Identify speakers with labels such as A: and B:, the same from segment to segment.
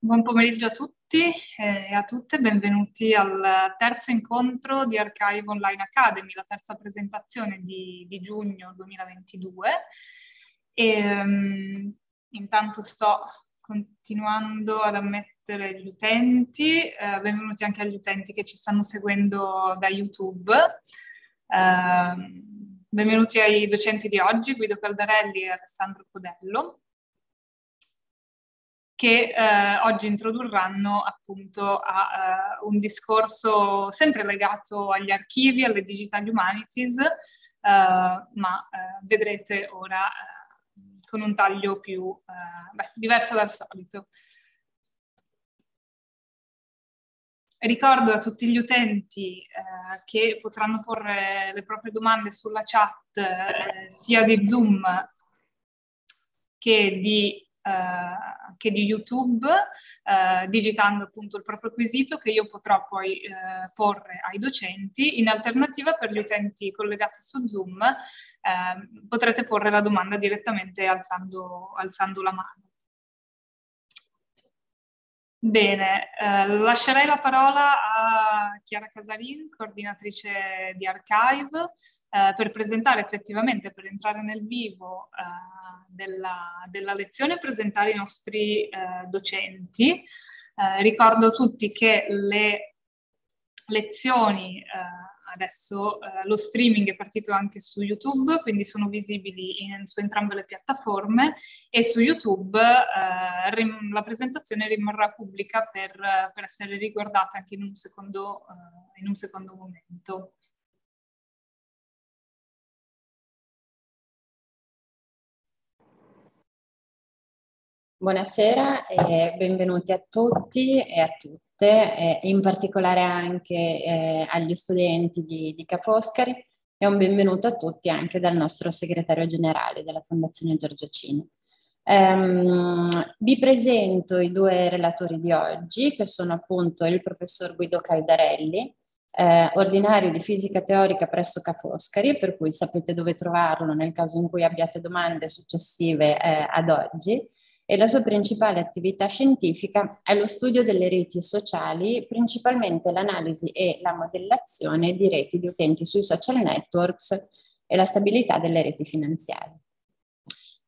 A: Buon pomeriggio a tutti e a tutte, benvenuti al terzo incontro di Archive Online Academy, la terza presentazione di, di giugno 2022. E, um, intanto sto continuando ad ammettere gli utenti, eh, benvenuti anche agli utenti che ci stanno seguendo da YouTube. Eh, benvenuti ai docenti di oggi, Guido Caldarelli e Alessandro Codello che eh, oggi introdurranno appunto a uh, un discorso sempre legato agli archivi, alle digital humanities, uh, ma uh, vedrete ora con un taglio più beh, diverso dal solito. Ricordo a tutti gli utenti che potranno porre le proprie domande sulla chat sia di Zoom che di eh, che di YouTube, eh, digitando appunto il proprio quesito che io potrò poi eh, porre ai docenti. In alternativa per gli utenti collegati su Zoom eh, potrete porre la domanda direttamente alzando, alzando la mano. Bene, eh, lascerei la parola a Chiara Casarin, coordinatrice di Archive, eh, per presentare effettivamente, per entrare nel vivo eh, della, della, lezione e presentare i nostri eh, docenti. Eh, ricordo tutti che le lezioni eh, adesso eh, lo streaming è partito anche su YouTube, quindi sono visibili in, su entrambe le piattaforme e su YouTube eh, rim- la presentazione rimarrà pubblica per, per, essere riguardata anche in un secondo, in un secondo momento.
B: Buonasera e benvenuti a tutti e a tutte, e in particolare anche eh, agli studenti di, di Ca' Foscari e un benvenuto a tutti anche dal nostro segretario generale della Fondazione Giorgio Cini. Um, vi presento i due relatori di oggi, che sono appunto il professor Guido Caldarelli, eh, ordinario di fisica teorica presso Ca' Foscari, per cui sapete dove trovarlo nel caso in cui abbiate domande successive eh, ad oggi, e la sua principale attività scientifica è lo studio delle reti sociali, principalmente l'analisi e la modellazione di reti di utenti sui social networks e la stabilità delle reti finanziarie.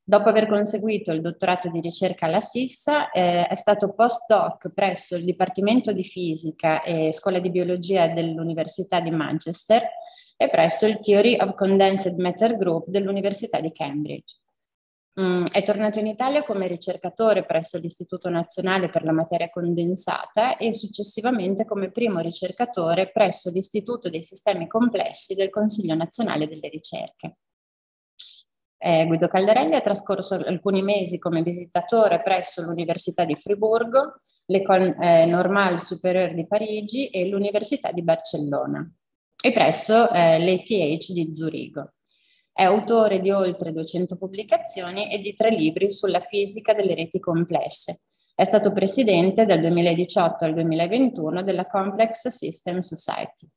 B: Dopo aver conseguito il dottorato di ricerca alla SISSA, eh, è stato postdoc presso il Dipartimento di Fisica e Scuola di Biologia dell'Università di Manchester e presso il Theory of Condensed Matter Group dell'Università di Cambridge. Mm, è tornato in Italia come ricercatore presso l'Istituto Nazionale per la Materia Condensata e successivamente come primo ricercatore presso l'Istituto dei Sistemi Complessi del Consiglio Nazionale delle Ricerche. Eh, Guido Caldarelli ha trascorso alcuni mesi come visitatore presso l'Università di Friburgo, l'École eh, Normale Supérieure di Parigi e l'Università di Barcellona e presso eh, l'ETH di Zurigo. È autore di oltre 200 pubblicazioni e di tre libri sulla fisica delle reti complesse. È stato presidente dal 2018 al 2021 della Complex System Society.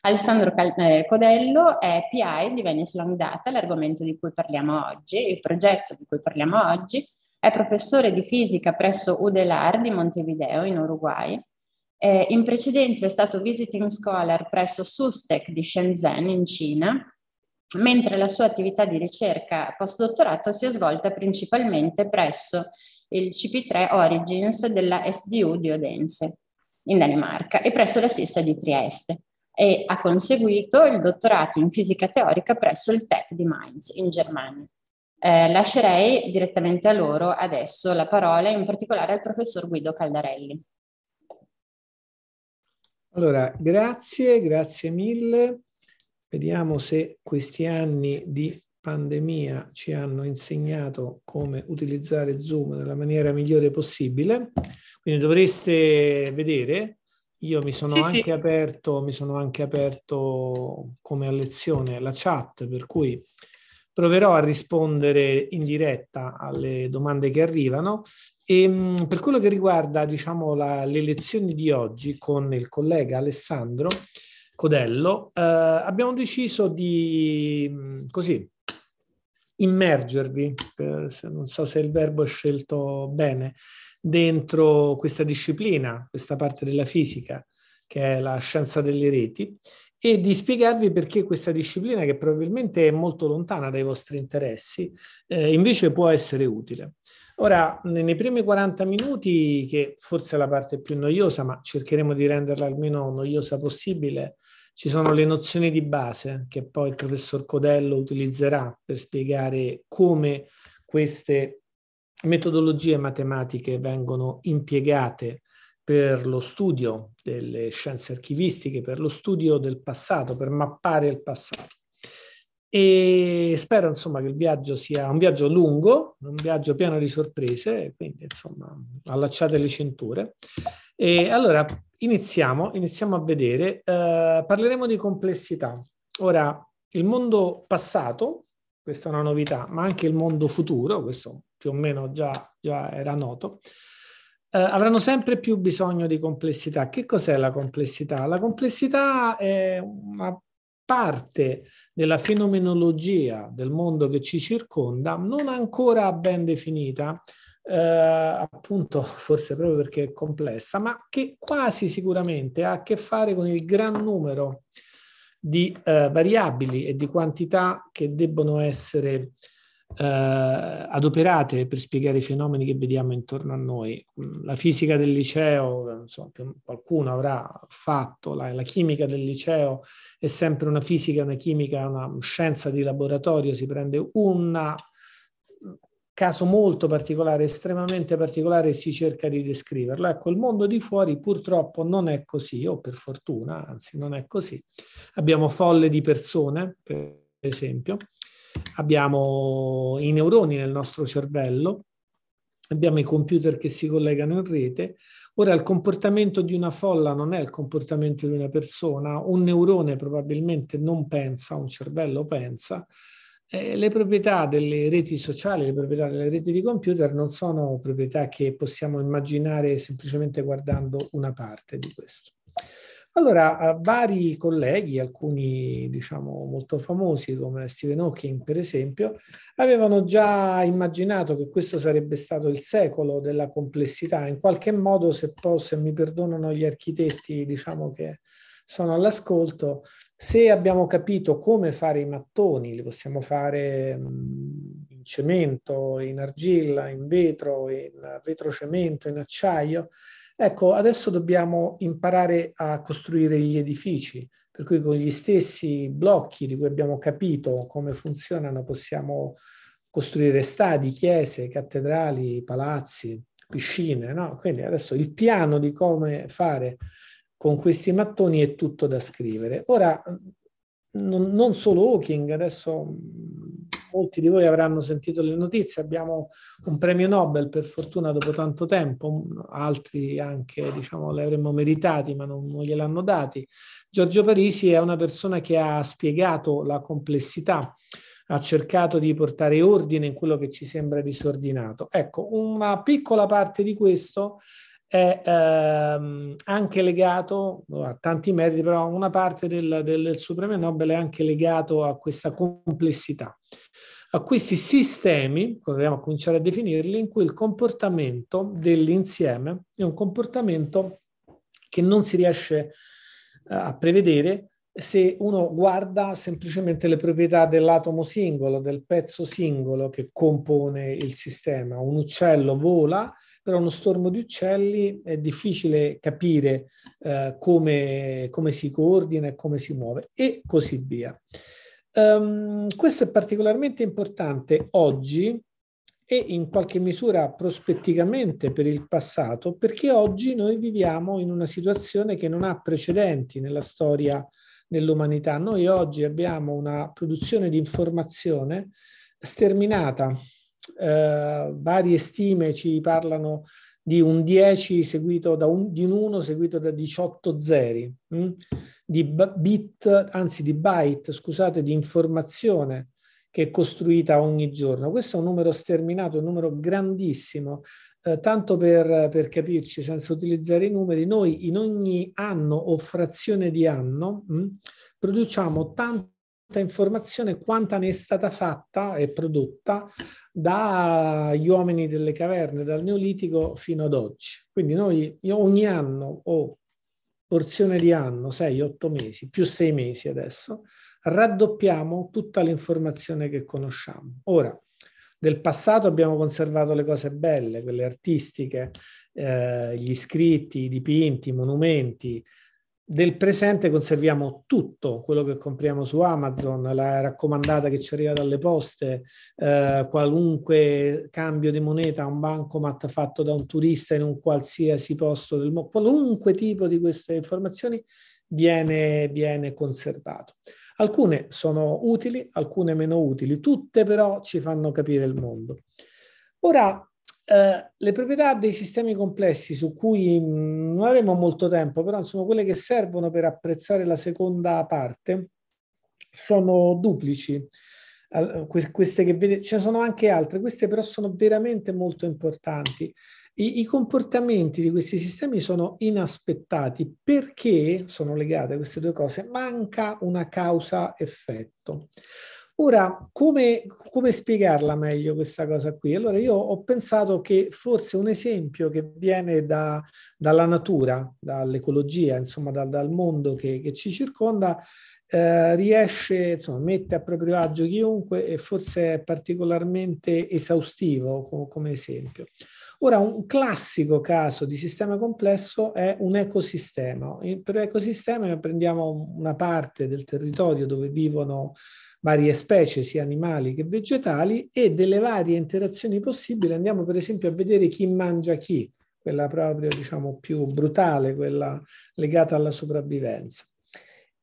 B: Alessandro eh, Codello è PI di Venice Long Data, l'argomento di cui parliamo oggi, il progetto di cui parliamo oggi. È professore di fisica presso UDELAR di Montevideo in Uruguay. Eh, in precedenza è stato visiting scholar presso SUSTEC di Shenzhen in Cina mentre la sua attività di ricerca postdottorato si è svolta principalmente presso il CP3 Origins della SDU di Odense in Danimarca e presso la SISSA di Trieste e ha conseguito il dottorato in fisica teorica presso il TEC di Mainz in Germania. Eh, lascerei direttamente a loro adesso la parola, in particolare al professor Guido Caldarelli.
C: Allora, grazie, grazie mille. Vediamo se questi anni di pandemia ci hanno insegnato come utilizzare Zoom nella maniera migliore possibile. Quindi dovreste vedere, io mi sono, sì, anche, sì. Aperto, mi sono anche aperto come a lezione la chat, per cui proverò a rispondere in diretta alle domande che arrivano. E ehm, per quello che riguarda diciamo, la, le lezioni di oggi con il collega Alessandro, Codello, eh, abbiamo deciso di, così, immergervi, non so se il verbo è scelto bene, dentro questa disciplina, questa parte della fisica, che è la scienza delle reti, e di spiegarvi perché questa disciplina, che probabilmente è molto lontana dai vostri interessi, eh, invece può essere utile. Ora, nei primi 40 minuti, che forse è la parte più noiosa, ma cercheremo di renderla almeno noiosa possibile, ci sono le nozioni di base che poi il professor Codello utilizzerà per spiegare come queste metodologie matematiche vengono impiegate per lo studio delle scienze archivistiche, per lo studio del passato, per mappare il passato. E spero insomma che il viaggio sia un viaggio lungo, un viaggio pieno di sorprese, quindi insomma allacciate le cinture. E allora iniziamo, iniziamo a vedere, eh, parleremo di complessità. Ora, il mondo passato, questa è una novità, ma anche il mondo futuro, questo più o meno già, già era noto, eh, avranno sempre più bisogno di complessità. Che cos'è la complessità? La complessità è una parte della fenomenologia del mondo che ci circonda, non ancora ben definita, eh, appunto forse proprio perché è complessa, ma che quasi sicuramente ha a che fare con il gran numero di eh, variabili e di quantità che debbono essere eh, adoperate per spiegare i fenomeni che vediamo intorno a noi. La fisica del liceo, insomma, qualcuno avrà fatto, la, la, chimica del liceo è sempre una fisica, una chimica, una scienza di laboratorio, si prende un caso molto particolare, estremamente particolare e si cerca di descriverlo. Ecco, il mondo di fuori purtroppo non è così, o per fortuna, anzi non è così. Abbiamo folle di persone, per esempio, abbiamo i neuroni nel nostro cervello, abbiamo i computer che si collegano in rete. Ora il comportamento di una folla non è il comportamento di una persona, un neurone probabilmente non pensa, un cervello pensa. Eh, le proprietà delle reti sociali, le proprietà delle reti di computer non sono proprietà che possiamo immaginare semplicemente guardando una parte di questo. Allora, vari colleghi, alcuni diciamo molto famosi come Stephen Hawking per esempio, avevano già immaginato che questo sarebbe stato il secolo della complessità. In qualche modo, se, poi, se mi perdonano gli architetti, diciamo che sono all'ascolto, se abbiamo capito come fare i mattoni, li possiamo fare in cemento, in argilla, in vetro, in vetrocemento, in acciaio, Ecco, adesso dobbiamo imparare a costruire gli edifici, per cui con gli stessi blocchi di cui abbiamo capito come funzionano possiamo costruire stadi, chiese, cattedrali, palazzi, piscine. No? Quindi adesso il piano di come fare con questi mattoni è tutto da scrivere. Ora, non, non solo Hawking, adesso molti di voi avranno sentito le notizie, abbiamo un premio Nobel per fortuna dopo tanto tempo, altri anche diciamo li avremmo meritati ma non, non gliel'hanno dati. Giorgio Parisi è una persona che ha spiegato la complessità, ha cercato di portare ordine in quello che ci sembra disordinato. Ecco, una piccola parte di questo è ehm, anche legato a tanti meriti, però una parte del, del, del suo premio Nobel è anche legato a questa complessità, a questi sistemi, proviamo a cominciare a definirli, in cui il comportamento dell'insieme è un comportamento che non si riesce eh, a prevedere se uno guarda semplicemente le proprietà dell'atomo singolo, del pezzo singolo che compone il sistema. Un uccello vola, però uno stormo di uccelli è difficile capire eh, come, come, si coordina e come si muove e così via. Um, questo è particolarmente importante oggi e in qualche misura prospetticamente per il passato, perché oggi noi viviamo in una situazione che non ha precedenti nella storia dell'umanità. Noi oggi abbiamo una produzione di informazione sterminata eh, varie stime ci parlano di un 10 seguito da un, di un 1 seguito da 18 zeri, mh? Mm? di bit, anzi di byte, scusate, di informazione che è costruita ogni giorno. Questo è un numero sterminato, un numero grandissimo. Eh, tanto per, per, capirci, senza utilizzare i numeri, noi in ogni anno o frazione di anno mh, mm, produciamo tanto informazione quanta ne è stata fatta e prodotta dagli uomini delle caverne, dal Neolitico fino ad oggi. Quindi noi ogni anno o porzione di anno, 6-8 mesi, più 6 mesi adesso, raddoppiamo tutta l'informazione che conosciamo. Ora, del passato abbiamo conservato le cose belle, quelle artistiche, eh, gli scritti, i dipinti, i monumenti, del presente conserviamo tutto quello che compriamo su Amazon, la raccomandata che ci arriva dalle poste, eh, qualunque cambio di moneta, un bancomat fatto da un turista in un qualsiasi posto del mondo, qualunque tipo di queste informazioni viene, viene conservato. Alcune sono utili, alcune meno utili, tutte però ci fanno capire il mondo. Ora, eh, le proprietà dei sistemi complessi su cui mm, non avremo molto tempo, però sono quelle che servono per apprezzare la seconda parte, sono duplici. Queste che vedete, ce ne sono anche altre, queste però sono veramente molto importanti. I, I, comportamenti di questi sistemi sono inaspettati perché sono legate a queste due cose, manca una causa-effetto. Ora, come, come, spiegarla meglio questa cosa qui? Allora, io ho pensato che forse un esempio che viene da, dalla natura, dall'ecologia, insomma, dal, dal mondo che, che, ci circonda, eh, riesce, insomma, mette a proprio agio chiunque e forse è particolarmente esaustivo come, come esempio. Ora, un classico caso di sistema complesso è un ecosistema. Per ecosistema prendiamo una parte del territorio dove vivono varie specie, sia animali che vegetali, e delle varie interazioni possibili andiamo per esempio a vedere chi mangia chi, quella proprio diciamo più brutale, quella legata alla sopravvivenza.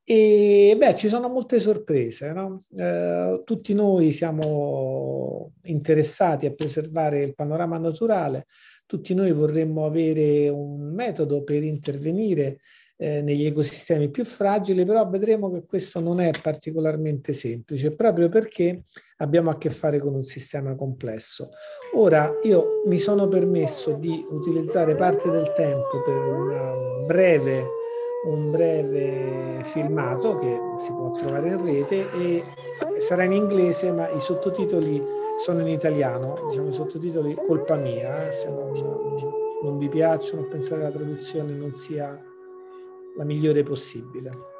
C: E beh, ci sono molte sorprese, no? eh, tutti noi siamo interessati a preservare il panorama naturale, tutti noi vorremmo avere un metodo per intervenire eh, negli ecosistemi più fragili, però vedremo che questo non è particolarmente semplice, proprio perché abbiamo a che fare con un sistema complesso. Ora, io mi sono permesso di utilizzare parte del tempo per un breve, un breve filmato che si può trovare in rete e sarà in inglese, ma i sottotitoli sono in italiano, diciamo i sottotitoli colpa mia, eh, se non, non vi piacciono, pensare che la traduzione non sia la migliore possibile.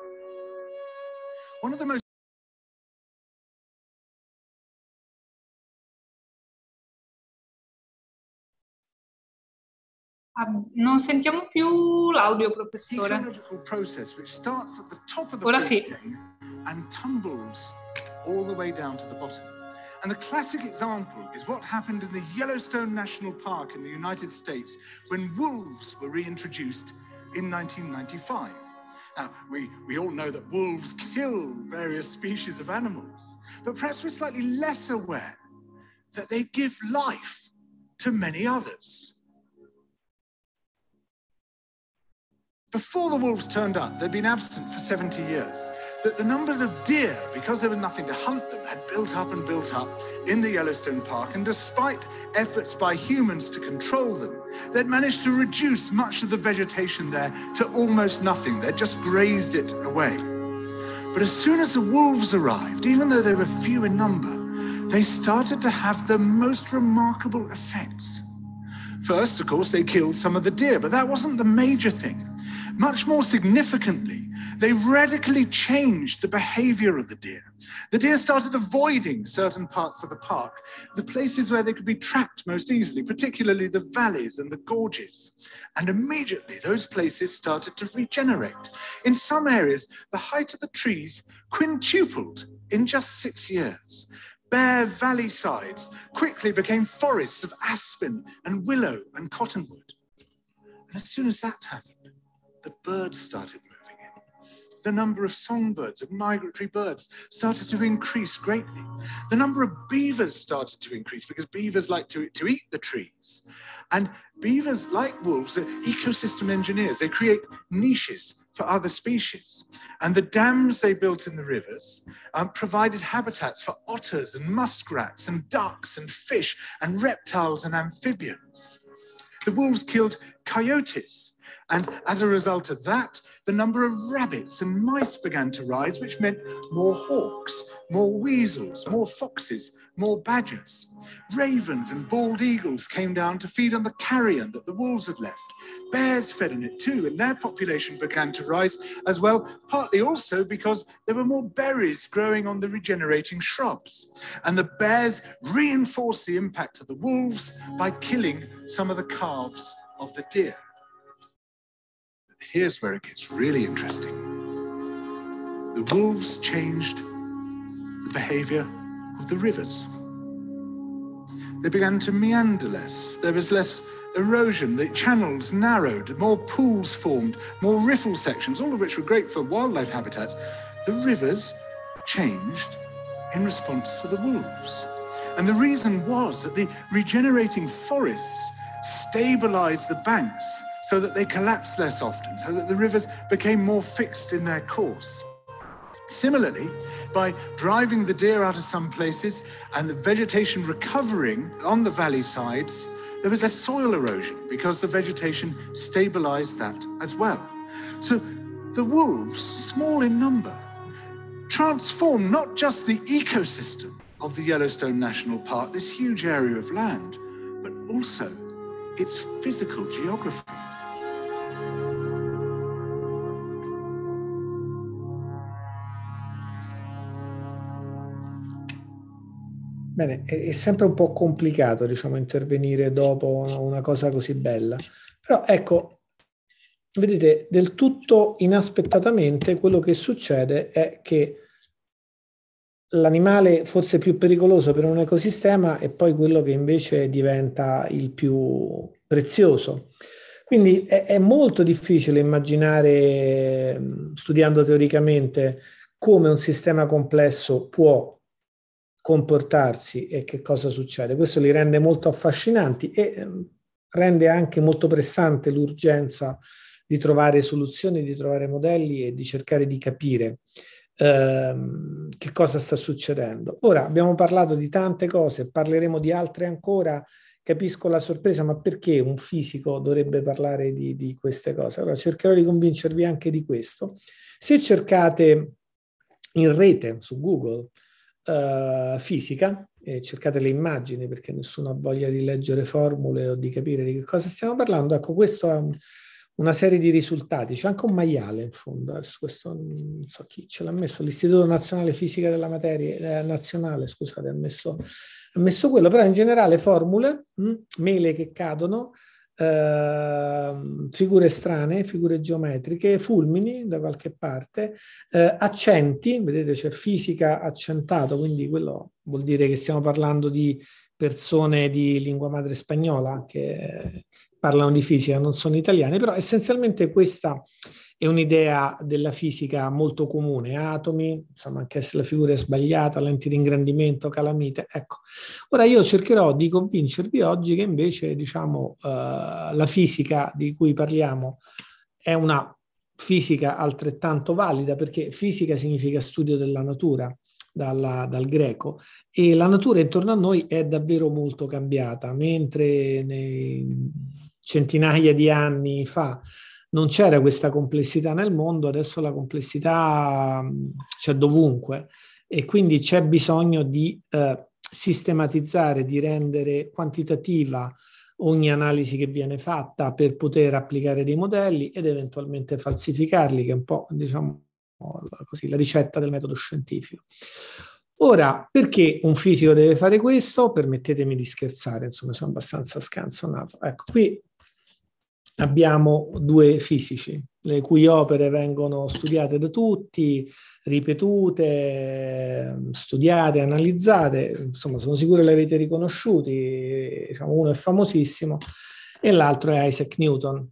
D: Ah, non sentiamo più l'audio, professore. Ora sì. And tumbles all the way down to the bottom. And the classic example is what happened in the Yellowstone National Park in the United States when wolves were reintroduced in 1995. Now, we, we all know that wolves kill various species of animals, but perhaps we're slightly less aware that they give life to many others. Before the wolves turned up, they'd been absent for 70 years. That the numbers of deer, because there was nothing to hunt them, had built up and built up in the Yellowstone Park. And despite efforts by humans to control them, they'd managed to reduce much of the vegetation there to almost nothing. They'd just grazed it away. But as soon as the wolves arrived, even though they were few in number, they started to have the most remarkable effects. First, of course, they killed some of the deer, but that wasn't the major thing. Much more significantly, they radically changed the behavior of the deer. The deer started avoiding certain parts of the park, the places where they could be tracked most easily, particularly the valleys and the gorges. And immediately those places started to regenerate. In some areas, the height of the trees quintupled in just six years. Bare valley sides quickly became forests of aspen and willow and cottonwood. And as soon as that happened, the birds started. The number of songbirds, of migratory birds, started to increase greatly. The number of beavers started to increase because beavers like to, to eat the trees. And beavers, like wolves, are ecosystem engineers. They create niches for other species. And the dams they built in the rivers um, provided habitats for otters and muskrats and ducks and fish and reptiles and amphibians. The wolves killed coyotes And as a result of that, the number of rabbits and mice began to rise, which meant more hawks, more weasels, more foxes, more badgers. Ravens and bald eagles came down to feed on the carrion that the wolves had left. Bears fed on it too, and their population began to rise as well, partly also because there were more berries growing on the regenerating shrubs. And the bears reinforced the impact of the wolves by killing some of the calves of the deer. Here's where it gets really interesting. The wolves changed the behavior of the rivers. They began to meander less. There was less erosion. The channels narrowed, more pools formed, more riffle sections, all of which were great for wildlife habitats. The rivers changed in response to the wolves. And the reason was that the regenerating forests stabilized the banks so that they collapsed less often, so that the rivers became more fixed in their course. Similarly, by driving the deer out of some places and the vegetation recovering on the valley sides, there was a soil erosion because the vegetation stabilized that as well. So the wolves, small in number, transformed not just the ecosystem of the Yellowstone National Park, this huge area of land, but also its physical geography.
C: Bene, è, sempre un po' complicato, diciamo, intervenire dopo una cosa così bella. Però ecco, vedete, del tutto inaspettatamente quello che succede è che l'animale forse più pericoloso per un ecosistema è poi quello che invece diventa il più prezioso. Quindi è, è molto difficile immaginare, studiando teoricamente, come un sistema complesso può comportarsi e che cosa succede. Questo li rende molto affascinanti e ehm, rende anche molto pressante l'urgenza di trovare soluzioni, di trovare modelli e di cercare di capire ehm, che cosa sta succedendo. Ora abbiamo parlato di tante cose, parleremo di altre ancora. Capisco la sorpresa, ma perché un fisico dovrebbe parlare di, di queste cose? Allora cercherò di convincervi anche di questo. Se cercate in rete su Google uh, fisica, e cercate le immagini perché nessuno ha voglia di leggere formule o di capire di che cosa stiamo parlando, ecco questo è un, una serie di risultati, c'è anche un maiale in fondo, adesso questo non so chi ce l'ha messo, l'Istituto Nazionale Fisica della Materia, eh, nazionale, scusate, ha messo, ha messo quello, però in generale formule, mh, mele che cadono, Uh, figure strane, figure geometriche, fulmini da qualche parte, uh, accenti, vedete c'è fisica accentato, quindi quello vuol dire che stiamo parlando di persone di lingua madre spagnola che parlano di fisica, non sono italiani, però essenzialmente questa è un'idea della fisica molto comune, atomi, insomma anche se la figura è sbagliata, lenti di ingrandimento, calamite, ecco. Ora io cercherò di convincervi oggi che invece diciamo uh, la fisica di cui parliamo è una fisica altrettanto valida perché fisica significa studio della natura, dalla, dal greco e la natura intorno a noi è davvero molto cambiata, mentre nei centinaia di anni fa non c'era questa complessità nel mondo, adesso la complessità c'è dovunque e quindi c'è bisogno di eh, sistematizzare, di rendere quantitativa ogni analisi che viene fatta per poter applicare dei modelli ed eventualmente falsificarli, che è un po' diciamo così, la ricetta del metodo scientifico. Ora, perché un fisico deve fare questo? Permettetemi di scherzare, insomma, sono abbastanza scanzonato. Ecco, qui abbiamo due fisici, le cui opere vengono studiate da tutti, ripetute, studiate, analizzate, insomma sono sicuro che le avete riconosciuti, diciamo, uno è famosissimo e l'altro è Isaac Newton,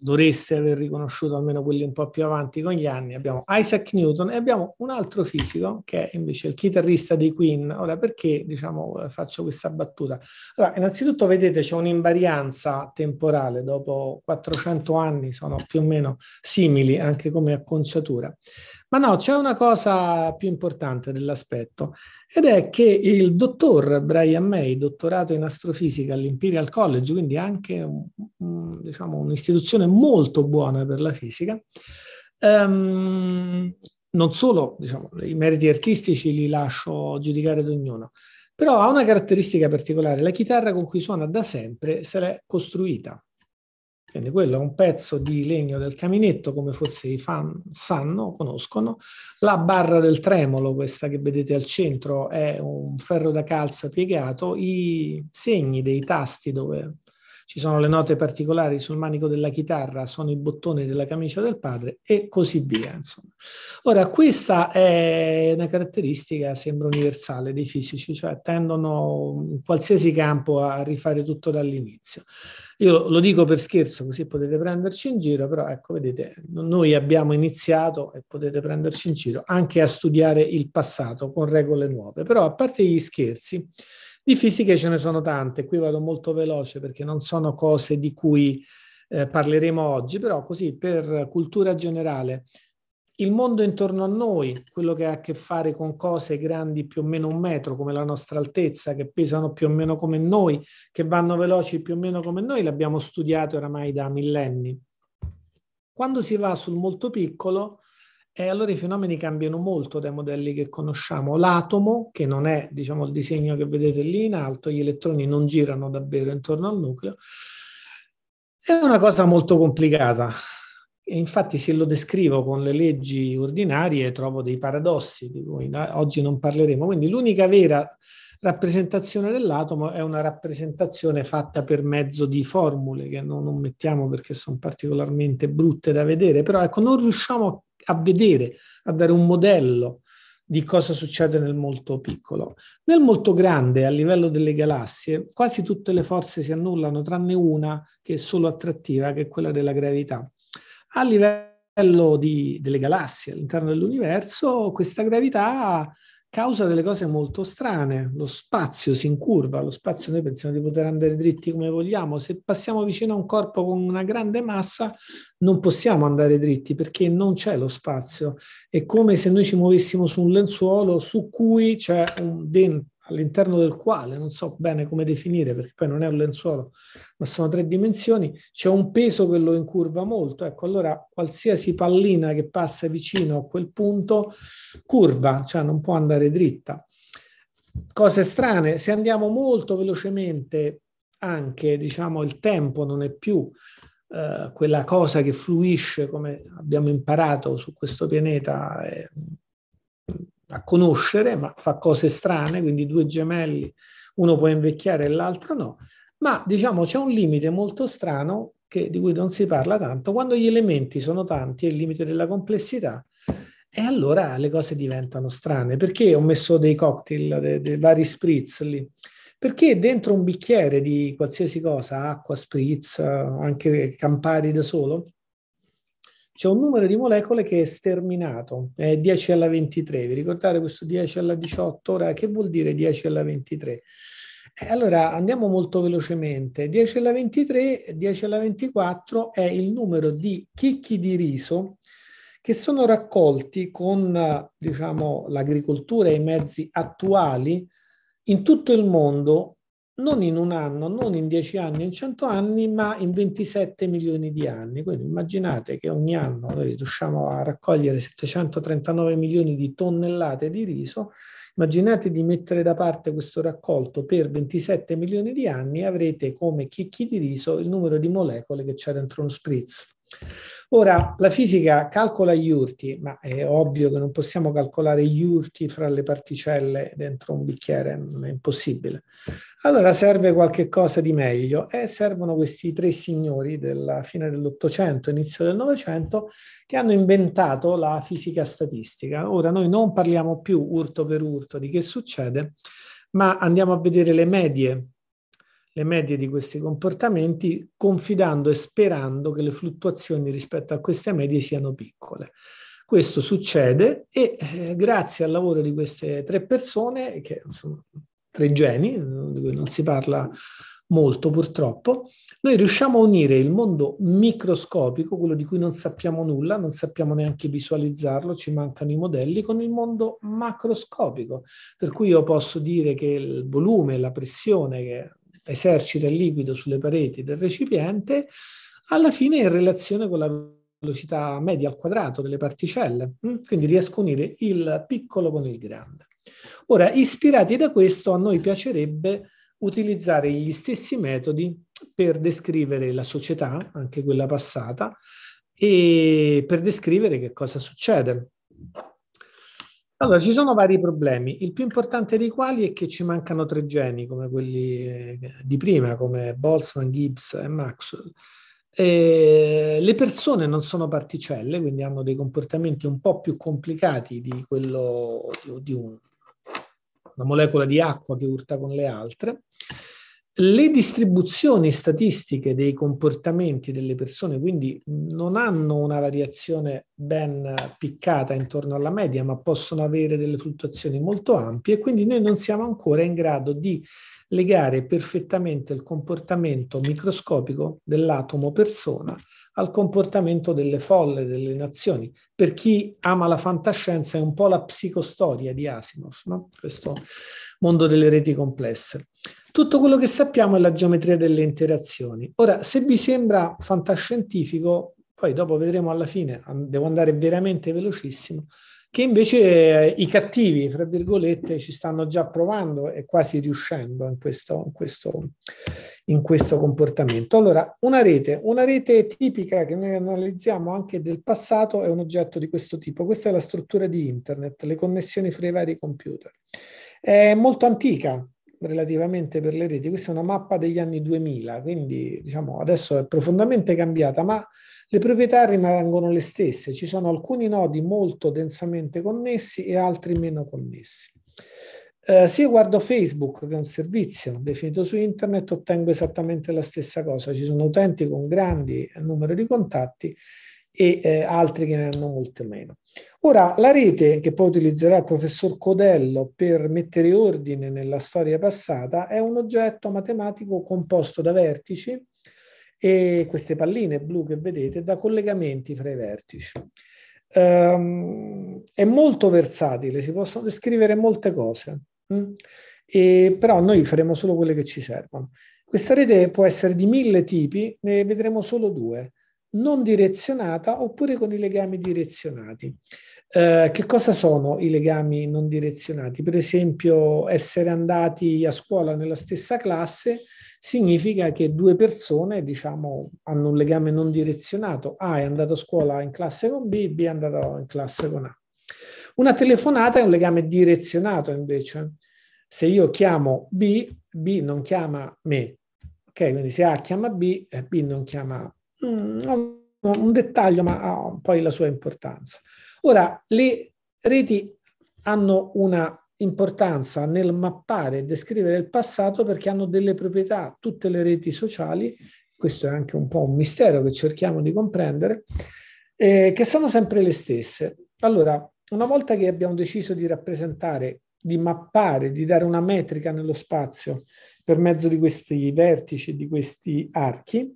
C: dovreste aver riconosciuto almeno quelli un po' più avanti con gli anni, abbiamo Isaac Newton e abbiamo un altro fisico che è invece il chitarrista dei Queen. Ora, perché diciamo, faccio questa battuta? Allora, innanzitutto vedete c'è un'invarianza temporale, dopo 400 anni sono più o meno simili anche come acconciatura, Ma no, c'è una cosa più importante dell'aspetto ed è che il dottor Brian May, dottorato in astrofisica all'Imperial College, quindi anche diciamo, un'istituzione molto buona per la fisica, um, non solo diciamo, i meriti artistici li lascio giudicare ad ognuno, però ha una caratteristica particolare, la chitarra con cui suona da sempre se l'è costruita. Quindi quello è un pezzo di legno del caminetto, come forse i fan sanno, conoscono. La barra del tremolo, questa che vedete al centro, è un ferro da calza piegato. I segni dei tasti dove ci sono le note particolari sul manico della chitarra, sono i bottoni della camicia del padre e così via. Insomma. Ora, questa è una caratteristica, sembra universale, dei fisici, cioè tendono in qualsiasi campo a rifare tutto dall'inizio. Io lo dico per scherzo, così potete prenderci in giro, però ecco, vedete, noi abbiamo iniziato, e potete prenderci in giro, anche a studiare il passato con regole nuove. Però a parte gli scherzi, di fisiche ce ne sono tante, qui vado molto veloce perché non sono cose di cui eh, parleremo oggi, però così per cultura generale, il mondo intorno a noi, quello che ha a che fare con cose grandi più o meno un metro, come la nostra altezza, che pesano più o meno come noi, che vanno veloci più o meno come noi, l'abbiamo studiato oramai da millenni. Quando si va sul molto piccolo, e allora i fenomeni cambiano molto dai modelli che conosciamo. L'atomo, che non è diciamo, il disegno che vedete lì in alto, gli elettroni non girano davvero intorno al nucleo, è una cosa molto complicata. E infatti se lo descrivo con le leggi ordinarie trovo dei paradossi di cui oggi non parleremo. Quindi l'unica vera rappresentazione dell'atomo è una rappresentazione fatta per mezzo di formule che non, non mettiamo perché sono particolarmente brutte da vedere, però ecco, non riusciamo a vedere, a dare un modello di cosa succede nel molto piccolo. Nel molto grande, a livello delle galassie, quasi tutte le forze si annullano, tranne una che è solo attrattiva, che è quella della gravità. A livello di, delle galassie, all'interno dell'universo, questa gravità causa delle cose molto strane. Lo spazio si incurva, lo spazio noi pensiamo di poter andare dritti come vogliamo. Se passiamo vicino a un corpo con una grande massa, non possiamo andare dritti perché non c'è lo spazio. È come se noi ci muovessimo su un lenzuolo su cui c'è un dentro all'interno del quale, non so bene come definire perché poi non è un lenzuolo, ma sono tre dimensioni, c'è un peso che lo incurva molto. Ecco, allora qualsiasi pallina che passa vicino a quel punto curva, cioè non può andare dritta. Cose strane, se andiamo molto velocemente, anche diciamo il tempo non è più Uh, quella cosa che fluisce come abbiamo imparato su questo pianeta, eh, a conoscere, ma fa cose strane, quindi due gemelli, uno può invecchiare e l'altro no, ma diciamo c'è un limite molto strano che, di cui non si parla tanto, quando gli elementi sono tanti, è il limite della complessità, e allora le cose diventano strane. Perché ho messo dei cocktail, dei, dei vari spritz lì? Perché dentro un bicchiere di qualsiasi cosa, acqua, spritz, anche Campari da solo, c'è un numero di molecole che è sterminato, è 10 alla 23. Vi ricordate questo 10 alla 18? Ora, che vuol dire 10 alla 23? Eh, allora, andiamo molto velocemente. 10 alla 23, 10 alla 24 è il numero di chicchi di riso che sono raccolti con, diciamo, l'agricoltura e i mezzi attuali in tutto il mondo non in un anno, non in dieci anni, in cento anni, ma in 27 milioni di anni. Quindi immaginate che ogni anno noi riusciamo a raccogliere 739 milioni di tonnellate di riso. Immaginate di mettere da parte questo raccolto per 27 milioni di anni e avrete come chicchi di riso il numero di molecole che c'è dentro uno spritz. Ora, la fisica calcola gli urti, ma è ovvio che non possiamo calcolare gli urti fra le particelle dentro un bicchiere, è impossibile. Allora serve qualche cosa di meglio e servono questi tre signori della fine dell'Ottocento, inizio del Novecento, che hanno inventato la fisica statistica. Ora noi non parliamo più urto per urto di che succede, ma andiamo a vedere le medie le medie di questi comportamenti, confidando e sperando che le fluttuazioni rispetto a queste medie siano piccole. Questo succede e eh, grazie al lavoro di queste tre persone, che sono tre geni, di cui non si parla molto purtroppo, noi riusciamo a unire il mondo microscopico, quello di cui non sappiamo nulla, non sappiamo neanche visualizzarlo, ci mancano i modelli, con il mondo macroscopico, per cui io posso dire che il volume, la pressione che esercita il liquido sulle pareti del recipiente, alla fine è in relazione con la velocità media al quadrato delle particelle, mm? quindi riesco a unire il piccolo con il grande. Ora, ispirati da questo, a noi piacerebbe utilizzare gli stessi metodi per descrivere la società, anche quella passata, e per descrivere che cosa succede. Allora, ci sono vari problemi, il più importante dei quali è che ci mancano tre geni, come quelli eh, di prima, come Boltzmann, Gibbs e Maxwell. E le persone non sono particelle, quindi hanno dei comportamenti un po' più complicati di quello di, un, una molecola di acqua che urta con le altre. Le distribuzioni statistiche dei comportamenti delle persone quindi non hanno una variazione ben piccata intorno alla media, ma possono avere delle fluttuazioni molto ampie e quindi noi non siamo ancora in grado di legare perfettamente il comportamento microscopico dell'atomo persona al comportamento delle folle, delle nazioni. Per chi ama la fantascienza è un po' la psicostoria di Asimov, no? questo mondo delle reti complesse. Tutto quello che sappiamo è la geometria delle interazioni. Ora, se vi sembra fantascientifico, poi dopo vedremo alla fine, devo andare veramente velocissimo, che invece eh, i cattivi, fra virgolette, ci stanno già provando e quasi riuscendo in questo, in questo, in questo comportamento. Allora, una rete, una rete tipica che noi analizziamo anche del passato è un oggetto di questo tipo. Questa è la struttura di Internet, le connessioni fra i vari computer. È molto antica, relativamente per le reti. Questa è una mappa degli anni 2000, quindi diciamo adesso è profondamente cambiata, ma le proprietà rimangono le stesse, ci sono alcuni nodi molto densamente connessi e altri meno connessi. Eh, se io guardo Facebook, che è un servizio definito su internet, ottengo esattamente la stessa cosa. Ci sono utenti con grandi numero di contatti e eh, altri che ne hanno molte meno. Ora, la rete che poi utilizzerà il professor Codello per mettere ordine nella storia passata è un oggetto matematico composto da vertici e queste palline blu che vedete da collegamenti fra i vertici. Um, è molto versatile, si possono descrivere molte cose, mm? e, però noi faremo solo quelle che ci servono. Questa rete può essere di mille tipi, ne vedremo solo due, non direzionata oppure con i legami direzionati. Eh, che cosa sono i legami non direzionati? Per esempio, essere andati a scuola nella stessa classe significa che due persone, diciamo, hanno un legame non direzionato. A è andato a scuola in classe con B, B è andato in classe con A. Una telefonata è un legame direzionato invece. Se io chiamo B, B non chiama me. Ok, quindi se A chiama B, eh, B non chiama mm, un dettaglio, ma ha poi la sua importanza. Ora, le reti hanno una importanza nel mappare e descrivere il passato perché hanno delle proprietà, tutte le reti sociali, questo è anche un po' un mistero che cerchiamo di comprendere, eh, che sono sempre le stesse. Allora, una volta che abbiamo deciso di rappresentare, di mappare, di dare una metrica nello spazio per mezzo di questi vertici, di questi archi,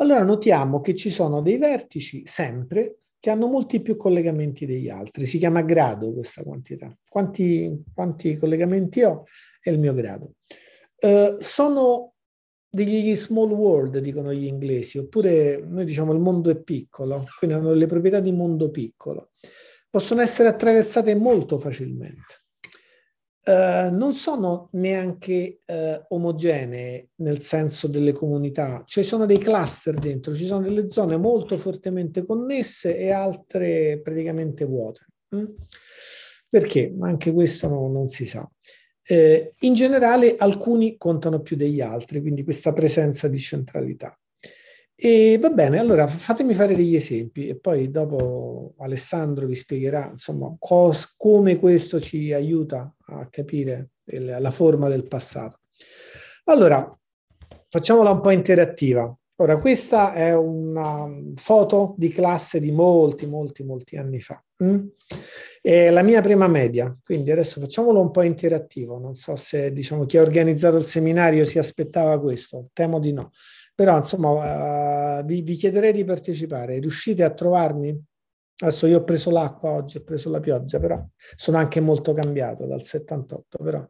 C: allora notiamo che ci sono dei vertici sempre che hanno molti più collegamenti degli altri. Si chiama grado questa quantità. Quanti, quanti collegamenti ho è il mio grado. Uh, sono degli small world, dicono gli inglesi, oppure noi diciamo il mondo è piccolo, quindi hanno le proprietà di mondo piccolo. Possono essere attraversate molto facilmente. Uh, non sono neanche uh, omogenee nel senso delle comunità, ci sono dei cluster dentro, ci sono delle zone molto fortemente connesse e altre praticamente vuote. Mm? Perché? Anche questo no, non si sa. Eh, in generale alcuni contano più degli altri, quindi questa presenza di centralità. E va bene, allora fatemi fare degli esempi e poi dopo Alessandro vi spiegherà insomma cos, come questo ci aiuta a capire il, la forma del passato. Allora, facciamola un po' interattiva. Ora, questa è una foto di classe di molti, molti, molti anni fa. Mm? È la mia prima media, quindi adesso facciamolo un po' interattivo. Non so se diciamo, chi ha organizzato il seminario si aspettava questo, temo di no. Però insomma uh, vi, vi chiederei di partecipare. Riuscite a trovarmi? Adesso io ho preso l'acqua oggi, ho preso la pioggia, però sono anche molto cambiato dal 78, però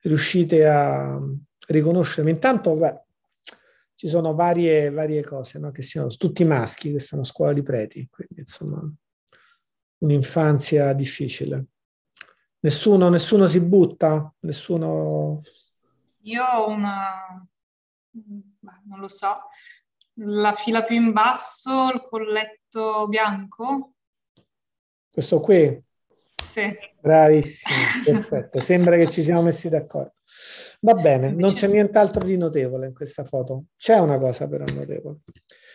C: riuscite a riconoscermi. Intanto beh, ci sono varie, varie cose, no? che siano tutti maschi, questa è una scuola di preti, quindi insomma un'infanzia difficile. Nessuno, nessuno si butta? Nessuno...
A: Io ho una... non lo so, la fila più in basso, il colletto bianco.
C: Questo qui?
A: Sì.
C: Bravissimo, perfetto. Sembra che ci siamo messi d'accordo. Va bene, non c'è nient'altro di notevole in questa foto. C'è una cosa però notevole.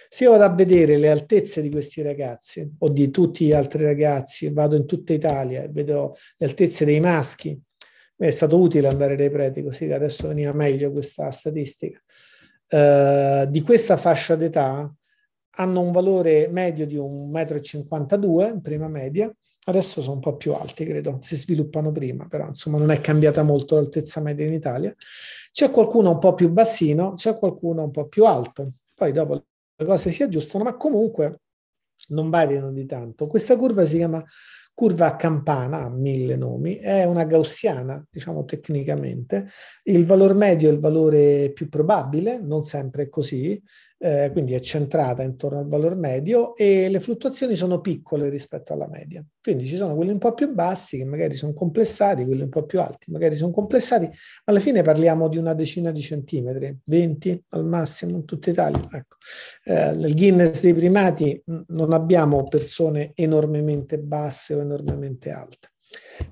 C: Se io vado a vedere le altezze di questi ragazzi o di tutti gli altri ragazzi, vado in tutta Italia e vedo le altezze dei maschi, è stato utile andare dai preti così adesso veniva meglio questa statistica. Uh, di questa fascia d'età hanno un valore medio di 1,52 m in prima media, adesso sono un po' più alti, credo, si sviluppano prima, però insomma non è cambiata molto l'altezza media in Italia. C'è qualcuno un po' più bassino, c'è qualcuno un po' più alto, poi dopo le cose si aggiustano, ma comunque non variano di tanto. Questa curva si chiama curva a campana, ha mille nomi, è una gaussiana, diciamo tecnicamente. Il valore medio è il valore più probabile, non sempre è così, eh, quindi è centrata intorno al valore medio e le fluttuazioni sono piccole rispetto alla media. Quindi ci sono quelli un po' più bassi che magari sono complessati, quelli un po' più alti magari sono complessati, ma alla fine parliamo di una decina di centimetri, 20 al massimo in tutta Italia. Ecco. Eh, nel Guinness dei primati non abbiamo persone enormemente basse o enormemente alte.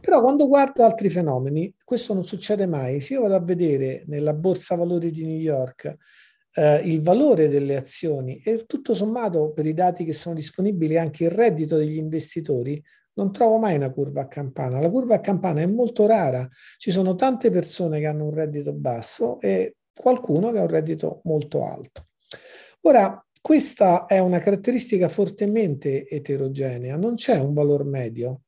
C: Però quando guardo altri fenomeni, questo non succede mai. Se io vado a vedere nella borsa valori di New York eh, il valore delle azioni e tutto sommato per i dati che sono disponibili anche il reddito degli investitori, non trovo mai una curva a campana. La curva a campana è molto rara, ci sono tante persone che hanno un reddito basso e qualcuno che ha un reddito molto alto. Ora, questa è una caratteristica fortemente eterogenea, non c'è un valore medio,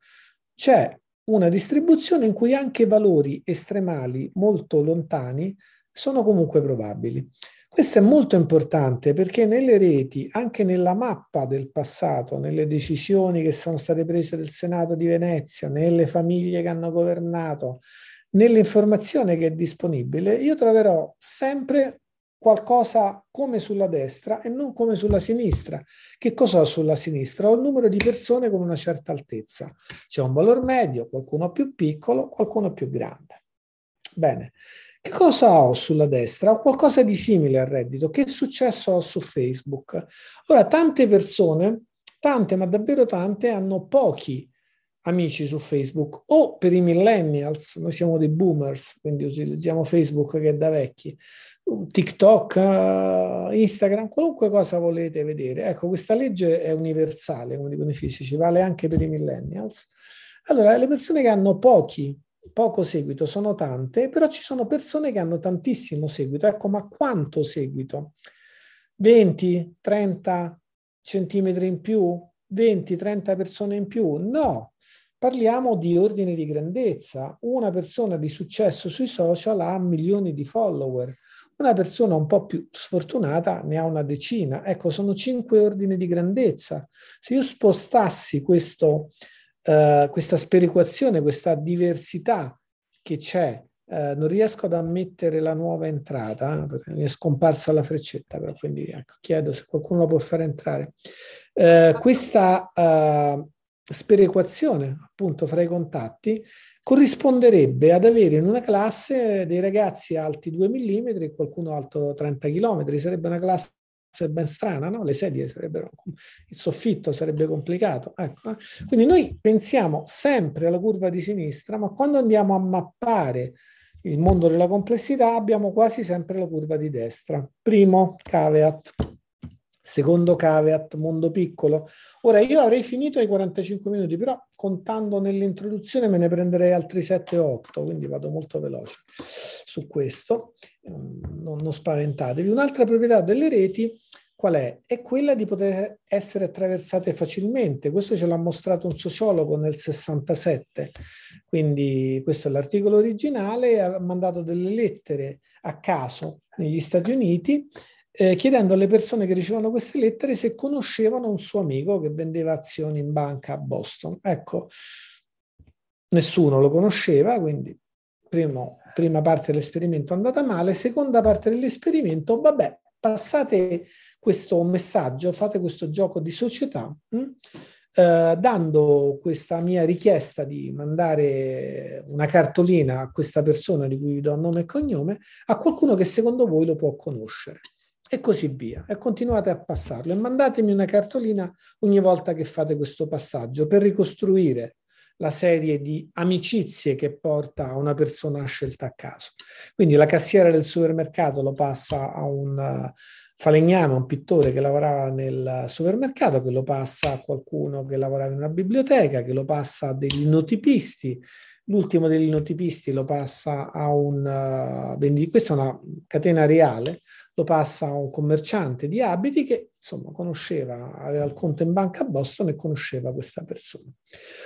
C: c'è una distribuzione in cui anche valori estremali molto lontani sono comunque probabili. Questo è molto importante perché nelle reti, anche nella mappa del passato, nelle decisioni che sono state prese del Senato di Venezia, nelle famiglie che hanno governato, nell'informazione che è disponibile, io troverò sempre qualcosa come sulla destra e non come sulla sinistra. Che cosa ho sulla sinistra? Ho il numero di persone con una certa altezza. C'è un valore medio, qualcuno più piccolo, qualcuno più grande. Bene. Che cosa ho sulla destra? Ho qualcosa di simile al reddito. Che successo ho su Facebook? Ora, tante persone, tante, ma davvero tante, hanno pochi amici su Facebook o per i millennials, noi siamo dei boomers, quindi utilizziamo Facebook che è da vecchi, TikTok, Instagram, qualunque cosa volete vedere. Ecco, questa legge è universale, come dicono i fisici, vale anche per i millennials. Allora, le persone che hanno pochi poco seguito, sono tante, però ci sono persone che hanno tantissimo seguito. Ecco, ma quanto seguito? 20, 30 centimetri in più? 20, 30 persone in più? No, parliamo di ordine di grandezza. Una persona di successo sui social ha milioni di follower. Una persona un po' più sfortunata ne ha una decina. Ecco, sono cinque ordini di grandezza. Se io spostassi questo, uh, questa sperequazione, questa diversità che c'è. Uh, non riesco ad ammettere la nuova entrata, mi è scomparsa la freccetta, però quindi ecco, chiedo se qualcuno la può fare entrare. Uh, questa sperequazione appunto fra i contatti corrisponderebbe ad avere in una classe dei ragazzi alti 2 mm e qualcuno alto 30 km, sarebbe una classe ben strana, no? le sedie sarebbero, il soffitto sarebbe complicato. Ecco. Quindi noi pensiamo sempre alla curva di sinistra, ma quando andiamo a mappare il mondo della complessità abbiamo quasi sempre la curva di destra. Primo caveat. Secondo caveat, mondo piccolo. Ora io avrei finito ai 45 minuti, però contando nell'introduzione me ne prenderei altri 7-8, quindi vado molto veloce su questo. Non, non spaventatevi. Un'altra proprietà delle reti qual è? È quella di poter essere attraversate facilmente. Questo ce l'ha mostrato un sociologo nel 67, quindi questo è l'articolo originale, ha mandato delle lettere a caso negli Stati Uniti eh, chiedendo alle persone che ricevevano queste lettere se conoscevano un suo amico che vendeva azioni in banca a Boston. Ecco, nessuno lo conosceva, quindi primo, prima parte dell'esperimento è andata male, seconda parte dell'esperimento, vabbè, passate questo messaggio, fate questo gioco di società, mh? Hm? Eh, dando questa mia richiesta di mandare una cartolina a questa persona di cui vi do nome e cognome, a qualcuno che secondo voi lo può conoscere. E così via. E continuate a passarlo. E mandatemi una cartolina ogni volta che fate questo passaggio per ricostruire la serie di amicizie che porta a una persona scelta a caso. Quindi la cassiera del supermercato lo passa a un falegname, un pittore che lavorava nel supermercato, che lo passa a qualcuno che lavorava in una biblioteca, che lo passa a degli notipisti, l'ultimo degli notipisti lo passa a un uh, venditore, questa è una catena reale, lo passa a un commerciante di abiti che insomma conosceva, aveva il conto in banca a Boston e conosceva questa persona.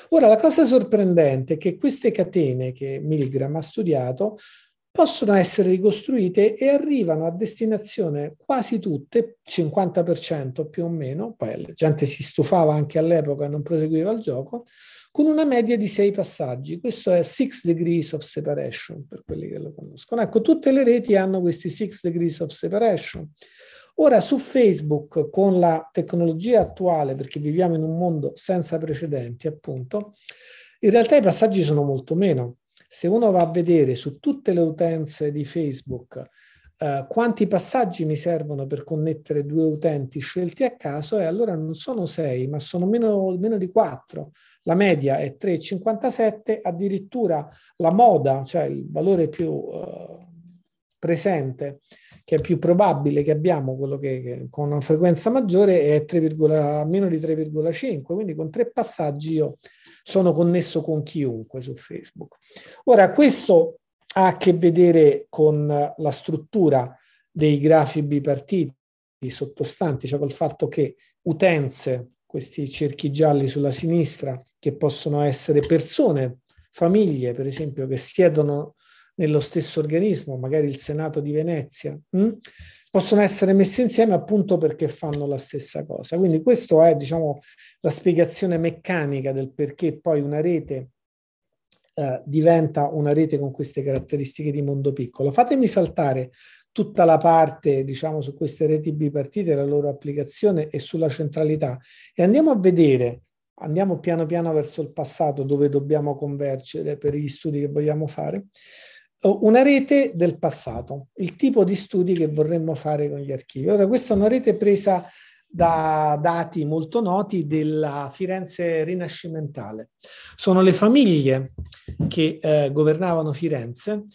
C: Ora la cosa sorprendente è che queste catene che Milgram ha studiato possono essere ricostruite e arrivano a destinazione quasi tutte, 50% più o meno, poi la gente si stufava anche all'epoca e non proseguiva il gioco, con una media di sei passaggi. Questo è Six Degrees of Separation, per quelli che lo conoscono. Ecco, tutte le reti hanno questi Six Degrees of Separation. Ora, su Facebook, con la tecnologia attuale, perché viviamo in un mondo senza precedenti, appunto, in realtà i passaggi sono molto meno se uno va a vedere su tutte le utenze di Facebook eh, quanti passaggi mi servono per connettere due utenti scelti a caso, e allora non sono sei, ma sono meno, meno di quattro. La media è 3,57, addirittura la moda, cioè il valore più eh, presente, che è più probabile che abbiamo, quello che, che con una frequenza maggiore, è 3, meno di 3,5, quindi con tre passaggi io sono connesso con chiunque su Facebook. Ora, questo ha a che vedere con la struttura dei grafi bipartiti sottostanti, cioè col fatto che utenze, questi cerchi gialli sulla sinistra, che possono essere persone, famiglie, per esempio, che siedono nello stesso organismo, magari il Senato di Venezia, mh? Hm? possono essere messi insieme appunto perché fanno la stessa cosa. Quindi questa è, diciamo, la spiegazione meccanica del perché poi una rete eh, diventa una rete con queste caratteristiche di mondo piccolo. Fatemi saltare tutta la parte, diciamo, su queste reti bipartite, la loro applicazione e sulla centralità e andiamo a vedere andiamo piano piano verso il passato dove dobbiamo convergere per gli studi che vogliamo fare una rete del passato, il tipo di studi che vorremmo fare con gli archivi. Ora, questa è una rete presa da dati molto noti della Firenze rinascimentale. Sono le famiglie che eh, governavano Firenze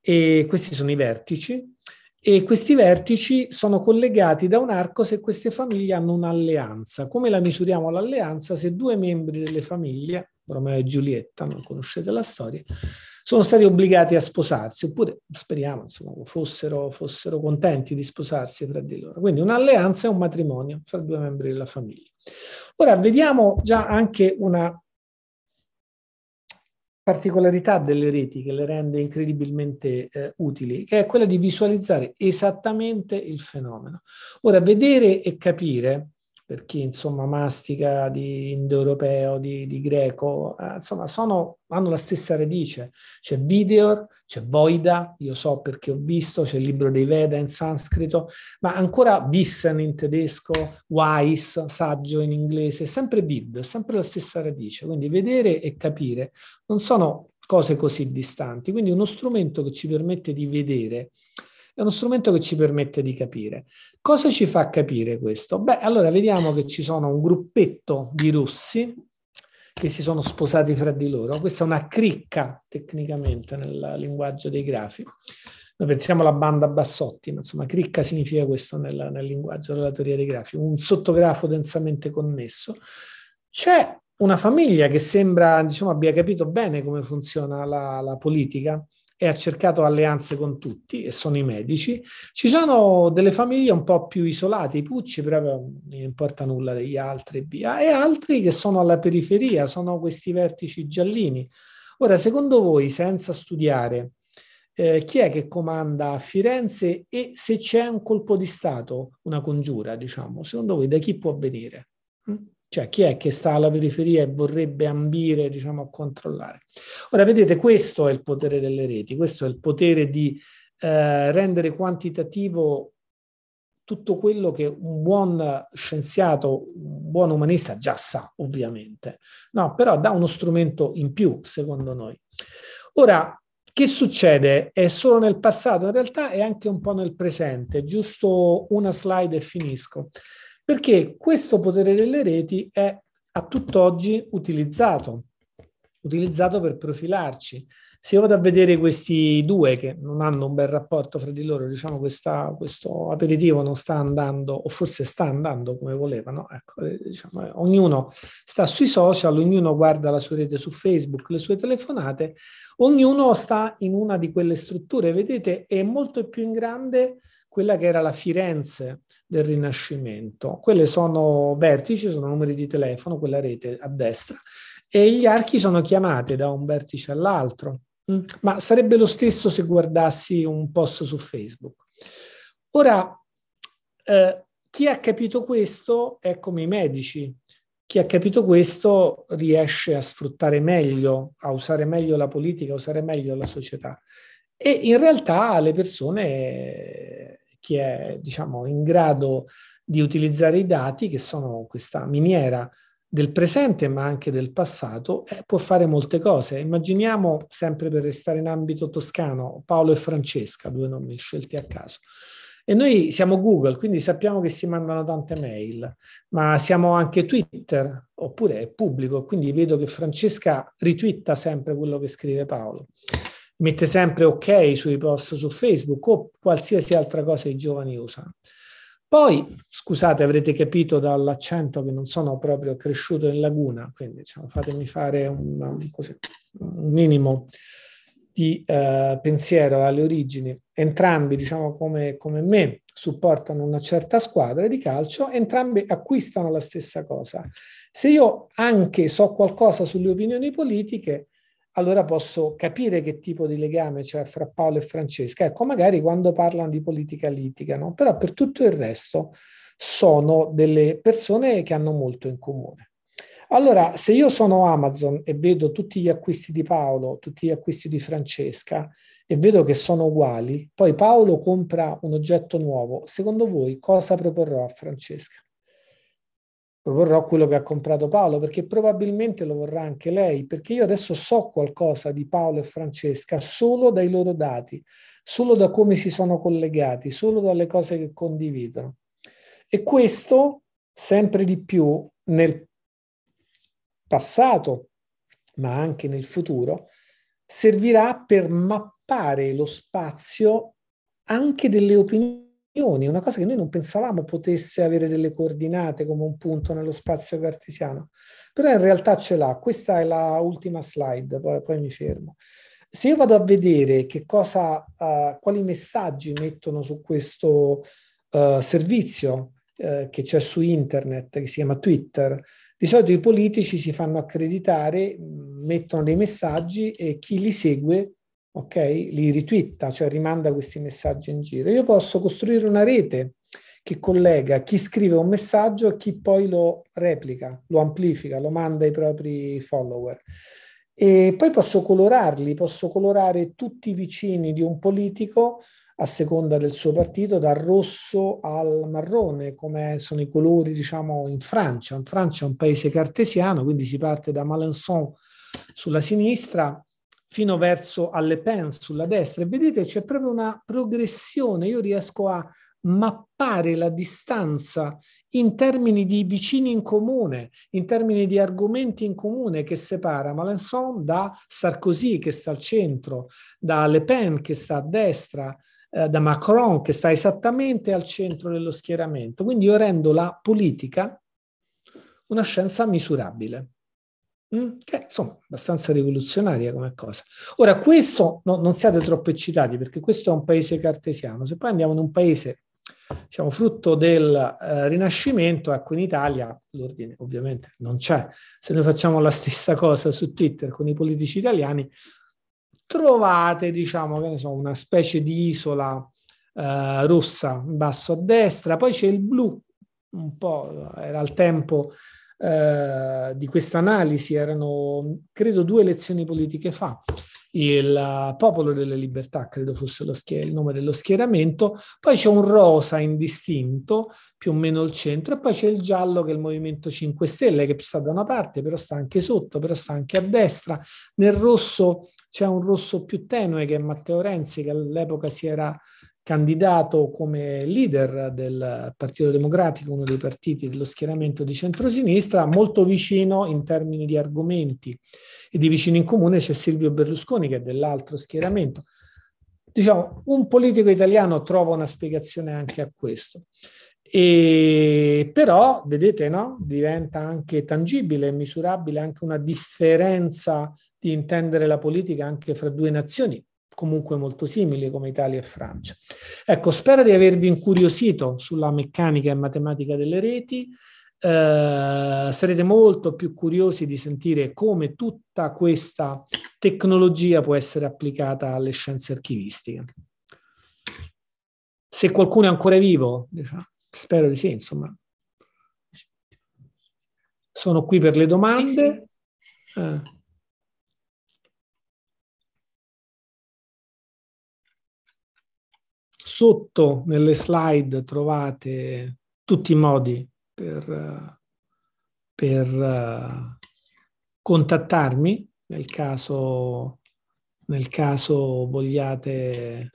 C: e questi sono i vertici e questi vertici sono collegati da un arco se queste famiglie hanno un'alleanza. Come la misuriamo l'alleanza? Se due membri delle famiglie, Romeo e Giulietta, non conoscete la storia, sono stati obbligati a sposarsi, oppure speriamo insomma, fossero, fossero contenti di sposarsi tra di loro. Quindi un'alleanza e un matrimonio fra due membri della famiglia. Ora vediamo già anche una particolarità delle reti che le rende incredibilmente eh, utili, che è quella di visualizzare esattamente il fenomeno. Ora, vedere e capire per chi insomma mastica di indoeuropeo, di, di greco, eh, insomma sono, hanno la stessa radice. C'è Videor, c'è Voida, io so perché ho visto, c'è il libro dei Veda in sanscrito, ma ancora Wissen in tedesco, Weiss, saggio in inglese, sempre Vid, sempre la stessa radice. Quindi vedere e capire non sono cose così distanti, quindi uno strumento che ci permette di vedere è uno strumento che ci permette di capire. Cosa ci fa capire questo? Beh, allora vediamo che ci sono un gruppetto di russi che si sono sposati fra di loro. Questa è una cricca tecnicamente nel linguaggio dei grafi. Noi pensiamo alla banda Bassotti, ma insomma cricca significa questo nel, nel linguaggio della teoria dei grafi, un sottografo densamente connesso. C'è una famiglia che sembra diciamo, abbia capito bene come funziona la, la politica e ha cercato alleanze con tutti, e sono i medici. Ci sono delle famiglie un po' più isolate, i Pucci proprio non importa nulla degli altri, via, e altri che sono alla periferia, sono questi vertici giallini. Ora, secondo voi, senza studiare, eh, chi è che comanda a Firenze e se c'è un colpo di Stato, una congiura, diciamo, secondo voi da chi può venire? Cioè, chi è che sta alla periferia e vorrebbe ambire, diciamo, a controllare? Ora, vedete, questo è il potere delle reti, questo è il potere di eh, rendere quantitativo tutto quello che un buon scienziato, un buon umanista già sa, ovviamente. No, però dà uno strumento in più, secondo noi. Ora, che succede? È solo nel passato, in realtà è anche un po' nel presente, giusto una slide e finisco perché questo potere delle reti è a tutt'oggi utilizzato, utilizzato per profilarci. Se vado a vedere questi due che non hanno un bel rapporto fra di loro, diciamo questa, questo aperitivo non sta andando, o forse sta andando come volevano, ecco, eh, diciamo, eh, ognuno sta sui social, ognuno guarda la sua rete su Facebook, le sue telefonate, ognuno sta in una di quelle strutture, vedete, è molto più in grande quella che era la Firenze del Rinascimento. Quelle sono vertici, sono numeri di telefono, quella rete a destra, e gli archi sono chiamate da un vertice all'altro. Mm, ma sarebbe lo stesso se guardassi un post su Facebook. Ora, eh, chi ha capito questo è come i medici. Chi ha capito questo riesce a sfruttare meglio, a usare meglio la politica, a usare meglio la società. E in realtà le persone chi è diciamo, in grado di utilizzare i dati, che sono questa miniera del presente ma anche del passato, eh, può fare molte cose. Immaginiamo, sempre per restare in ambito toscano, Paolo e Francesca, due nomi scelti a caso. E noi siamo Google, quindi sappiamo che si mandano tante mail, ma siamo anche Twitter, oppure è pubblico, quindi vedo che Francesca ritwitta sempre quello che scrive Paolo mette sempre ok sui post su Facebook o qualsiasi altra cosa i giovani usano. Poi, scusate, avrete capito dall'accento che non sono proprio cresciuto in laguna, quindi diciamo, fatemi fare un, così, un minimo di uh, pensiero alle origini. Entrambi, diciamo come, come me, supportano una certa squadra di calcio, entrambi acquistano la stessa cosa. Se io anche so qualcosa sulle opinioni politiche, allora posso capire che tipo di legame c'è fra Paolo e Francesca. Ecco, magari quando parlano di politica litigano, però per tutto il resto sono delle persone che hanno molto in comune. Allora, se io sono Amazon e vedo tutti gli acquisti di Paolo, tutti gli acquisti di Francesca e vedo che sono uguali, poi Paolo compra un oggetto nuovo, secondo voi cosa proporrò a Francesca? Proporrò quello che ha comprato Paolo, perché probabilmente lo vorrà anche lei, perché io adesso so qualcosa di Paolo e Francesca solo dai loro dati, solo da come si sono collegati, solo dalle cose che condividono. E questo sempre di più nel passato, ma anche nel futuro, servirà per mappare lo spazio anche delle opinioni una cosa che noi non pensavamo potesse avere delle coordinate come un punto nello spazio cartesiano, però in realtà ce l'ha. Questa è la ultima slide, poi, poi mi fermo. Se io vado a vedere che cosa, uh, quali messaggi mettono su questo uh, servizio uh, che c'è su internet, che si chiama Twitter, di solito i politici si fanno accreditare, mettono dei messaggi e chi li segue ok? Li ritwitta, cioè rimanda questi messaggi in giro. Io posso costruire una rete che collega chi scrive un messaggio e chi poi lo replica, lo amplifica, lo manda ai propri follower. E poi posso colorarli, posso colorare tutti i vicini di un politico a seconda del suo partito, dal rosso al marrone, come sono i colori, diciamo, in Francia. In Francia è un paese cartesiano, quindi si parte da Malençon sulla sinistra fino verso alle Pen sulla destra e vedete c'è proprio una progressione, io riesco a mappare la distanza in termini di vicini in comune, in termini di argomenti in comune che separa Malençon da Sarkozy che sta al centro, da Le Pen che sta a destra, eh, da Macron che sta esattamente al centro dello schieramento. Quindi io rendo la politica una scienza misurabile. Mm, che insomma abbastanza rivoluzionaria come cosa. Ora, questo no, non siate troppo eccitati perché questo è un paese cartesiano. Se poi andiamo in un paese, diciamo, frutto del eh, Rinascimento, ecco, in Italia l'ordine ovviamente non c'è. Se noi facciamo la stessa cosa su Twitter con i politici italiani, trovate, diciamo, che ne so, una specie di isola eh, rossa in basso a destra, poi c'è il blu, un po', era al tempo eh, di questa analisi, erano credo due elezioni politiche fa, il Popolo delle Libertà, credo fosse schier- il nome dello schieramento, poi c'è un rosa indistinto, più o meno il centro, e poi c'è il giallo che è il Movimento 5 Stelle, che sta da una parte, però sta anche sotto, però sta anche a destra. Nel rosso c'è un rosso più tenue che è Matteo Renzi, che all'epoca si era candidato come leader del Partito Democratico, uno dei partiti dello schieramento di centrosinistra, molto vicino in termini di argomenti e di vicino in comune c'è Silvio Berlusconi che è dell'altro schieramento. Diciamo, un politico italiano trova una spiegazione anche a questo. E però, vedete, no? diventa anche tangibile e misurabile anche una differenza di intendere la politica anche fra due nazioni comunque molto simili come Italia e Francia. Ecco, spero di avervi incuriosito sulla meccanica e matematica delle reti. Eh, sarete molto più curiosi di sentire come tutta questa tecnologia può essere applicata alle scienze archivistiche. Se qualcuno è ancora vivo, diciamo, spero di sì, insomma. Sono qui per le domande. Eh. Sotto nelle slide trovate tutti i modi per, per uh, contattarmi nel caso, nel caso vogliate.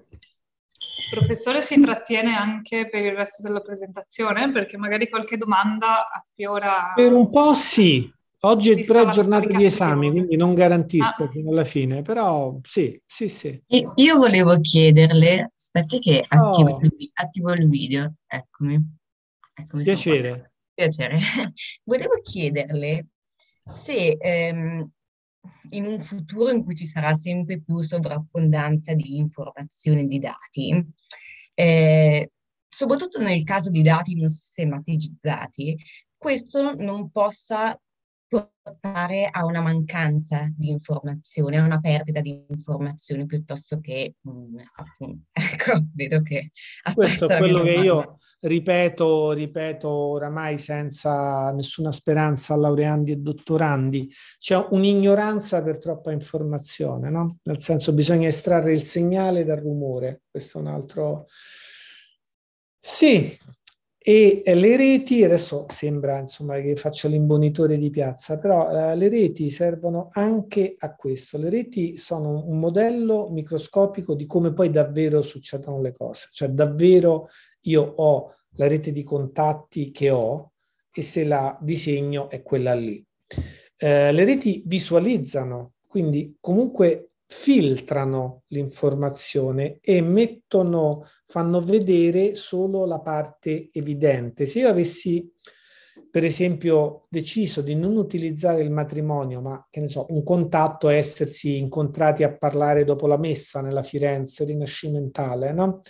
A: Il professore si trattiene anche per il resto della presentazione perché magari qualche domanda affiora.
C: Per un po' sì, Oggi è tre giornate di esami, quindi non garantisco ah. fino alla fine, però sì, sì, sì.
E: Io volevo chiederle, aspetti che attivo, oh. il, attivo il video, eccomi.
C: eccomi Piacere.
E: Piacere. volevo chiederle se ehm, in un futuro in cui ci sarà sempre più sovrabbondanza di informazioni e di dati, eh, soprattutto nel caso di dati non sistematizzati, questo non possa portare a una mancanza di informazione, a una perdita di informazioni piuttosto che, mh, mm, ecco, vedo che...
C: Questo è quello che io ripeto, ripeto oramai senza nessuna speranza a laureandi e dottorandi, c'è un'ignoranza per troppa informazione, no? Nel senso bisogna estrarre il segnale dal rumore, questo è un altro... Sì, e le reti, adesso sembra insomma che faccio l'imbonitore di piazza, però eh, le reti servono anche a questo. Le reti sono un modello microscopico di come poi davvero succedono le cose. Cioè davvero io ho la rete di contatti che ho e se la disegno è quella lì. Eh, le reti visualizzano, quindi comunque filtrano l'informazione e mettono, fanno vedere solo la parte evidente. Se io avessi, per esempio, deciso di non utilizzare il matrimonio, ma che ne so, un contatto, essersi incontrati a parlare dopo la messa nella Firenze rinascimentale, no?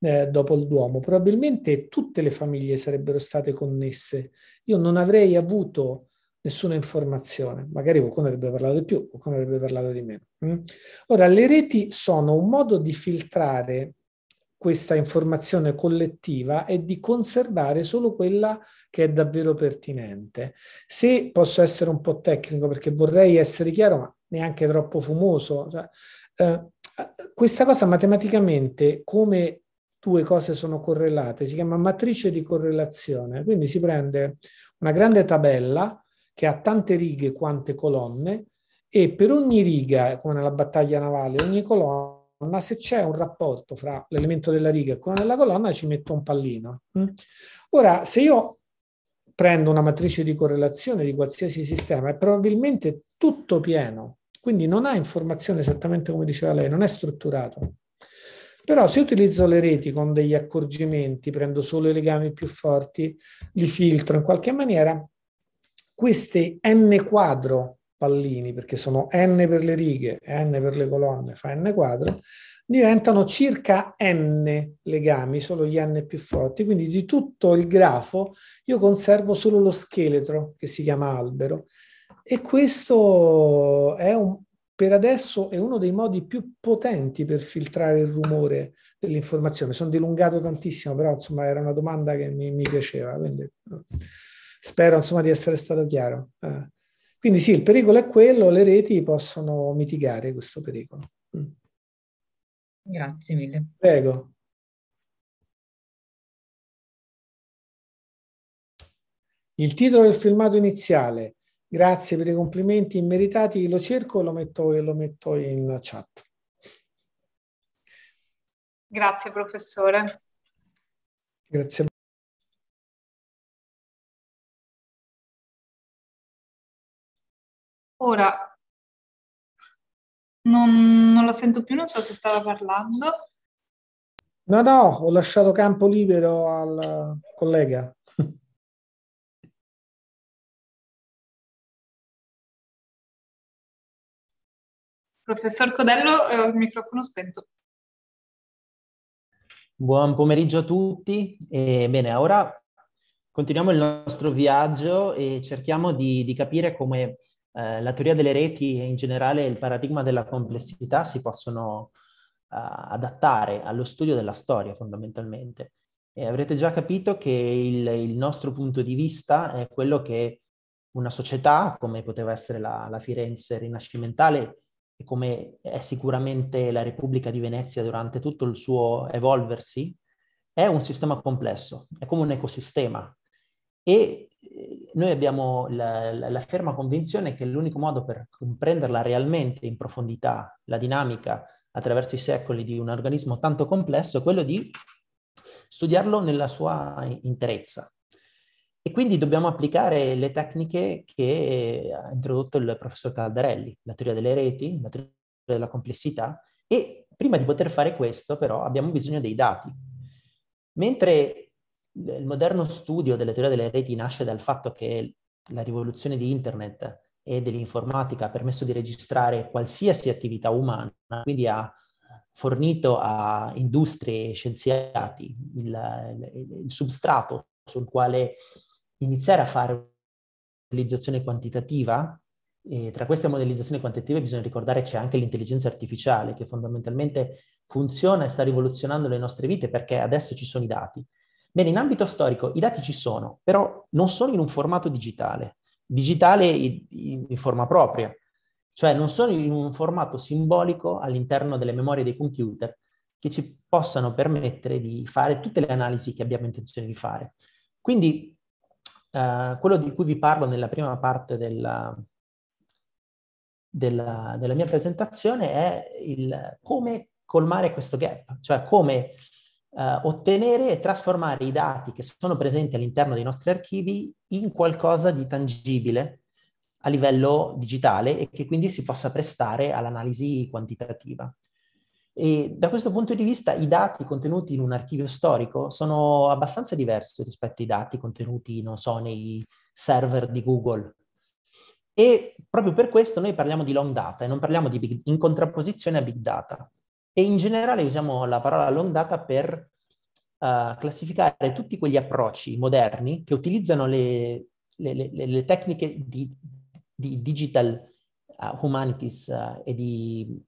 C: eh, dopo il Duomo, probabilmente tutte le famiglie sarebbero state connesse. Io non avrei avuto nessuna informazione. Magari qualcuno avrebbe parlato di più, qualcuno avrebbe parlato di meno. Mm? Ora, le reti sono un modo di filtrare questa informazione collettiva e di conservare solo quella che è davvero pertinente. Se posso essere un po' tecnico perché vorrei essere chiaro, ma neanche troppo fumoso, cioè, eh, questa cosa matematicamente, come due cose sono correlate, si chiama matrice di correlazione. Quindi si prende una grande tabella che ha tante righe quante colonne e per ogni riga, come nella battaglia navale, ogni colonna, se c'è un rapporto fra l'elemento della riga e quello della colonna, ci metto un pallino. Mm? Ora, se io prendo una matrice di correlazione di qualsiasi sistema, è probabilmente tutto pieno, quindi non ha informazione esattamente come diceva lei, non è strutturato. Però se utilizzo le reti con degli accorgimenti, prendo solo i legami più forti, li filtro in qualche maniera, queste n quadro pallini, perché sono n per le righe, n per le colonne, fa n quadro, diventano circa n legami, solo gli n più forti. Quindi di tutto il grafo io conservo solo lo scheletro, che si chiama albero. E questo è un, per adesso è uno dei modi più potenti per filtrare il rumore dell'informazione. Sono dilungato tantissimo, però insomma era una domanda che mi, mi piaceva, quindi spero insomma di essere stato chiaro. Eh. Quindi sì, il pericolo è quello, le reti possono mitigare questo pericolo. Mm.
E: Grazie mille.
C: Prego. Il titolo del filmato iniziale, grazie per i complimenti immeritati, lo cerco e lo metto, lo metto in chat.
A: Grazie professore.
C: Grazie a
A: Ora, non, non, la sento più, non so se stava parlando.
C: No, no, ho lasciato campo libero al collega.
A: Professor Codello, ho il microfono spento.
F: Buon pomeriggio a tutti. E, bene, ora continuiamo il nostro viaggio e cerchiamo di, di capire come eh, la teoria delle reti e in generale il paradigma della complessità si possono uh, adattare allo studio della storia fondamentalmente. E avrete già capito che il, il, nostro punto di vista è quello che una società, come poteva essere la, la Firenze rinascimentale e come è sicuramente la Repubblica di Venezia durante tutto il suo evolversi, è un sistema complesso, è come un ecosistema. E noi abbiamo la, la, la, ferma convinzione che l'unico modo per comprenderla realmente in profondità, la dinamica attraverso i secoli di un organismo tanto complesso, è quello di studiarlo nella sua interezza. E quindi dobbiamo applicare le tecniche che ha introdotto il professor Caldarelli, la teoria delle reti, la teoria della complessità, e prima di poter fare questo però abbiamo bisogno dei dati. Mentre il moderno studio delle teorie delle reti nasce dal fatto che la rivoluzione di internet e dell'informatica ha permesso di registrare qualsiasi attività umana, quindi ha fornito a industrie e scienziati il, il, il substrato sul quale iniziare a fare modellizzazione quantitativa. E tra queste modellizzazioni quantitative bisogna ricordare c'è anche l'intelligenza artificiale che fondamentalmente funziona e sta rivoluzionando le nostre vite perché adesso ci sono i dati. Bene, in ambito storico i dati ci sono, però non sono in un formato digitale, digitale in, forma propria, cioè non sono in un formato simbolico all'interno delle memorie dei computer che ci possano permettere di fare tutte le analisi che abbiamo intenzione di fare. Quindi eh, quello di cui vi parlo nella prima parte della, della, della mia presentazione è il come colmare questo gap, cioè come Uh, ottenere e trasformare i dati che sono presenti all'interno dei nostri archivi in qualcosa di tangibile a livello digitale e che quindi si possa prestare all'analisi quantitativa. E da questo punto di vista i dati contenuti in un archivio storico sono abbastanza diversi rispetto ai dati contenuti, non so, nei server di Google. E proprio per questo noi parliamo di long data e non parliamo di big, in contrapposizione a big data. E in generale usiamo la parola long data per uh, classificare tutti quegli approcci moderni che utilizzano le, le, le, le tecniche di, di digital uh, humanities uh, e, di,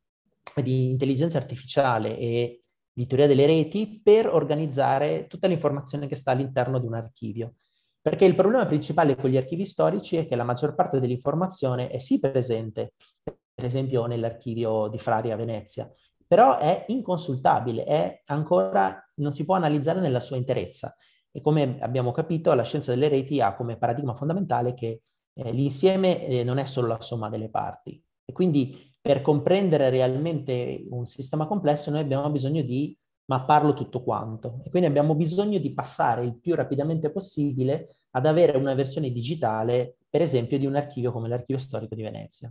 F: di intelligenza artificiale e di teoria delle reti per organizzare tutta l'informazione che sta all'interno di un archivio. Perché il problema principale con gli archivi storici è che la maggior parte dell'informazione è sì presente, per esempio nell'archivio di Frari a Venezia, però è inconsultabile, è ancora, non si può analizzare nella sua interezza. E come abbiamo capito, la scienza delle reti ha come paradigma fondamentale che eh, l'insieme eh, non è solo la somma delle parti. E quindi per comprendere realmente un sistema complesso noi abbiamo bisogno di mapparlo tutto quanto. E quindi abbiamo bisogno di passare il più rapidamente possibile ad avere una versione digitale, per esempio, di un archivio come l'archivio storico di Venezia.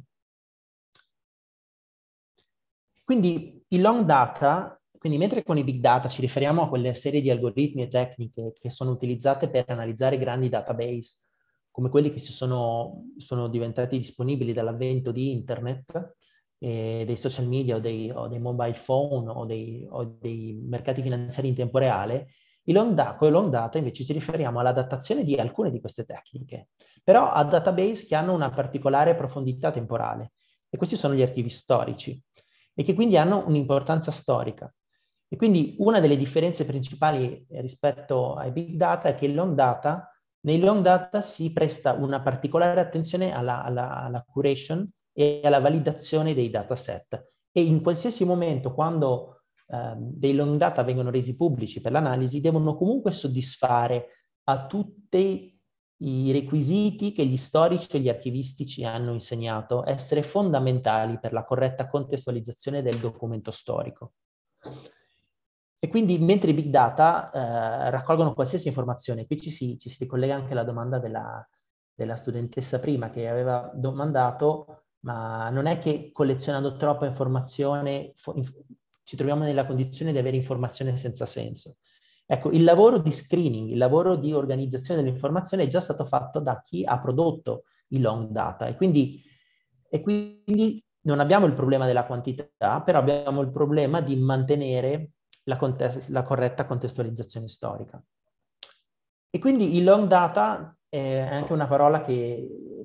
F: Quindi il long data, quindi mentre con i big data ci riferiamo a quelle serie di algoritmi e tecniche che sono utilizzate per analizzare grandi database come quelli che si sono, sono diventati disponibili dall'avvento di internet, eh, dei social media o dei, o dei, mobile phone o dei, o dei mercati finanziari in tempo reale, il long da, con il long data invece ci riferiamo all'adattazione di alcune di queste tecniche, però a database che hanno una particolare profondità temporale e questi sono gli archivi storici e che quindi hanno un'importanza storica. E quindi una delle differenze principali rispetto ai big data è che il long data, nei long data si presta una particolare attenzione alla, alla, alla curation e alla validazione dei dataset. E in qualsiasi momento, quando eh, dei long data vengono resi pubblici per l'analisi, devono comunque soddisfare a tutti i requisiti che gli storici e gli archivistici hanno insegnato essere fondamentali per la corretta contestualizzazione del documento storico. E quindi mentre i big data eh, raccolgono qualsiasi informazione, qui ci si, ci si ricollega anche alla domanda della, della studentessa prima che aveva domandato ma non è che collezionando troppa informazione ci troviamo nella condizione di avere informazione senza senso. Ecco, il lavoro di screening, il lavoro di organizzazione dell'informazione è già stato fatto da chi ha prodotto i long data e quindi, e quindi non abbiamo il problema della quantità, però abbiamo il problema di mantenere la, contes- la corretta contestualizzazione storica. E quindi il long data è anche una parola che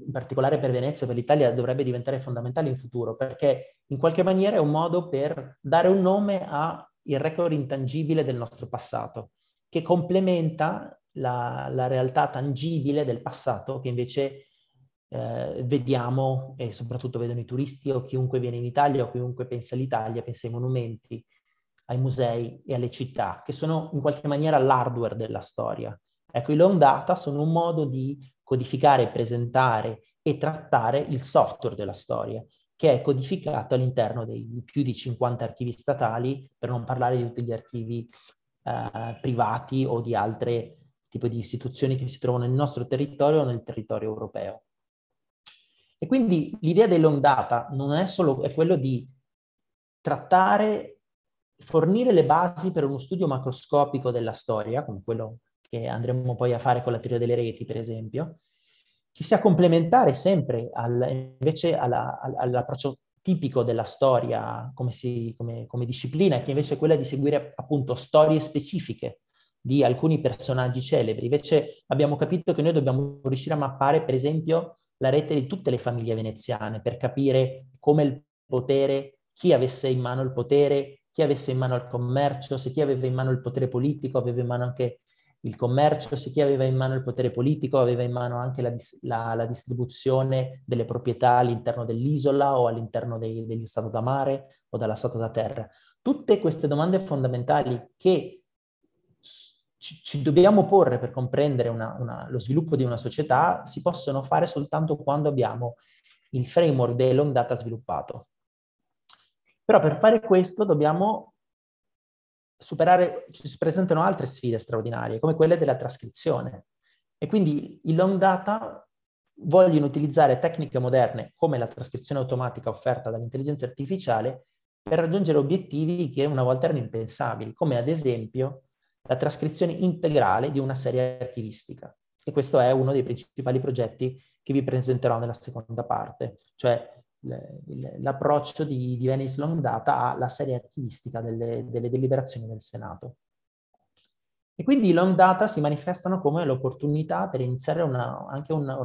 F: in particolare per Venezia e per l'Italia dovrebbe diventare fondamentale in futuro, perché in qualche maniera è un modo per dare un nome al record intangibile del nostro passato, che complementa la, la realtà tangibile del passato che invece eh, vediamo e soprattutto vedono i turisti o chiunque viene in Italia o chiunque pensa all'Italia, pensa ai monumenti, ai musei e alle città, che sono in qualche maniera l'hardware della storia. Ecco, i long data sono un modo di codificare, presentare e trattare il software della storia, che è codificato all'interno dei più di 50 archivi statali, per non parlare di tutti gli archivi eh, privati o di altre tipi di istituzioni che si trovano nel nostro territorio o nel territorio europeo. E quindi l'idea dei long data non è solo è quello di trattare, fornire le basi per uno studio macroscopico della storia, come quello che andremo poi a fare con la teoria delle reti, per esempio, che sia complementare sempre al, invece alla, all'approccio tipico della storia come, si, come, come disciplina, che invece è quella di seguire appunto storie specifiche di alcuni personaggi celebri. Invece abbiamo capito che noi dobbiamo riuscire a mappare, per esempio, la rete di tutte le famiglie veneziane per capire come il potere, chi avesse in mano il potere, chi avesse in mano il commercio, se chi aveva in mano il potere politico aveva in mano anche il commercio, se chi aveva in mano il potere politico aveva in mano anche la, la, la distribuzione delle proprietà all'interno dell'isola o all'interno dei, degli stati da mare o dalla stata da terra. Tutte queste domande fondamentali che ci, ci dobbiamo porre per comprendere una, una, lo sviluppo di una società si possono fare soltanto quando abbiamo il framework dei long data sviluppato. Però per fare questo dobbiamo superare, ci presentano altre sfide straordinarie, come quelle della trascrizione. E quindi i long data vogliono utilizzare tecniche moderne come la trascrizione automatica offerta dall'intelligenza artificiale per raggiungere obiettivi che una volta erano impensabili, come ad esempio la trascrizione integrale di una serie archivistica. E questo è uno dei principali progetti che vi presenterò nella seconda parte, cioè l'approccio di, di Venice Long Data alla serie archivistica delle, delle deliberazioni del Senato. E quindi i long data si manifestano come l'opportunità per iniziare una, anche una,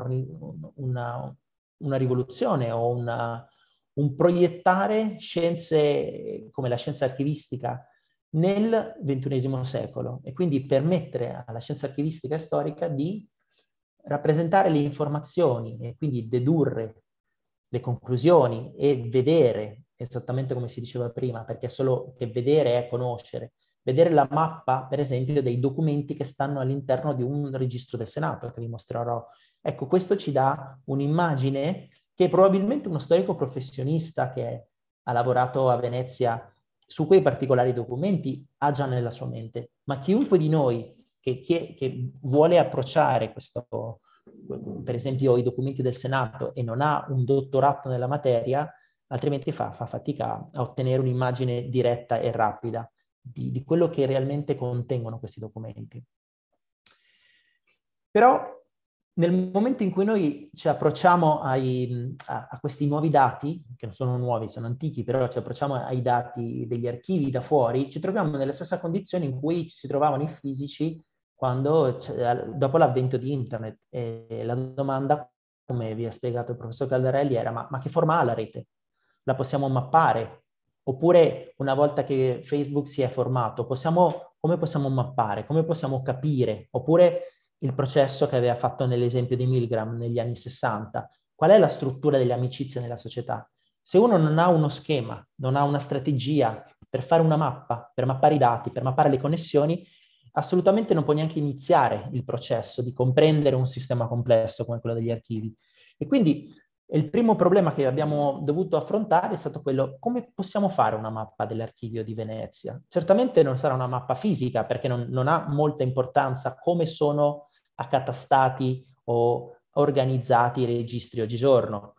F: una, una, rivoluzione o un proiettare scienze come la scienza archivistica nel XXI secolo e quindi permettere alla scienza archivistica e storica di rappresentare le informazioni e quindi dedurre le conclusioni e vedere, esattamente come si diceva prima, perché solo che vedere è conoscere, vedere la mappa, per esempio, dei documenti che stanno all'interno di un registro del Senato, che vi mostrerò. Ecco, questo ci dà un'immagine che probabilmente uno storico professionista che ha lavorato a Venezia su quei particolari documenti ha già nella sua mente, ma chiunque di noi che, che, che vuole approcciare questo, per esempio i documenti del Senato e non ha un dottorato nella materia, altrimenti fa, fa fatica a ottenere un'immagine diretta e rapida di, di, quello che realmente contengono questi documenti. Però nel momento in cui noi ci approcciamo ai, a, a, questi nuovi dati, che non sono nuovi, sono antichi, però ci approcciamo ai dati degli archivi da fuori, ci troviamo nella stessa condizione in cui ci si trovavano i fisici quando, dopo l'avvento di Internet. E la domanda, come vi ha spiegato il professor Caldarelli, era ma, ma che forma ha la rete? La possiamo mappare? Oppure una volta che Facebook si è formato, possiamo, come possiamo mappare? Come possiamo capire? Oppure il processo che aveva fatto nell'esempio di Milgram negli anni 60. Qual è la struttura delle amicizie nella società? Se uno non ha uno schema, non ha una strategia per fare una mappa, per mappare i dati, per mappare le connessioni, assolutamente non può neanche iniziare il processo di comprendere un sistema complesso come quello degli archivi. E quindi il primo problema che abbiamo dovuto affrontare è stato quello come possiamo fare una mappa dell'archivio di Venezia. Certamente non sarà una mappa fisica perché non, non ha molta importanza come sono accatastati o organizzati i registri oggigiorno.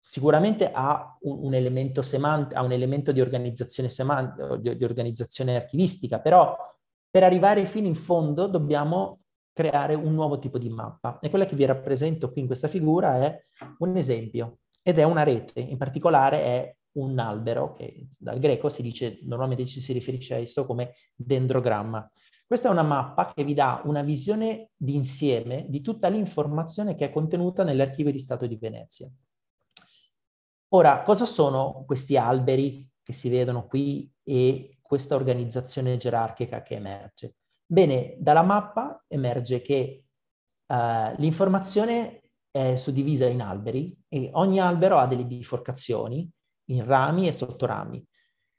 F: Sicuramente ha un, un elemento semantico, ha un elemento di organizzazione, semant- di, di organizzazione archivistica, però per arrivare fino in fondo dobbiamo creare un nuovo tipo di mappa. E quella che vi rappresento qui in questa figura è un esempio ed è una rete, in particolare è un albero che dal greco si dice, normalmente ci si riferisce a esso come dendrogramma. Questa è una mappa che vi dà una visione d'insieme di tutta l'informazione che è contenuta nell'archivio di Stato di Venezia. Ora, cosa sono questi alberi che si vedono qui e questa organizzazione gerarchica che emerge? Bene, dalla mappa emerge che uh, l'informazione è suddivisa in alberi e ogni albero ha delle biforcazioni in rami e sottorami.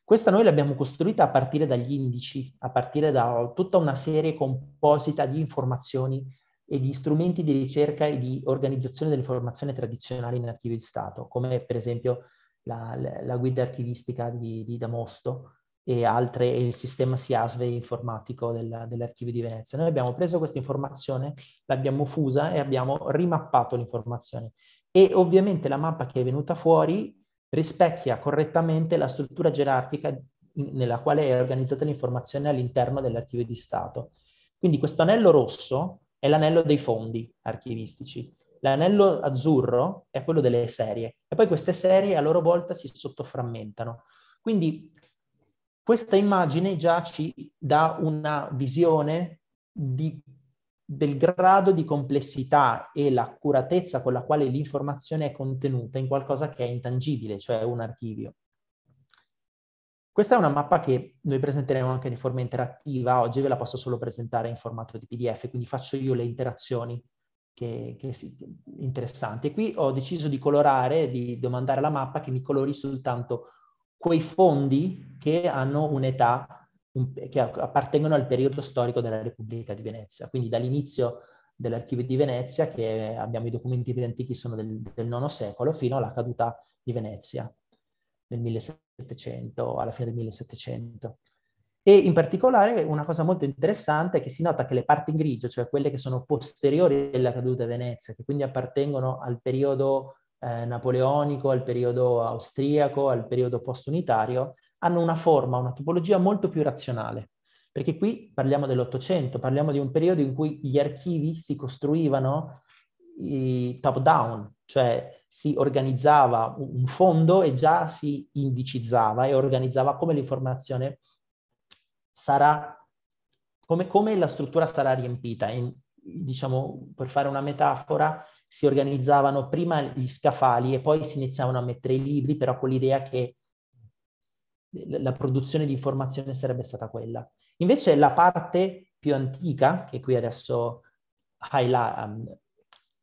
F: Questa noi l'abbiamo costruita a partire dagli indici, a partire da tutta una serie composita di informazioni e di strumenti di ricerca e di organizzazione dell'informazione tradizionali in archivio di Stato, come per esempio la, la guida archivistica di, di, Damosto e altre, e il sistema SIASVE informatico del, dell'archivio di Venezia. Noi abbiamo preso questa informazione, l'abbiamo fusa e abbiamo rimappato l'informazione. E ovviamente la mappa che è venuta fuori rispecchia correttamente la struttura gerarchica nella quale è organizzata l'informazione all'interno dell'archivio di Stato. Quindi questo anello rosso è l'anello dei fondi archivistici, l'anello azzurro è quello delle serie e poi queste serie a loro volta si sottoframmentano. Quindi questa immagine già ci dà una visione di del grado di complessità e l'accuratezza con la quale l'informazione è contenuta in qualcosa che è intangibile, cioè un archivio. Questa è una mappa che noi presenteremo anche di forma interattiva, oggi ve la posso solo presentare in formato di PDF, quindi faccio io le interazioni che, che sì, interessanti. E qui ho deciso di colorare, di domandare alla mappa che mi colori soltanto quei fondi che hanno un'età che appartengono al periodo storico della Repubblica di Venezia, quindi dall'inizio dell'archivio di Venezia, che abbiamo i documenti più antichi sono del, del IX secolo, fino alla caduta di Venezia nel 1700, alla fine del 1700. E in particolare una cosa molto interessante è che si nota che le parti in grigio, cioè quelle che sono posteriori alla caduta di Venezia, che quindi appartengono al periodo eh, napoleonico, al periodo austriaco, al periodo post-unitario, hanno una forma, una topologia molto più razionale. Perché qui parliamo dell'Ottocento, parliamo di un periodo in cui gli archivi si costruivano top down, cioè si organizzava un fondo e già si indicizzava e organizzava come l'informazione sarà, come, come la struttura sarà riempita. E, diciamo, per fare una metafora, si organizzavano prima gli scaffali e poi si iniziavano a mettere i libri, però con l'idea che la produzione di informazione sarebbe stata quella. Invece la parte più antica, che qui adesso um,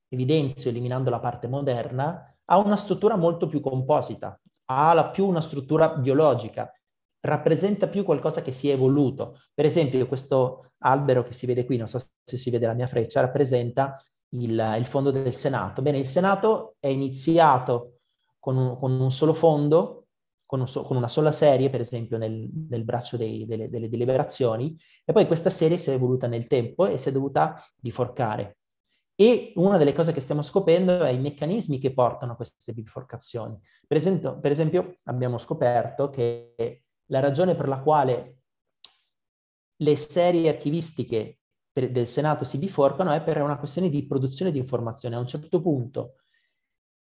F: evidenzio eliminando la parte moderna, ha una struttura molto più composita, ha più una struttura biologica, rappresenta più qualcosa che si è evoluto. Per esempio questo albero che si vede qui, non so se si vede la mia freccia, rappresenta il, il fondo del Senato. Bene, il Senato è iniziato con un, con un solo fondo con, un so, con, una sola serie, per esempio nel, nel braccio dei, delle, delle, deliberazioni, e poi questa serie si è evoluta nel tempo e si è dovuta biforcare. E una delle cose che stiamo scoprendo è i meccanismi che portano a queste biforcazioni. Per esempio, per esempio abbiamo scoperto che la ragione per la quale le serie archivistiche per, del Senato si biforcano è per una questione di produzione di informazione. A un certo punto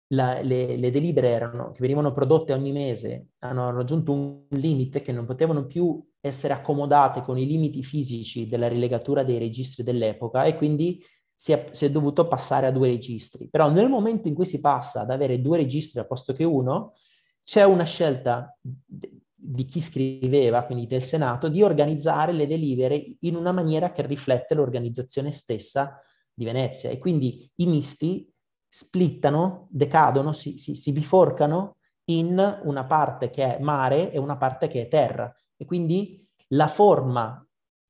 F: la, le, le, delibere erano, che venivano prodotte ogni mese hanno raggiunto un limite che non potevano più essere accomodate con i limiti fisici della rilegatura dei registri dell'epoca e quindi si è, si è, dovuto passare a due registri. Però nel momento in cui si passa ad avere due registri al posto che uno, c'è una scelta di chi scriveva, quindi del Senato, di organizzare le delibere in una maniera che riflette l'organizzazione stessa di Venezia. E quindi i misti splittano, decadono, si, si, si biforcano in una parte che è mare e una parte che è terra. E quindi la forma,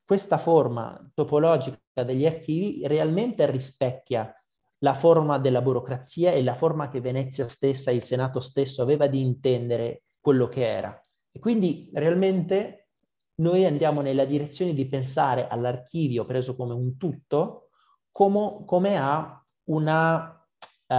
F: questa forma topologica degli archivi realmente rispecchia la forma della burocrazia e la forma che Venezia stessa, il Senato stesso aveva di intendere quello che era. E quindi realmente noi andiamo nella direzione di pensare all'archivio preso come un tutto, come, come a una uh,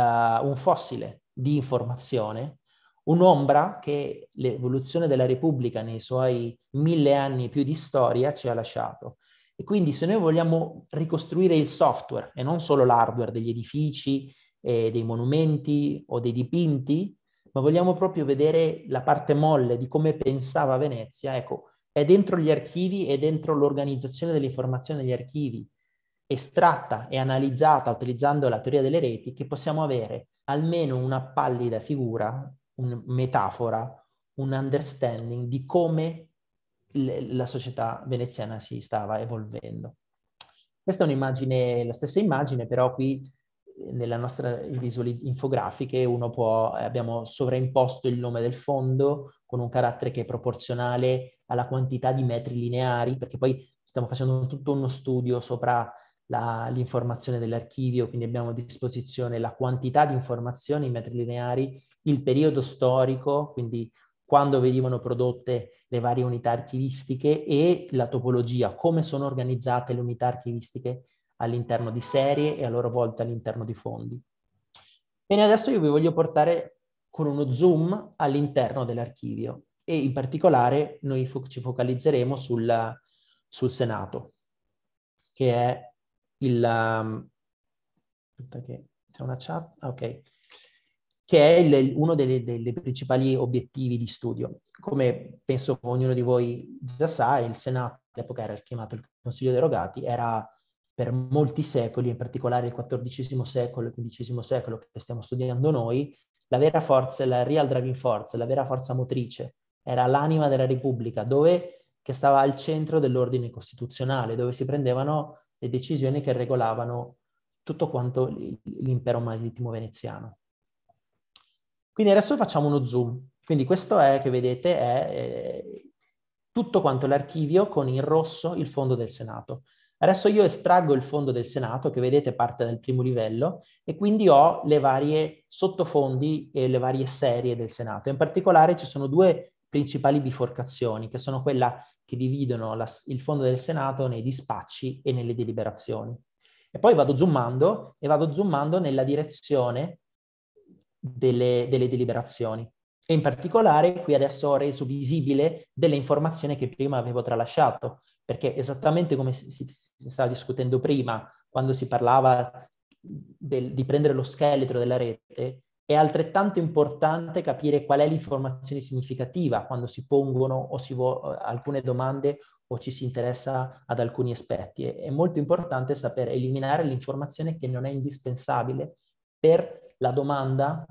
F: un fossile di informazione, un'ombra che l'evoluzione della Repubblica nei suoi mille anni più di storia ci ha lasciato. E quindi se noi vogliamo ricostruire il software e non solo l'hardware degli edifici, eh, dei monumenti o dei dipinti, ma vogliamo proprio vedere la parte molle di come pensava Venezia, ecco, è dentro gli archivi e dentro l'organizzazione dell'informazione degli archivi estratta e analizzata utilizzando la teoria delle reti che possiamo avere almeno una pallida figura, una metafora, un understanding di come la società veneziana si stava evolvendo. Questa è un'immagine, la stessa immagine, però qui nella nostra visuali infografiche uno può, abbiamo sovraimposto il nome del fondo con un carattere che è proporzionale alla quantità di metri lineari, perché poi stiamo facendo tutto uno studio sopra la, l'informazione dell'archivio, quindi abbiamo a disposizione la quantità di informazioni in metri lineari, il periodo storico, quindi quando venivano prodotte le varie unità archivistiche e la topologia, come sono organizzate le unità archivistiche all'interno di serie e a loro volta all'interno di fondi. Bene, adesso io vi voglio portare con uno zoom all'interno dell'archivio e in particolare noi fo- ci focalizzeremo sul, sul Senato, che è il... Um, che c'è una chat, ah, ok, che è il, uno dei, dei, principali obiettivi di studio. Come penso ognuno di voi già sa, il Senato, all'epoca era chiamato il Consiglio dei Rogati, era per molti secoli, in particolare il XIV secolo e il XV secolo che stiamo studiando noi, la vera forza, la real driving force, la vera forza motrice, era l'anima della Repubblica, dove, che stava al centro dell'ordine costituzionale, dove si prendevano le decisioni che regolavano tutto quanto l'impero marittimo veneziano. Quindi adesso facciamo uno zoom. Quindi questo è, che vedete, è eh, tutto quanto l'archivio con in rosso il fondo del Senato. Adesso io estraggo il fondo del Senato, che vedete parte dal primo livello, e quindi ho le varie sottofondi e le varie serie del Senato. In particolare ci sono due principali biforcazioni, che sono quella che dividono la, il fondo del Senato nei dispacci e nelle deliberazioni. E poi vado zoomando e vado zoomando nella direzione delle, delle deliberazioni. E in particolare qui adesso ho reso visibile delle informazioni che prima avevo tralasciato, perché esattamente come si, si, si stava discutendo prima, quando si parlava del, di prendere lo scheletro della rete, è altrettanto importante capire qual è l'informazione significativa quando si pongono o si vo- alcune domande o ci si interessa ad alcuni aspetti. È molto importante saper eliminare l'informazione che non è indispensabile per la domanda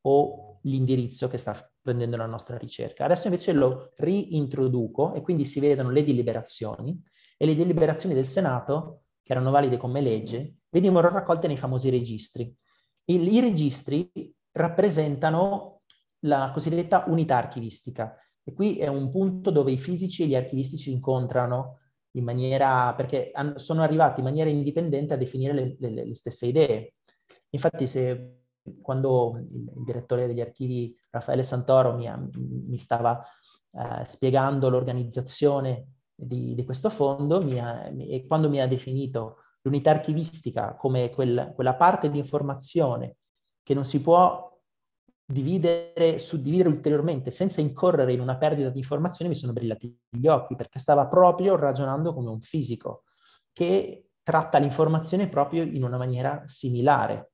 F: o l'indirizzo che sta prendendo la nostra ricerca. Adesso invece lo riintroduco e quindi si vedono le deliberazioni e le deliberazioni del Senato, che erano valide come legge, venivano raccolte nei famosi registri. Il, I registri rappresentano la cosiddetta unità archivistica e qui è un punto dove i fisici e gli archivistici si incontrano in maniera, perché sono arrivati in maniera indipendente a definire le, le, le stesse idee. Infatti se quando il, direttore degli archivi Raffaele Santoro mi, mi stava eh, spiegando l'organizzazione di, di, questo fondo mi ha, mi, e quando mi ha definito l'unità archivistica come quel, quella parte di informazione che non si può dividere, suddividere ulteriormente senza incorrere in una perdita di informazioni, mi sono brillati gli occhi perché stava proprio ragionando come un fisico che tratta l'informazione proprio in una maniera similare.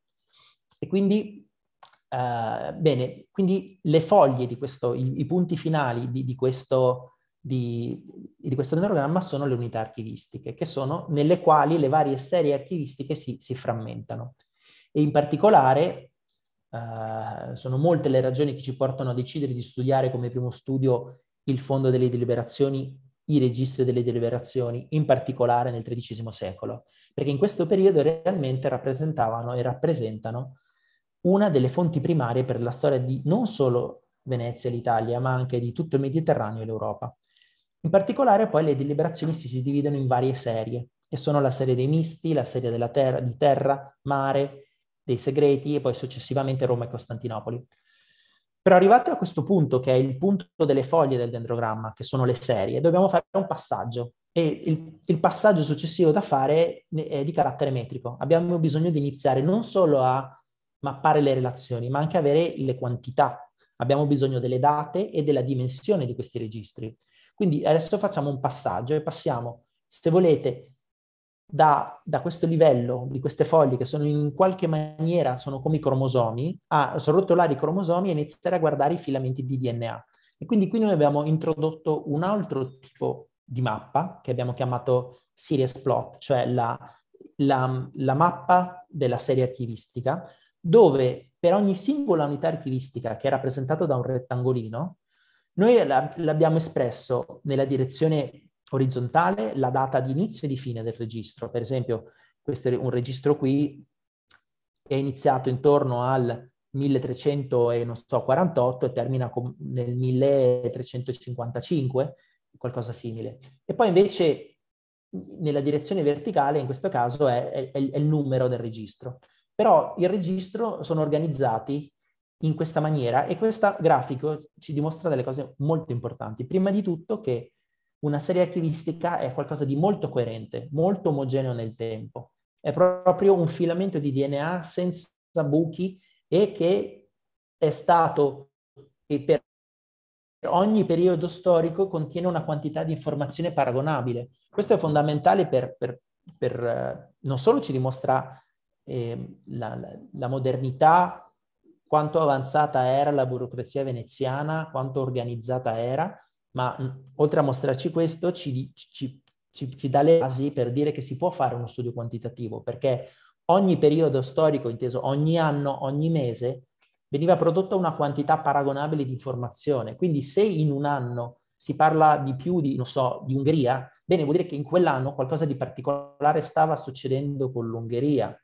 F: E quindi, eh, bene, quindi le foglie di questo, i, i punti finali di, di questo, di, di, questo dendrogramma sono le unità archivistiche, che sono nelle quali le varie serie archivistiche si, si frammentano. E in particolare eh, sono molte le ragioni che ci portano a decidere di studiare come primo studio il fondo delle deliberazioni i registri delle deliberazioni, in particolare nel XIII secolo, perché in questo periodo realmente rappresentavano e rappresentano una delle fonti primarie per la storia di non solo Venezia e l'Italia, ma anche di tutto il Mediterraneo e l'Europa. In particolare poi le deliberazioni si, si dividono in varie serie, e sono la serie dei misti, la serie terra, di terra, mare, dei segreti e poi successivamente Roma e Costantinopoli. Però arrivati a questo punto, che è il punto delle foglie del dendrogramma, che sono le serie, dobbiamo fare un passaggio. E il, il passaggio successivo da fare è di carattere metrico. Abbiamo bisogno di iniziare non solo a mappare le relazioni, ma anche avere le quantità. Abbiamo bisogno delle date e della dimensione di questi registri. Quindi adesso facciamo un passaggio e passiamo, se volete, da, da, questo livello di queste foglie che sono in qualche maniera sono come i cromosomi, a srotolare i cromosomi e iniziare a guardare i filamenti di DNA. E quindi qui noi abbiamo introdotto un altro tipo di mappa che abbiamo chiamato series plot, cioè la, la, la mappa della serie archivistica, dove per ogni singola unità archivistica che è rappresentata da un rettangolino, noi l'abbiamo espresso nella direzione orizzontale la data di inizio e di fine del registro. Per esempio, questo è un registro qui è iniziato intorno al 1348 e termina nel 1355, qualcosa simile. E poi invece nella direzione verticale, in questo caso, è, è, è il numero del registro. Però il registro sono organizzati in questa maniera e questo grafico ci dimostra delle cose molto importanti. Prima di tutto che una serie archivistica è qualcosa di molto coerente, molto omogeneo nel tempo. È proprio un filamento di DNA senza buchi e che è stato, e per ogni periodo storico contiene una quantità di informazione paragonabile. Questo è fondamentale per, per, per eh, non solo ci dimostra eh, la, la, modernità, quanto avanzata era la burocrazia veneziana, quanto organizzata era, ma oltre a mostrarci questo ci, ci, ci, ci, dà le basi per dire che si può fare uno studio quantitativo, perché ogni periodo storico, inteso ogni anno, ogni mese, veniva prodotta una quantità paragonabile di informazione. Quindi se in un anno si parla di più di, non so, di Ungheria, bene, vuol dire che in quell'anno qualcosa di particolare stava succedendo con l'Ungheria.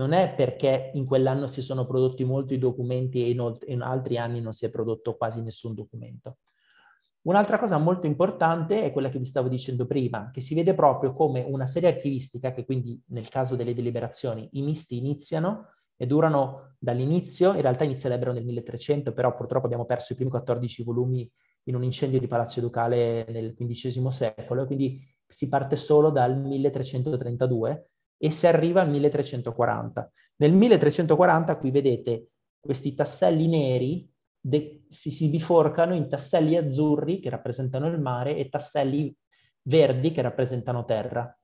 F: Non è perché in quell'anno si sono prodotti molti documenti e in, in altri anni non si è prodotto quasi nessun documento. Un'altra cosa molto importante è quella che vi stavo dicendo prima, che si vede proprio come una serie archivistica, che quindi nel caso delle deliberazioni i misti iniziano e durano dall'inizio, in realtà inizierebbero nel 1300, però purtroppo abbiamo perso i primi 14 volumi in un incendio di Palazzo Ducale nel XV secolo, quindi si parte solo dal 1332 e si arriva al 1340. Nel 1340 qui vedete questi tasselli neri de- si, si biforcano in tasselli azzurri che rappresentano il mare e tasselli verdi che rappresentano terra.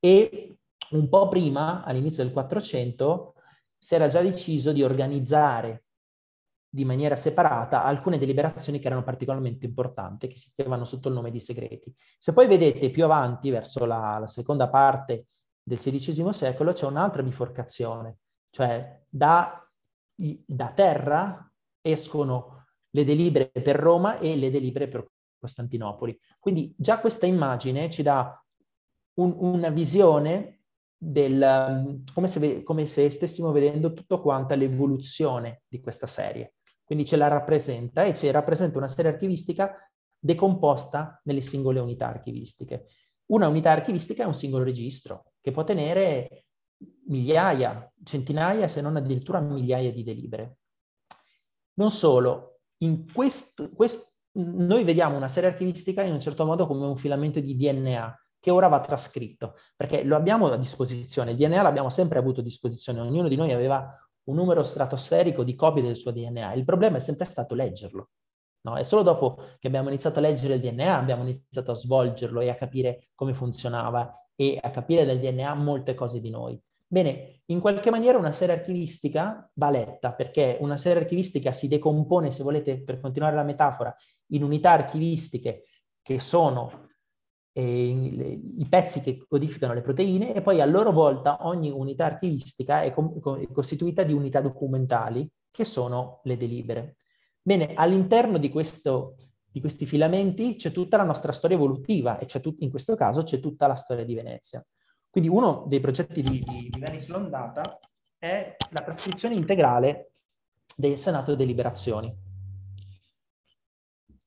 F: E un po' prima, all'inizio del 400, si era già deciso di organizzare di maniera separata alcune deliberazioni che erano particolarmente importanti, che si chiamavano sotto il nome di segreti. Se poi vedete più avanti, verso la, la seconda parte del XVI secolo, c'è un'altra biforcazione, cioè da, da terra escono le delibere per Roma e le delibere per Costantinopoli. Quindi già questa immagine ci dà un, una visione del, come se, come se stessimo vedendo tutto quanto l'evoluzione di questa serie. Quindi ce la rappresenta e ci rappresenta una serie archivistica decomposta nelle singole unità archivistiche. Una unità archivistica è un singolo registro che può tenere migliaia, centinaia, se non addirittura migliaia di delibere. Non solo, questo, questo, noi vediamo una serie archivistica in un certo modo come un filamento di DNA che ora va trascritto, perché lo abbiamo a disposizione, il DNA l'abbiamo sempre avuto a disposizione, ognuno di noi aveva un numero stratosferico di copie del suo DNA, il problema è sempre stato leggerlo. No? È solo dopo che abbiamo iniziato a leggere il DNA, abbiamo iniziato a svolgerlo e a capire come funzionava e a capire del DNA molte cose di noi. Bene, in qualche maniera una serie archivistica va letta, perché una serie archivistica si decompone, se volete, per continuare la metafora, in unità archivistiche che sono eh, i pezzi che codificano le proteine e poi a loro volta ogni unità archivistica è, com- è costituita di unità documentali che sono le delibere. Bene, all'interno di, questo, di questi filamenti c'è tutta la nostra storia evolutiva e tut- in questo caso c'è tutta la storia di Venezia. Quindi uno dei progetti di, di, di Venice Londata è la trascrizione integrale del Senato delle Liberazioni.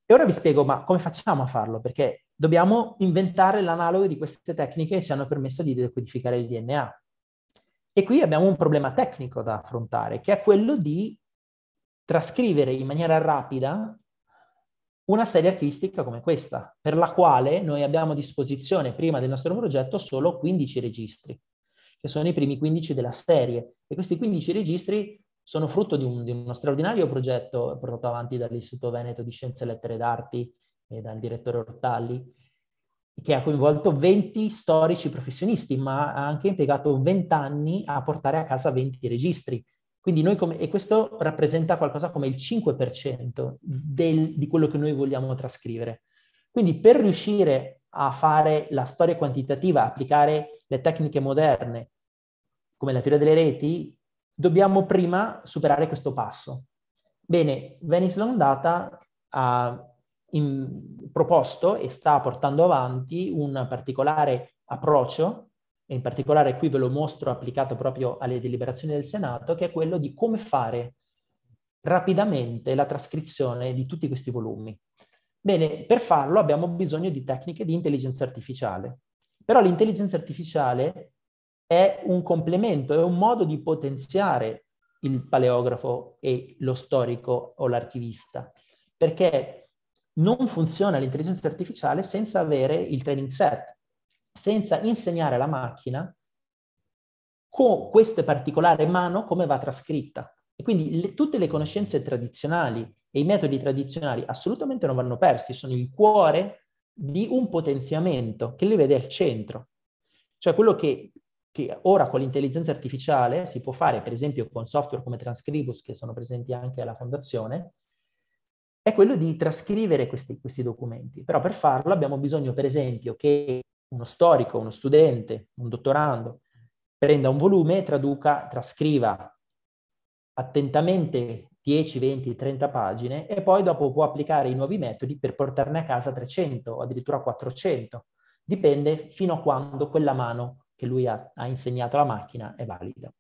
F: E ora vi spiego, ma come facciamo a farlo? Perché dobbiamo inventare l'analogo di queste tecniche che ci hanno permesso di decodificare il DNA. E qui abbiamo un problema tecnico da affrontare, che è quello di trascrivere in maniera rapida una serie archivistica come questa, per la quale noi abbiamo a disposizione, prima del nostro progetto, solo 15 registri, che sono i primi 15 della serie. E questi 15 registri sono frutto di, un, di uno straordinario progetto portato avanti dall'Istituto Veneto di Scienze e Lettere d'Arti e dal direttore Ortalli, che ha coinvolto 20 storici professionisti, ma ha anche impiegato 20 anni a portare a casa 20 registri. Quindi noi come, e questo rappresenta qualcosa come il 5% del, di quello che noi vogliamo trascrivere. Quindi per riuscire a fare la storia quantitativa, applicare le tecniche moderne, come la teoria delle reti, dobbiamo prima superare questo passo. Bene, Venice Long Data ha in, proposto e sta portando avanti un particolare approccio e in particolare qui ve lo mostro applicato proprio alle deliberazioni del Senato, che è quello di come fare rapidamente la trascrizione di tutti questi volumi. Bene, per farlo abbiamo bisogno di tecniche di intelligenza artificiale, però l'intelligenza artificiale è un complemento, è un modo di potenziare il paleografo e lo storico o l'archivista, perché non funziona l'intelligenza artificiale senza avere il training set, senza insegnare alla macchina con questa particolare mano come va trascritta. E quindi le, tutte le conoscenze tradizionali e i metodi tradizionali assolutamente non vanno persi, sono il cuore di un potenziamento che li vede al centro. Cioè quello che, che ora con l'intelligenza artificiale si può fare, per esempio con software come Transcribus, che sono presenti anche alla fondazione, è quello di trascrivere questi, questi documenti. Però per farlo abbiamo bisogno, per esempio, che uno storico, uno studente, un dottorando, prenda un volume, traduca, trascriva attentamente 10, 20, 30 pagine e poi dopo può applicare i nuovi metodi per portarne a casa 300 o addirittura 400. Dipende fino a quando quella mano che lui ha, ha insegnato alla macchina è valida.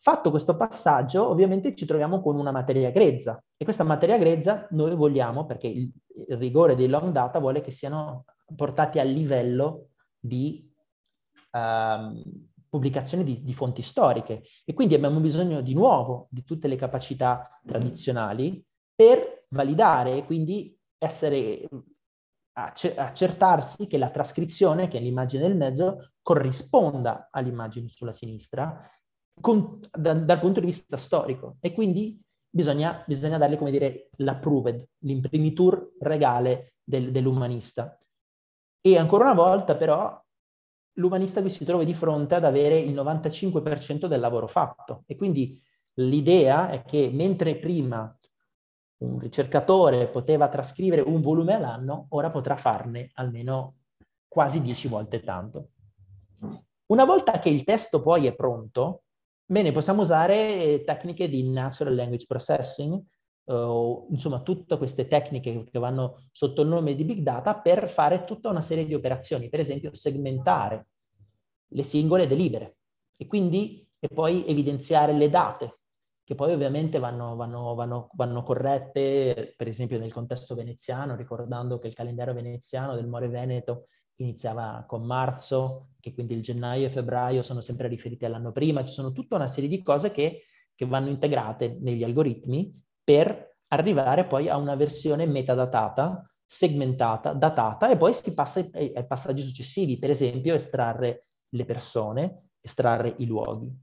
F: Fatto questo passaggio, ovviamente ci troviamo con una materia grezza e questa materia grezza noi vogliamo, perché il, il rigore dei long data vuole che siano portati al livello di uh, pubblicazione di, di, fonti storiche e quindi abbiamo bisogno di nuovo di tutte le capacità tradizionali per validare e quindi essere accertarsi che la trascrizione, che è l'immagine del mezzo, corrisponda all'immagine sulla sinistra con, da, dal punto di vista storico e quindi bisogna, bisogna dargli, come dire, l'approved, l'imprimitur regale del, dell'umanista. E ancora una volta però l'umanista qui si trova di fronte ad avere il 95% del lavoro fatto e quindi l'idea è che mentre prima un ricercatore poteva trascrivere un volume all'anno, ora potrà farne almeno quasi 10 volte tanto. Una volta che il testo poi è pronto, bene, possiamo usare tecniche di natural language processing, uh, insomma tutte queste tecniche che vanno sotto il nome di big data per fare tutta una serie di operazioni, per esempio segmentare le singole delibere. E quindi e poi evidenziare le date che poi ovviamente vanno, vanno, vanno, vanno, corrette, per esempio nel contesto veneziano, ricordando che il calendario veneziano del More Veneto iniziava con marzo, che quindi il gennaio e febbraio sono sempre riferiti all'anno prima, ci sono tutta una serie di cose che, che vanno integrate negli algoritmi per arrivare poi a una versione metadatata, segmentata, datata e poi si passa ai, ai passaggi successivi, per esempio estrarre le persone, estrarre i luoghi.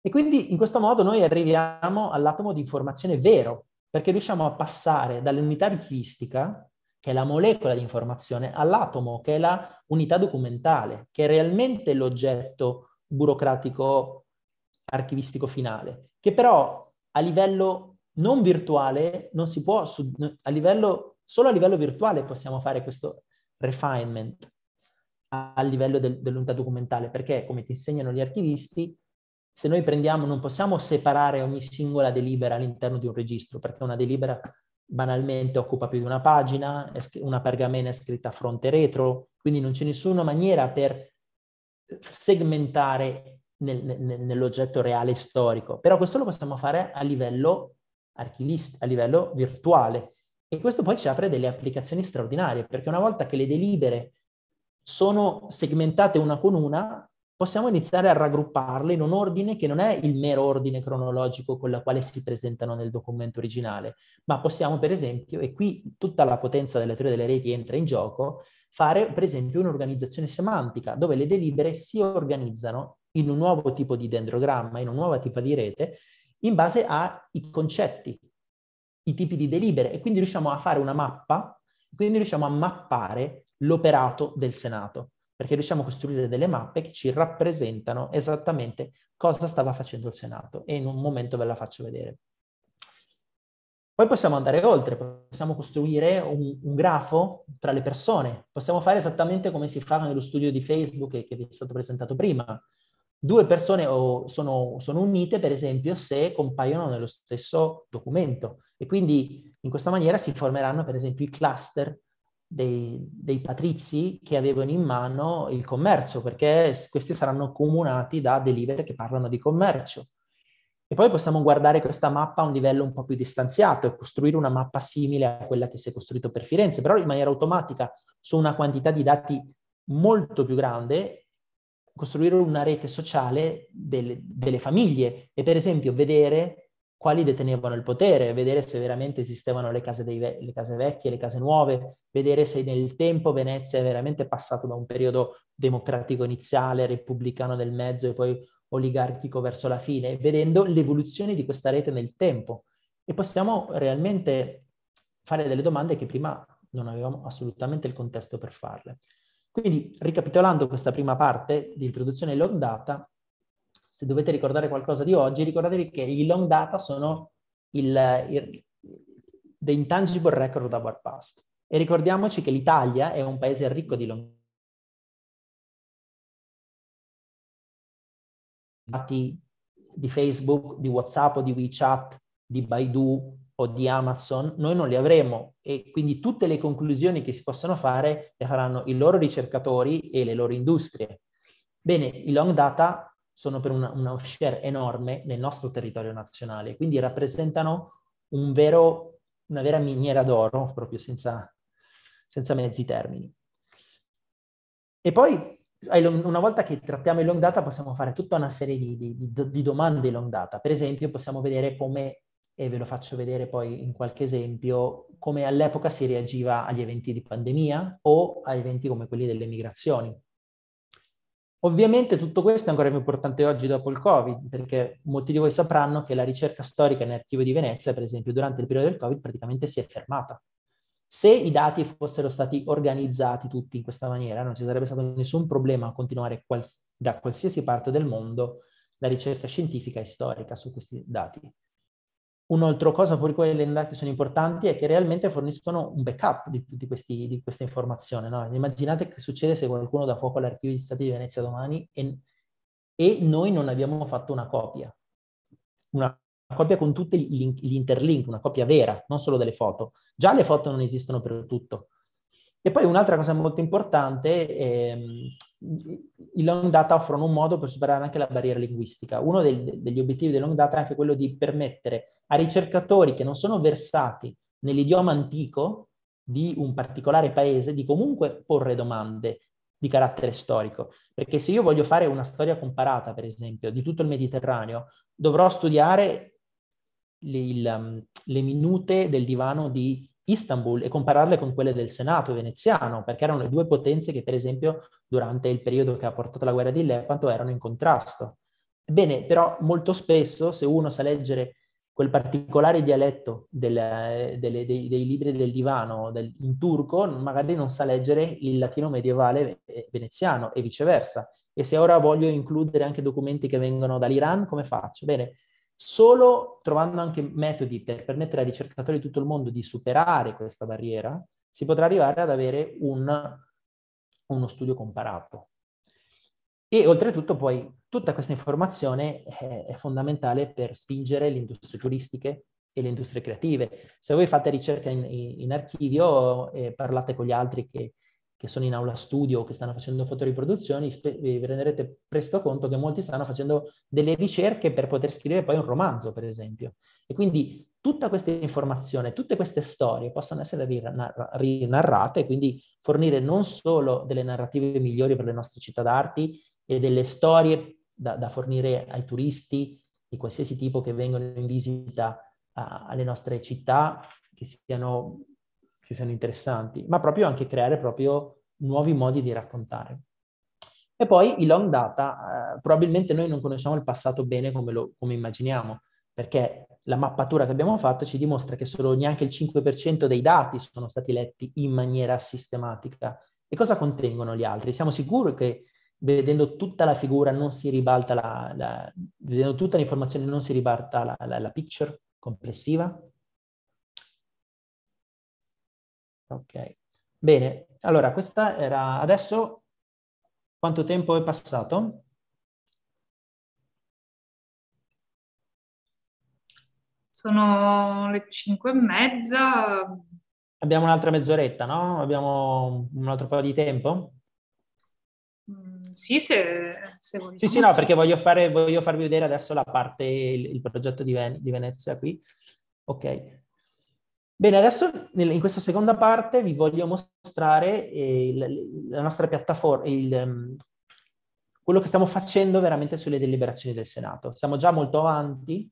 F: E quindi in questo modo noi arriviamo all'atomo di informazione vero, perché riusciamo a passare dall'unità archivistica, che è la molecola di informazione, all'atomo, che è la unità documentale, che è realmente l'oggetto burocratico archivistico finale, che però a livello non virtuale non si può, a livello, solo a livello virtuale possiamo fare questo refinement a livello del, dell'unità documentale, perché come ti insegnano gli archivisti, se noi prendiamo, non possiamo separare ogni singola delibera all'interno di un registro, perché una delibera banalmente occupa più di una pagina, una pergamena è scritta a fronte retro, quindi non c'è nessuna maniera per segmentare nel, nel, nell'oggetto reale storico, però questo lo possiamo fare a livello archivista, a livello virtuale. E questo poi ci apre delle applicazioni straordinarie, perché una volta che le delibere sono segmentate una con una, possiamo iniziare a raggrupparle in un ordine che non è il mero ordine cronologico con la quale si presentano nel documento originale, ma possiamo per esempio, e qui tutta la potenza della teoria delle reti entra in gioco, fare per esempio un'organizzazione semantica dove le delibere si organizzano in un nuovo tipo di dendrogramma, in un nuovo tipo di rete, in base ai concetti, i tipi di delibere e quindi riusciamo a fare una mappa, quindi riusciamo a mappare l'operato del Senato perché riusciamo a costruire delle mappe che ci rappresentano esattamente cosa stava facendo il Senato e in un momento ve la faccio vedere. Poi possiamo andare oltre, possiamo costruire un, un grafo tra le persone, possiamo fare esattamente come si fa nello studio di Facebook che, che vi è stato presentato prima. Due persone sono, sono unite, per esempio, se compaiono nello stesso documento e quindi in questa maniera si formeranno, per esempio, i cluster dei, dei, patrizi che avevano in mano il commercio, perché questi saranno comunati da delibere che parlano di commercio. E poi possiamo guardare questa mappa a un livello un po' più distanziato e costruire una mappa simile a quella che si è costruita per Firenze, però in maniera automatica su una quantità di dati molto più grande, costruire una rete sociale delle, delle famiglie e per esempio vedere quali detenevano il potere, vedere se veramente esistevano le case, ve- le case vecchie, le case nuove, vedere se nel tempo Venezia è veramente passato da un periodo democratico iniziale, repubblicano del mezzo e poi oligarchico verso la fine, vedendo l'evoluzione di questa rete nel tempo. E possiamo realmente fare delle domande che prima non avevamo assolutamente il contesto per farle. Quindi, ricapitolando questa prima parte di introduzione ai long data, se dovete ricordare qualcosa di oggi, ricordatevi che i long data sono il, il, the intangible record of our past. E ricordiamoci che l'Italia è un paese ricco di long dati di Facebook, di WhatsApp o di WeChat, di Baidu o di Amazon, noi non li avremo e quindi tutte le conclusioni che si possono fare le faranno i loro ricercatori e le loro industrie. Bene, i long data sono per una, una share enorme nel nostro territorio nazionale, quindi rappresentano un vero, una vera miniera d'oro, proprio senza, senza mezzi termini. E poi una volta che trattiamo i long data possiamo fare tutta una serie di, di, di, domande long data. Per esempio possiamo vedere come, e ve lo faccio vedere poi in qualche esempio, come all'epoca si reagiva agli eventi di pandemia o a eventi come quelli delle migrazioni. Ovviamente tutto questo è ancora più importante oggi dopo il Covid, perché molti di voi sapranno che la ricerca storica nell'archivio di Venezia, per esempio, durante il periodo del Covid praticamente si è fermata. Se i dati fossero stati organizzati tutti in questa maniera, non ci sarebbe stato nessun problema a continuare quals- da qualsiasi parte del mondo la ricerca scientifica e storica su questi dati. Un'altra cosa per cui le dati sono importanti è che realmente forniscono un backup di tutte queste informazioni. No? Immaginate che succede se qualcuno dà fuoco all'archivio di Stati di Venezia domani e, e noi non abbiamo fatto una copia. Una copia con tutti gli interlink, una copia vera, non solo delle foto. Già le foto non esistono per tutto. E poi un'altra cosa molto importante, ehm, i long data offrono un modo per superare anche la barriera linguistica. Uno del, degli obiettivi dei long data è anche quello di permettere a ricercatori che non sono versati nell'idioma antico di un particolare paese di comunque porre domande di carattere storico. Perché se io voglio fare una storia comparata, per esempio, di tutto il Mediterraneo, dovrò studiare le, il, le minute del divano di Istanbul e compararle con quelle del Senato veneziano, perché erano le due potenze che, per esempio, durante il periodo che ha portato la guerra di Lepanto erano in contrasto. Ebbene, però molto spesso, se uno sa leggere quel particolare dialetto del, delle, dei, dei, libri del divano del, in turco, magari non sa leggere il latino medievale veneziano e viceversa. E se ora voglio includere anche documenti che vengono dall'Iran, come faccio? Bene, solo trovando anche metodi per permettere ai ricercatori di tutto il mondo di superare questa barriera, si potrà arrivare ad avere un, uno studio comparato. E oltretutto poi tutta questa informazione è, è fondamentale per spingere le industrie turistiche e le industrie creative. Se voi fate ricerca in, in archivio e parlate con gli altri che, che, sono in aula studio o che stanno facendo fotoriproduzioni, vi renderete presto conto che molti stanno facendo delle ricerche per poter scrivere poi un romanzo, per esempio. E quindi tutta questa informazione, tutte queste storie possono essere rinarrate, quindi fornire non solo delle narrative migliori per le nostre città d'arti e delle storie da, da fornire ai turisti di qualsiasi tipo che vengono in visita a, alle nostre città, che siano, che siano interessanti, ma proprio anche creare proprio nuovi modi di raccontare. E poi i long data, eh, probabilmente noi non conosciamo il passato bene come, lo, come immaginiamo, perché la mappatura che abbiamo fatto ci dimostra che solo neanche il 5% dei dati sono stati letti in maniera sistematica. E cosa contengono gli altri? Siamo sicuri che vedendo tutta la figura non si ribalta la, la vedendo tutta l'informazione non si ribalta la, la, la picture complessiva? Ok, bene. Allora, questa era... Adesso quanto tempo è passato?
A: Sono le cinque e mezza.
F: Abbiamo un'altra mezz'oretta, no? Abbiamo un altro po' di tempo?
A: Sì, se, se
F: vogliamo. Sì, sì, no, perché voglio, fare, voglio farvi vedere adesso la parte, il, il progetto di, Ven- di, Venezia qui. Ok. Bene, adesso in questa seconda parte vi voglio mostrare eh, la nostra piattaforma, il, um, quello che stiamo facendo veramente sulle deliberazioni del Senato. Siamo già molto avanti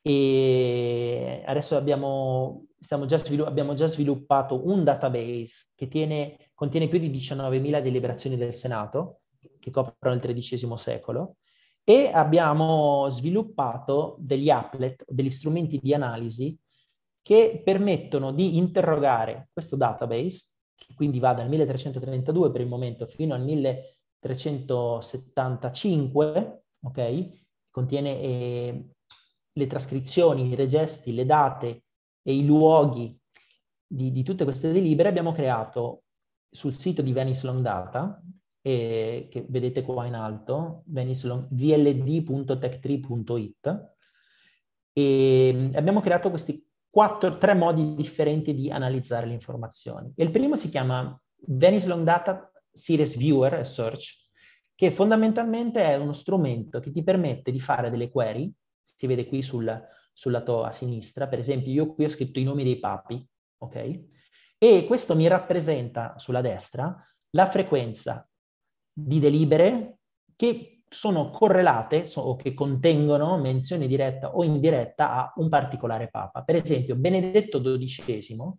F: e adesso abbiamo, già svilu- abbiamo già sviluppato un database che tiene, contiene più di 19.000 deliberazioni del Senato che coprono il XIII secolo, e abbiamo sviluppato degli applet, degli strumenti di analisi che permettono di interrogare questo database, che quindi va dal 1332 per il momento fino al 1375, ok? Contiene eh, le trascrizioni, i regesti, le date e i luoghi di, di tutte queste delibere. Abbiamo creato sul sito di Venice Long Data, eh, che vedete qua in alto, vld.tech3.it, e mm, abbiamo creato questi quattro, tre modi differenti di analizzare le informazioni. il primo si chiama Venice Long Data Series Viewer e Search, che fondamentalmente è uno strumento che ti permette di fare delle query, si vede qui sul, sul lato a sinistra, per esempio io qui ho scritto i nomi dei papi, ok? E questo mi rappresenta sulla destra la frequenza di delibere che sono correlate so, o che contengono menzione diretta o indiretta a un particolare papa. Per esempio, Benedetto XII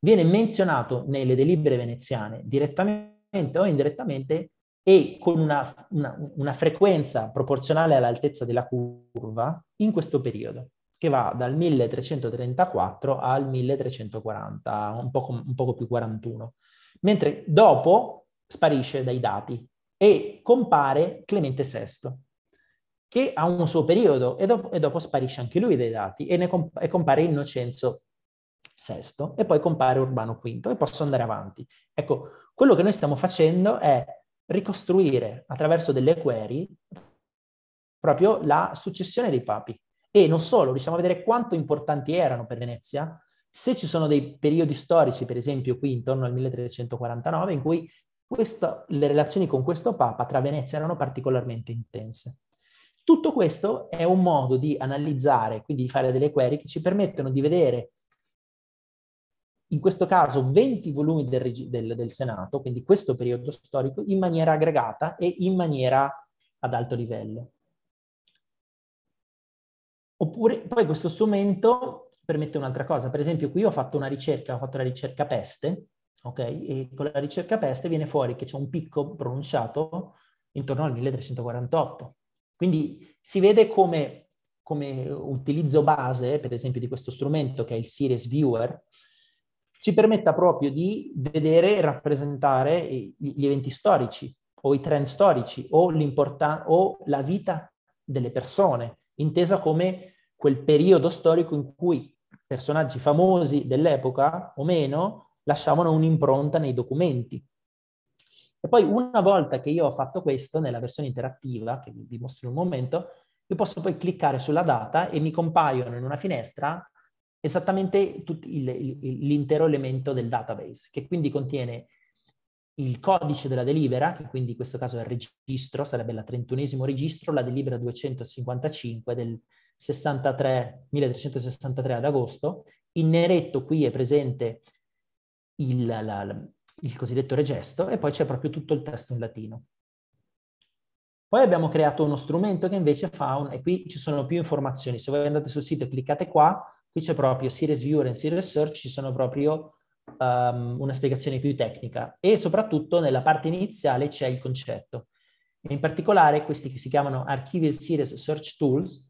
F: viene menzionato nelle delibere veneziane direttamente o indirettamente e con una, una, una frequenza proporzionale all'altezza della curva in questo periodo, che va dal 1334 al 1340, un poco, un poco più 41. Mentre dopo sparisce dai dati e compare Clemente VI, che ha un suo periodo e dopo, e dopo sparisce anche lui dai dati e, comp- e compare Innocenzo VI e poi compare Urbano V e posso andare avanti. Ecco, quello che noi stiamo facendo è ricostruire attraverso delle query proprio la successione dei papi e non solo, riusciamo a vedere quanto importanti erano per Venezia, se ci sono dei periodi storici, per esempio qui intorno al 1349, in cui questo, le relazioni con questo Papa tra Venezia erano particolarmente intense. Tutto questo è un modo di analizzare, quindi di fare delle query che ci permettono di vedere, in questo caso, 20 volumi del, del, del Senato, quindi questo periodo storico, in maniera aggregata e in maniera ad alto livello. Oppure poi questo strumento permette un'altra cosa. Per esempio, qui ho fatto una ricerca, ho fatto la ricerca peste, ok? E con la ricerca peste viene fuori che c'è un picco pronunciato intorno al 1348. Quindi si vede come come utilizzo base, per esempio, di questo strumento che è il Series Viewer, ci permetta proprio di vedere e rappresentare gli eventi storici o i trend storici o, o la vita delle persone, intesa come quel periodo storico in cui personaggi famosi dell'epoca o meno lasciavano un'impronta nei documenti. E poi una volta che io ho fatto questo nella versione interattiva, che vi mostro in un momento, io posso poi cliccare sulla data e mi compaiono in una finestra esattamente l'intero elemento del database, che quindi contiene il codice della delibera, che quindi in questo caso è il registro, sarebbe il 31esimo registro, la delibera 255 del 63, 1363 ad agosto. In neretto qui è presente il, la, il cosiddetto regesto e poi c'è proprio tutto il testo in latino. Poi abbiamo creato uno strumento che invece fa un... e qui ci sono più informazioni. Se voi andate sul sito e cliccate qua, qui c'è proprio Series Viewer e Series Search, ci sono proprio um, una spiegazione più tecnica e soprattutto nella parte iniziale c'è il concetto. in particolare questi che si chiamano Archival Series Search Tools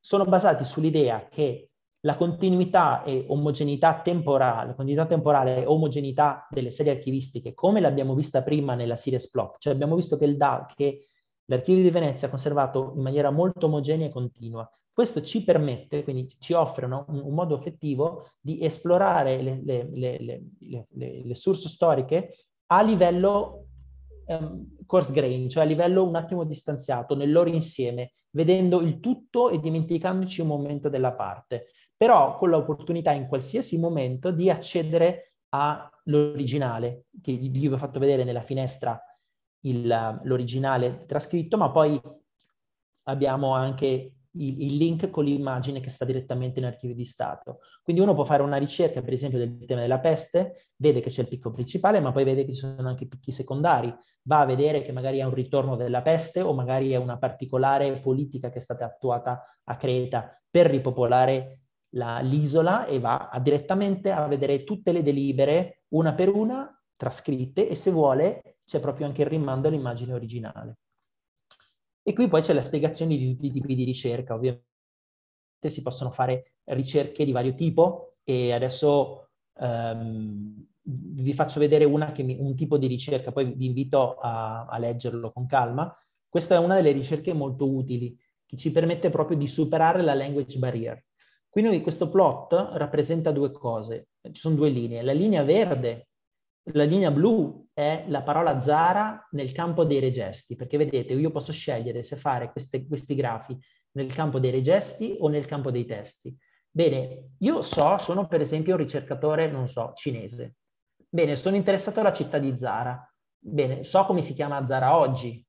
F: sono basati sull'idea che la continuità e omogeneità temporale, continuità temporale e omogeneità delle serie archivistiche, come l'abbiamo vista prima nella series block, cioè abbiamo visto che, il da, che l'archivio di Venezia è conservato in maniera molto omogenea e continua. Questo ci permette, quindi ci offre no, un, un, modo effettivo di esplorare le, le, le, le source storiche a livello um, coarse grain, cioè a livello un attimo distanziato, nel loro insieme, vedendo il tutto e dimenticandoci un momento della parte però con l'opportunità in qualsiasi momento di accedere all'originale, che vi ho fatto vedere nella finestra il, l'originale trascritto, ma poi abbiamo anche il, il, link con l'immagine che sta direttamente in archivio di Stato. Quindi uno può fare una ricerca, per esempio, del tema della peste, vede che c'è il picco principale, ma poi vede che ci sono anche picchi secondari, va a vedere che magari è un ritorno della peste o magari è una particolare politica che è stata attuata a Creta per ripopolare la, l'isola e va a direttamente a vedere tutte le delibere una per una trascritte e se vuole c'è proprio anche il rimando all'immagine originale. E qui poi c'è la spiegazione di tutti i tipi di ricerca. Ovviamente si possono fare ricerche di vario tipo e adesso um, vi faccio vedere mi, un tipo di ricerca, poi vi invito a, a leggerlo con calma. Questa è una delle ricerche molto utili che ci permette proprio di superare la language barrier. Qui questo plot rappresenta due cose, ci sono due linee. La linea verde, la linea blu è la parola Zara nel campo dei regesti, perché vedete io posso scegliere se fare queste, questi grafi nel campo dei regesti o nel campo dei testi. Bene, io so, sono per esempio un ricercatore, non so, cinese. Bene, sono interessato alla città di Zara. Bene, so come si chiama Zara oggi,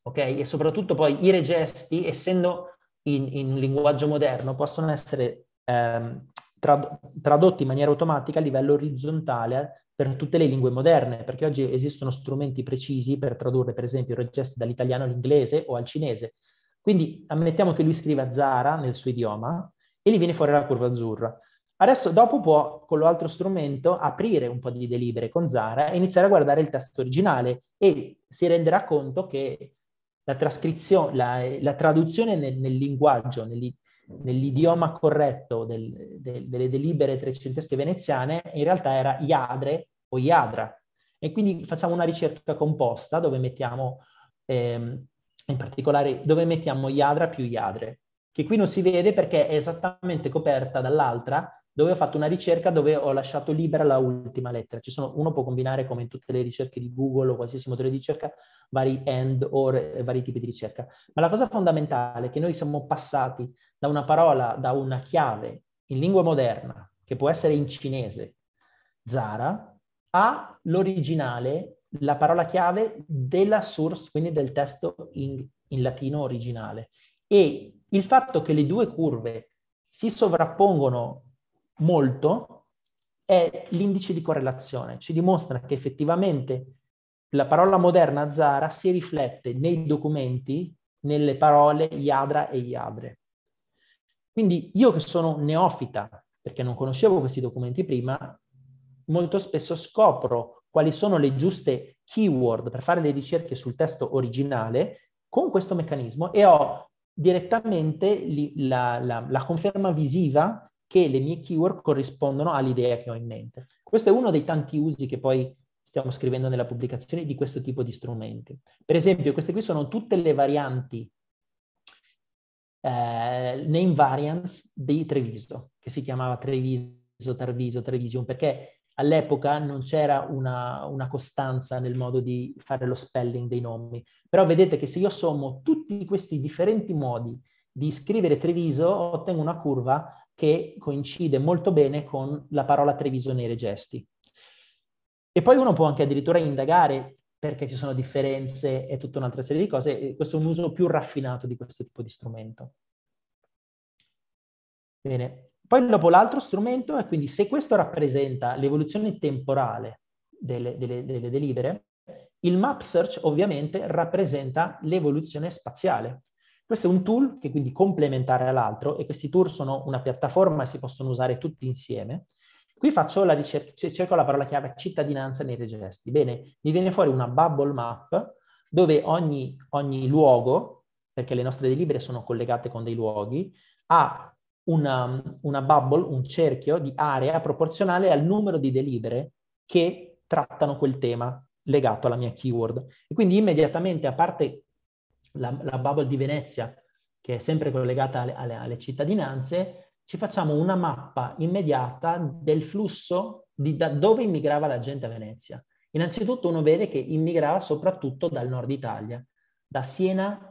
F: ok? E soprattutto poi i regesti, essendo in, in linguaggio moderno possono essere ehm, trad- tradotti in maniera automatica a livello orizzontale per tutte le lingue moderne, perché oggi esistono strumenti precisi per tradurre, per esempio, i gesti dall'italiano all'inglese o al cinese. Quindi ammettiamo che lui scriva Zara nel suo idioma e gli viene fuori la curva azzurra. Adesso dopo può con l'altro strumento aprire un po' di delibere con Zara e iniziare a guardare il testo originale e si renderà conto che la la, la traduzione nel, nel linguaggio, nell'idioma corretto del, del, delle delibere trecentesche veneziane, in realtà era iadre o iadra. E quindi facciamo una ricerca composta dove mettiamo, ehm, in particolare, dove mettiamo iadra più iadre, che qui non si vede perché è esattamente coperta dall'altra dove ho fatto una ricerca dove ho lasciato libera la ultima lettera. Sono, uno può combinare, come in tutte le ricerche di Google o qualsiasi motore di ricerca, vari and or eh, vari tipi di ricerca. Ma la cosa fondamentale è che noi siamo passati da una parola, da una chiave in lingua moderna, che può essere in cinese, Zara, all'originale, la parola chiave della source, quindi del testo in, in latino originale. E il fatto che le due curve si sovrappongono molto è l'indice di correlazione. Ci dimostra che effettivamente la parola moderna Zara si riflette nei documenti nelle parole Yadra e Yadre. Quindi io che sono neofita, perché non conoscevo questi documenti prima, molto spesso scopro quali sono le giuste keyword per fare le ricerche sul testo originale con questo meccanismo e ho direttamente la, la, la conferma visiva che le mie keyword corrispondono all'idea che ho in mente. Questo è uno dei tanti usi che poi stiamo scrivendo nella pubblicazione di questo tipo di strumenti. Per esempio, queste qui sono tutte le varianti eh, name variants di Treviso, che si chiamava Treviso, Tarviso, Trevisium, perché all'epoca non c'era una, una, costanza nel modo di fare lo spelling dei nomi. Però vedete che se io sommo tutti questi differenti modi di scrivere Treviso, ottengo una curva che coincide molto bene con la parola Treviso nei regesti. E poi uno può anche addirittura indagare perché ci sono differenze e tutta un'altra serie di cose, questo è un uso più raffinato di questo tipo di strumento. Bene, poi dopo l'altro strumento è quindi se questo rappresenta l'evoluzione temporale delle, delle, delle delibere, il map search ovviamente rappresenta l'evoluzione spaziale. Questo è un tool che quindi complementare all'altro e questi tool sono una piattaforma e si possono usare tutti insieme. Qui faccio la ricerca, cerco la parola chiave cittadinanza nei registri. Bene, mi viene fuori una bubble map dove ogni, ogni luogo, perché le nostre delibere sono collegate con dei luoghi, ha una, una bubble, un cerchio di area proporzionale al numero di delibere che trattano quel tema legato alla mia keyword. E quindi immediatamente, a parte la, la bubble di Venezia, che è sempre collegata alle, alle, alle, cittadinanze, ci facciamo una mappa immediata del flusso di da dove immigrava la gente a Venezia. Innanzitutto uno vede che immigrava soprattutto dal nord Italia, da Siena,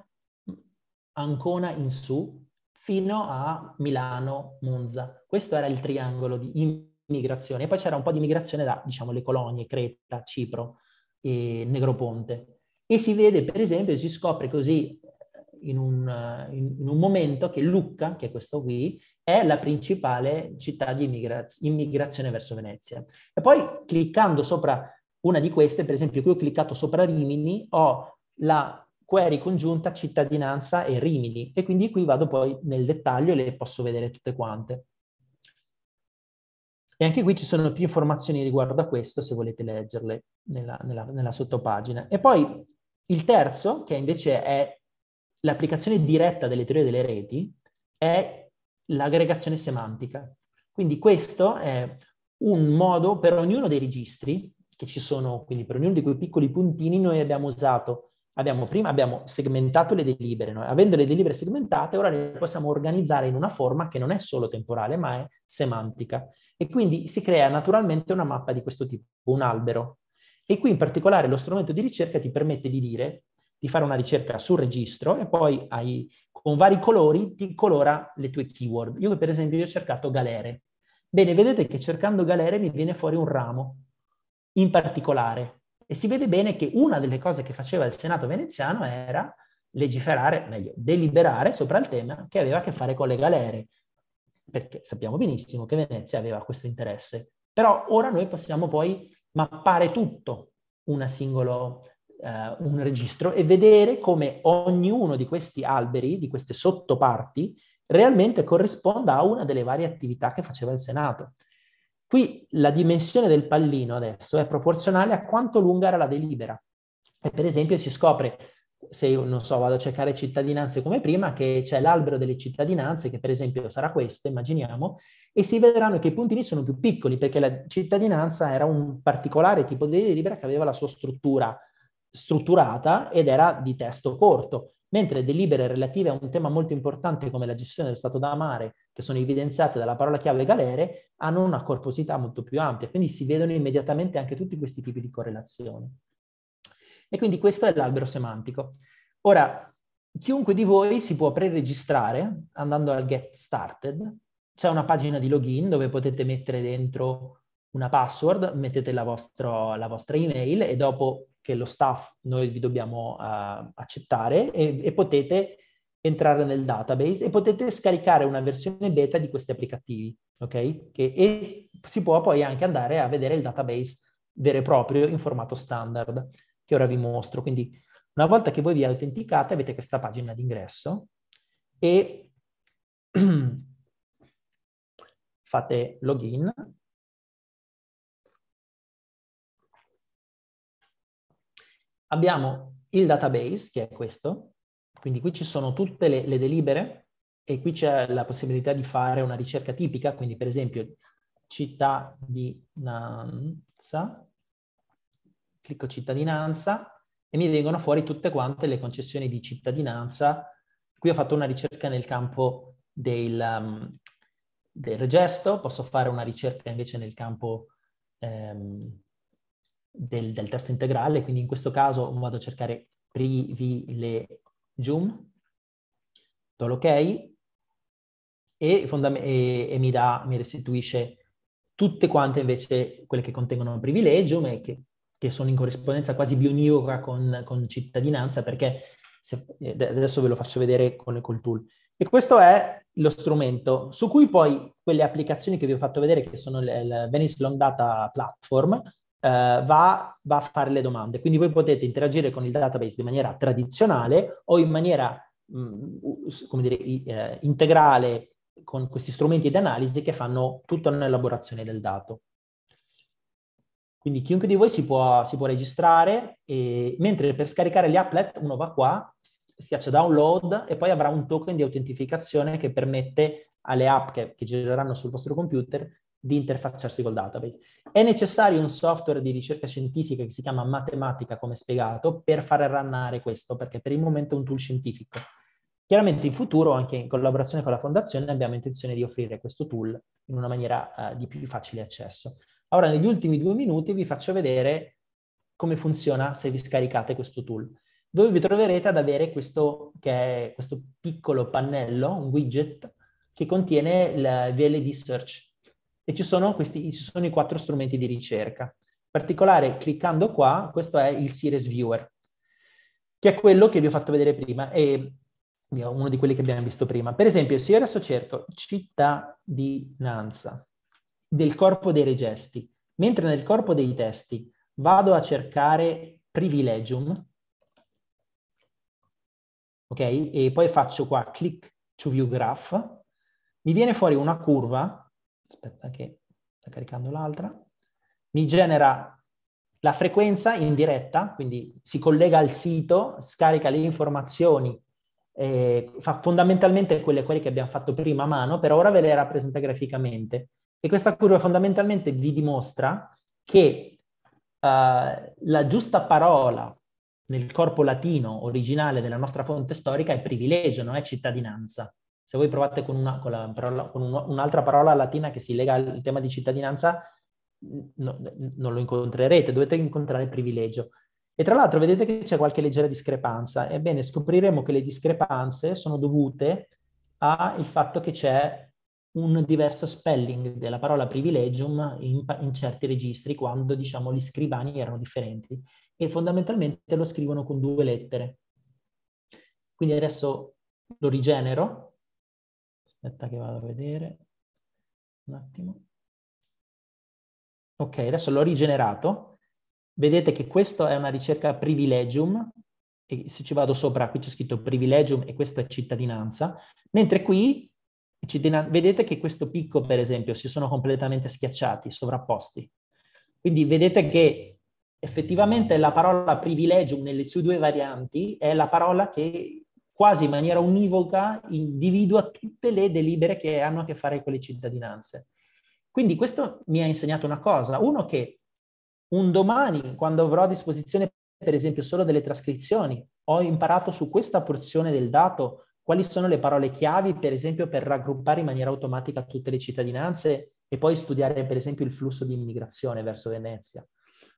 F: Ancona in su, fino a Milano, Monza. Questo era il triangolo di immigrazione. E poi c'era un po' di immigrazione da, diciamo, le colonie, Creta, Cipro e Negroponte. E si vede, per esempio, si scopre così in un, in, in un momento che Lucca, che è questo qui, è la principale città di immigraz- immigrazione verso Venezia. E poi cliccando sopra una di queste, per esempio qui ho cliccato sopra Rimini, ho la query congiunta cittadinanza e Rimini e quindi qui vado poi nel dettaglio e le posso vedere tutte quante. E anche qui ci sono più informazioni riguardo a questo se volete leggerle nella, nella, nella sottopagina. E poi il terzo, che invece è l'applicazione diretta delle teorie delle reti, è l'aggregazione semantica. Quindi questo è un modo per ognuno dei registri che ci sono, quindi per ognuno di quei piccoli puntini noi abbiamo usato abbiamo prima abbiamo segmentato le delibere, noi. avendo le delibere segmentate ora le possiamo organizzare in una forma che non è solo temporale ma è semantica e quindi si crea naturalmente una mappa di questo tipo, un albero. E qui in particolare lo strumento di ricerca ti permette di dire, di fare una ricerca sul registro e poi hai, con vari colori ti colora le tue keyword. Io per esempio ho cercato galere. Bene, vedete che cercando galere mi viene fuori un ramo in particolare e si vede bene che una delle cose che faceva il Senato veneziano era legiferare, meglio, deliberare sopra il tema che aveva a che fare con le galere, perché sappiamo benissimo che Venezia aveva questo interesse. Però ora noi possiamo poi mappare tutto una singolo, eh, un registro e vedere come ognuno di questi alberi, di queste sottoparti, realmente corrisponda a una delle varie attività che faceva il Senato. Qui la dimensione del pallino adesso è proporzionale a quanto lunga era la delibera. E per esempio si scopre, se io non so, vado a cercare cittadinanze come prima, che c'è l'albero delle cittadinanze, che per esempio sarà questo, immaginiamo, e si vedranno che i puntini sono più piccoli, perché la cittadinanza era un particolare tipo di delibera che aveva la sua struttura strutturata ed era di testo corto mentre delibere relative a un tema molto importante come la gestione dello stato da mare, che sono evidenziate dalla parola chiave galere, hanno una corposità molto più ampia, quindi si vedono immediatamente anche tutti questi tipi di correlazioni. E quindi questo è l'albero semantico. Ora, chiunque di voi si può pre-registrare andando al Get Started, c'è una pagina di login dove potete mettere dentro una password, mettete la, vostro, la vostra email e dopo che lo staff noi vi dobbiamo uh, accettare e, e, potete entrare nel database e potete scaricare una versione beta di questi applicativi, ok? Che, e si può poi anche andare a vedere il database vero e proprio in formato standard, che ora vi mostro. Quindi una volta che voi vi autenticate avete questa pagina d'ingresso e fate login. Abbiamo il database, che è questo, Quindi qui ci sono tutte le, le delibere e qui c'è la possibilità di fare una ricerca tipica, quindi per esempio cittadinanza, clicco cittadinanza e mi vengono fuori tutte quante le concessioni di cittadinanza. Qui ho fatto una ricerca nel campo del, um, del gesto, posso fare una ricerca invece nel campo um, del, del, testo integrale, quindi in questo caso vado a cercare privilegium, do l'ok e, e, e mi, dà, mi restituisce tutte quante invece quelle che contengono privilegium e che, che sono in corrispondenza quasi bionivoca con, con cittadinanza, perché se, adesso ve lo faccio vedere con, col tool. E questo è lo strumento su cui poi quelle applicazioni che vi ho fatto vedere, che sono il, il Venice Long Data Platform, eh, va, va, a fare le domande. Quindi voi potete interagire con il database in maniera tradizionale o in maniera mh, mm, come dire, eh, integrale con questi strumenti di analisi che fanno tutta un'elaborazione del dato. Quindi chiunque di voi si può, si può registrare, e, mentre per scaricare gli applet uno va qua, schiaccia download e poi avrà un token di autentificazione che permette alle app che, che gireranno sul vostro computer di interfacciarsi col database. È necessario un software di ricerca scientifica che si chiama Matematica, come spiegato, per fare runnare questo, perché per il momento è un tool scientifico. Chiaramente in futuro, anche in collaborazione con la Fondazione, abbiamo intenzione di offrire questo tool in una maniera uh, di più facile accesso. Ora, negli ultimi due minuti vi faccio vedere come funziona se vi scaricate questo tool. Voi vi troverete ad avere questo, questo piccolo pannello, un widget, che contiene il VLD Search. E ci sono, questi, ci sono i quattro strumenti di ricerca. In particolare, cliccando qua, questo è il Series Viewer, che è quello che vi ho fatto vedere prima. E uno di quelli che abbiamo visto prima. Per esempio, se io adesso cerco cittadinanza, del corpo dei regesti, mentre nel corpo dei testi vado a cercare privilegium, ok? E poi faccio qua click to view graph, mi viene fuori una curva, aspetta che sta caricando l'altra, mi genera la frequenza in diretta, quindi si collega al sito, scarica le informazioni, eh, fa fondamentalmente quelle, quelle che abbiamo fatto prima a mano, però ora ve le rappresenta graficamente. E questa curva fondamentalmente vi dimostra che uh, la giusta parola nel corpo latino originale della nostra fonte storica è privilegio, non è cittadinanza. Se voi provate con, una, con, parola, con un, un'altra parola latina che si lega al tema di cittadinanza, no, non lo incontrerete, dovete incontrare privilegio. E tra l'altro vedete che c'è qualche leggera discrepanza. Ebbene, scopriremo che le discrepanze sono dovute al fatto che c'è un diverso spelling della parola privilegium in, in, certi registri quando, diciamo, gli scrivani erano differenti e fondamentalmente lo scrivono con due lettere. Quindi adesso lo rigenero. Aspetta che vado a vedere. Un attimo. Ok, adesso l'ho rigenerato. Vedete che questa è una ricerca privilegium, e se ci vado sopra, qui c'è scritto privilegium e questa è cittadinanza, mentre qui vedete che questo picco, per esempio, si sono completamente schiacciati, sovrapposti. Quindi vedete che effettivamente la parola privilegium nelle sue due varianti è la parola che quasi in maniera univoca individua tutte le delibere che hanno a che fare con le cittadinanze. Quindi questo mi ha insegnato una cosa. Uno che un domani, quando avrò a disposizione per esempio solo delle trascrizioni, ho imparato su questa porzione del dato quali sono le parole chiavi, per esempio, per raggruppare in maniera automatica tutte le cittadinanze e poi studiare, per esempio, il flusso di immigrazione verso Venezia.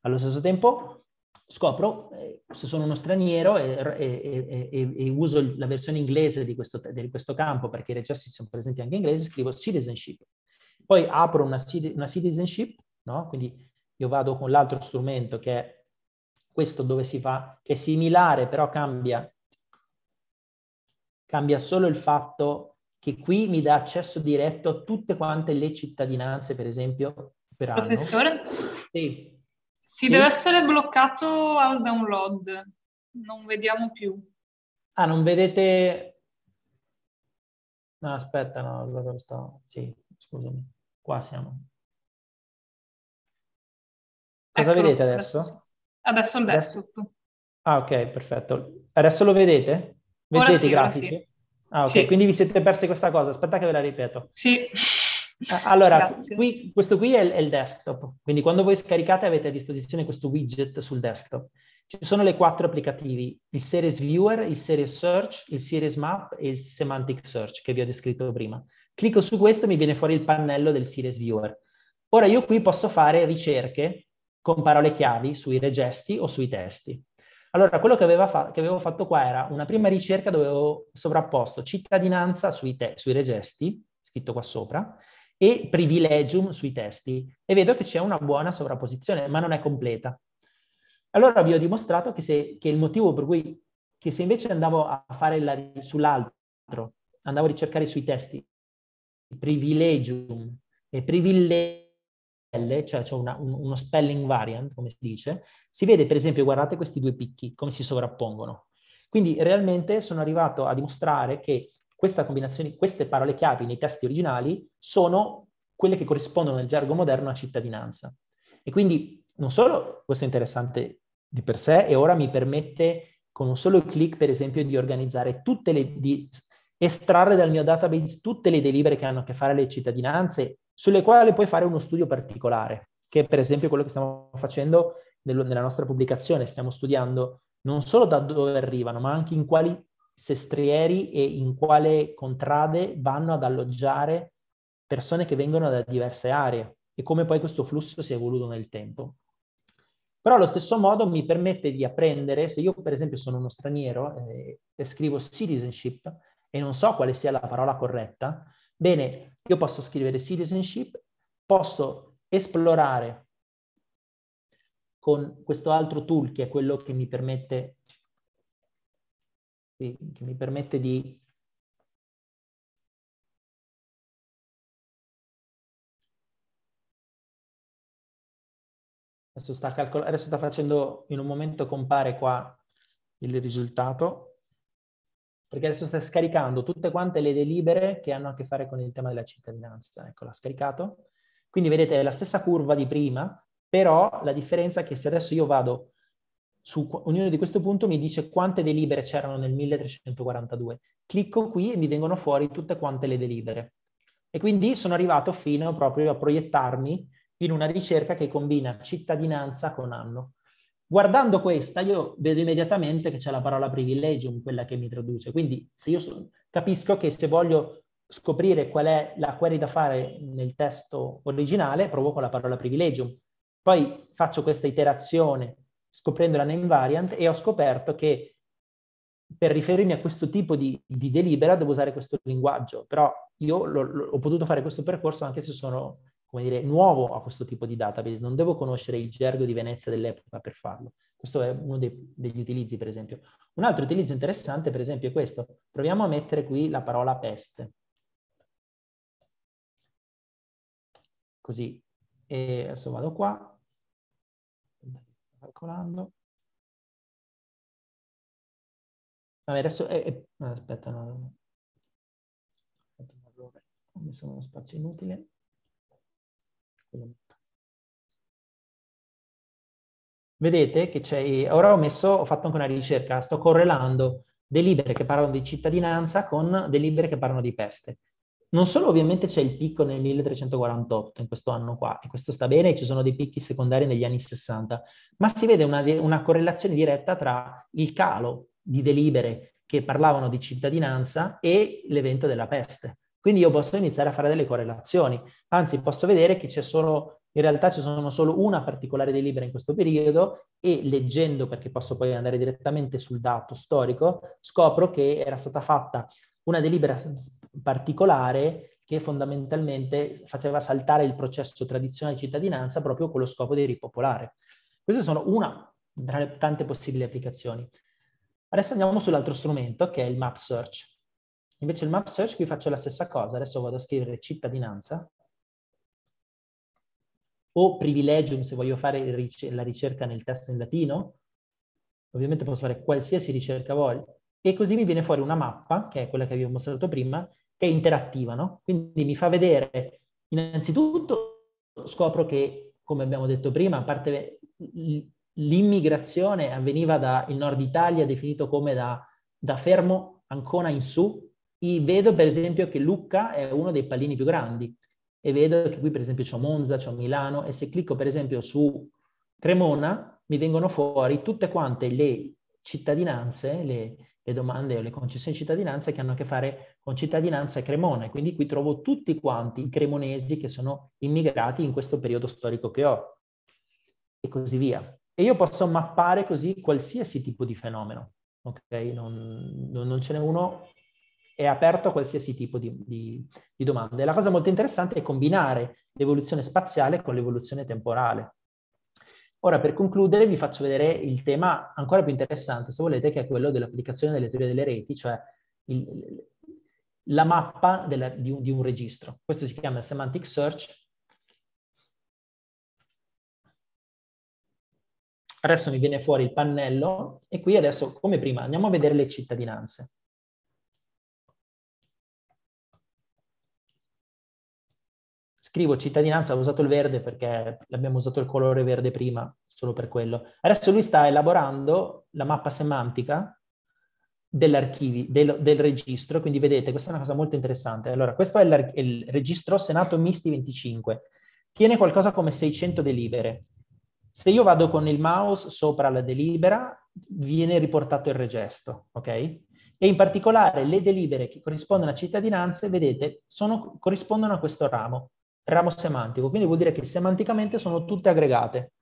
F: Allo stesso tempo scopro eh, se sono uno straniero e, e, e, e, uso la versione inglese di questo, di questo campo perché i recessi sono presenti anche in inglese, scrivo citizenship. Poi apro una, una citizenship, no? quindi io vado con l'altro strumento che è questo dove si fa, che è similare però cambia cambia solo il fatto che qui mi dà accesso diretto a tutte quante le cittadinanze, per esempio, per anno.
A: Professore?
F: Sì.
A: Si sì? deve essere bloccato al download, non vediamo più.
F: Ah, non vedete... No, aspetta, no, sto? Sì, scusami, qua siamo. Cosa Eccolo, vedete adesso?
A: Adesso, adesso il desktop.
F: Ah, ok, perfetto. Adesso lo vedete? Vedete
A: sì,
F: i grafici?
A: Sì.
F: Ah, ok, sì. quindi vi siete persi questa cosa. Aspetta che ve la ripeto.
A: Sì.
F: Allora, qui, questo qui è il, è il, desktop, quindi quando voi scaricate avete a disposizione questo widget sul desktop. Ci sono le quattro applicativi, il Series Viewer, il Series Search, il Series Map e il Semantic Search che vi ho descritto prima. Clicco su questo e mi viene fuori il pannello del Series Viewer. Ora io qui posso fare ricerche con parole chiavi sui regesti o sui testi. Allora, quello che, fa- che, avevo fatto qua era una prima ricerca dove avevo sovrapposto cittadinanza sui, te- sui regesti, scritto qua sopra, e privilegium sui testi. E vedo che c'è una buona sovrapposizione, ma non è completa. Allora vi ho dimostrato che, se, che il motivo per cui, che se invece andavo a fare la, sull'altro, andavo a ricercare sui testi privilegium e privilege, cioè c'è una, un, uno spelling variant, come si dice, si vede per esempio, guardate questi due picchi, come si sovrappongono. Quindi realmente sono arrivato a dimostrare che questa combinazione, queste parole chiavi nei testi originali sono quelle che corrispondono nel gergo moderno a cittadinanza. E quindi non solo questo è interessante di per sé e ora mi permette con un solo clic, per esempio, di organizzare tutte le, di estrarre dal mio database tutte le delibere che hanno a che fare le cittadinanze, sulle quali puoi fare uno studio particolare, che è per esempio quello che stiamo facendo nella nostra pubblicazione. Stiamo studiando non solo da dove arrivano, ma anche in quali sestrieri e in quale contrade vanno ad alloggiare persone che vengono da diverse aree e come poi questo flusso si è evoluto nel tempo. Però allo stesso modo mi permette di apprendere, se io per esempio sono uno straniero eh, e scrivo citizenship e non so quale sia la parola corretta, bene, io posso scrivere citizenship, posso esplorare con questo altro tool che è quello che mi permette, che mi permette di Adesso sta, calcol- adesso sta facendo, in un momento compare qua il risultato, perché adesso sta scaricando tutte quante le delibere che hanno a che fare con il tema della cittadinanza. Ecco, l'ha scaricato. Quindi vedete la stessa curva di prima, però la differenza è che se adesso io vado su ognuno di questo punto mi dice quante delibere c'erano nel 1342. Clicco qui e mi vengono fuori tutte quante le delibere. E quindi sono arrivato fino proprio a proiettarmi in una ricerca che combina cittadinanza con anno. Guardando questa, io vedo immediatamente che c'è la parola privilegium, quella che mi traduce. Quindi se io so, capisco che se voglio scoprire qual è la query da fare nel testo originale, provo con la parola privilegium. Poi faccio questa iterazione scoprendo la name variant e ho scoperto che per riferirmi a questo tipo di, di delibera devo usare questo linguaggio, però io lo, lo, ho potuto fare questo percorso anche se sono come dire, nuovo a questo tipo di database, non devo conoscere il gergo di Venezia dell'epoca per farlo. Questo è uno dei, degli utilizzi, per esempio. Un altro utilizzo interessante, per esempio, è questo. Proviamo a mettere qui la parola peste. Così. E adesso vado qua. Calcolando. Vabbè, adesso... È, è, aspetta, no. Ho messo uno spazio inutile. Vedete che c'è, ora ho messo, ho fatto anche una ricerca, sto correlando delibere che parlano di cittadinanza con delibere che parlano di peste. Non solo ovviamente c'è il picco nel 1348, in questo anno qua, e questo sta bene, ci sono dei picchi secondari negli anni 60, ma si vede una, una correlazione diretta tra il calo di delibere che parlavano di cittadinanza e l'evento della peste. Quindi io posso iniziare a fare delle correlazioni, anzi posso vedere che c'è solo, in realtà ci sono solo una particolare delibera in questo periodo e leggendo, perché posso poi andare direttamente sul dato storico, scopro che era stata fatta una delibera particolare che fondamentalmente faceva saltare il processo tradizionale di cittadinanza proprio con lo scopo di ripopolare. Queste sono una tra le tante possibili applicazioni. Adesso andiamo sull'altro strumento che è il map search. Invece il map search qui faccio la stessa cosa, adesso vado a scrivere cittadinanza. O privilegium se voglio fare la ricerca nel testo in latino, ovviamente posso fare qualsiasi ricerca voglio, e così mi viene fuori una mappa, che è quella che vi ho mostrato prima, che è interattiva, no? Quindi mi fa vedere, innanzitutto scopro che, come abbiamo detto prima, a parte l'immigrazione avveniva dal nord Italia, definito come da da Fermo Ancona in su, vedo per esempio che Lucca è uno dei pallini più grandi e vedo che qui per esempio c'è Monza, c'è Milano e se clicco per esempio su Cremona mi vengono fuori tutte quante le cittadinanze, le, le domande o le concessioni di cittadinanza che hanno a che fare con cittadinanza e Cremona. Quindi qui trovo tutti quanti i cremonesi che sono immigrati in questo periodo storico che ho e così via. E io posso mappare così qualsiasi tipo di fenomeno, ok? Non, non ce n'è uno è aperto a qualsiasi tipo di, di, di domande. La cosa molto interessante è combinare l'evoluzione spaziale con l'evoluzione temporale. Ora, per concludere, vi faccio vedere il tema ancora più interessante, se volete, che è quello dell'applicazione delle teorie delle reti, cioè il, la mappa della, di, un, di, un, registro. Questo si chiama semantic search. Adesso mi viene fuori il pannello e qui adesso, come prima, andiamo a vedere le cittadinanze. Scrivo cittadinanza, ho usato il verde perché abbiamo usato il colore verde prima, solo per quello. Adesso lui sta elaborando la mappa semantica dell'archivio, del, del, registro, quindi vedete, questa è una cosa molto interessante. Allora, questo è il registro Senato Misti 25. Tiene qualcosa come 600 delibere. Se io vado con il mouse sopra la delibera, viene riportato il regesto, ok? E in particolare le delibere che corrispondono a cittadinanze, vedete, sono, corrispondono a questo ramo ramo semantico, quindi vuol dire che semanticamente sono tutte aggregate.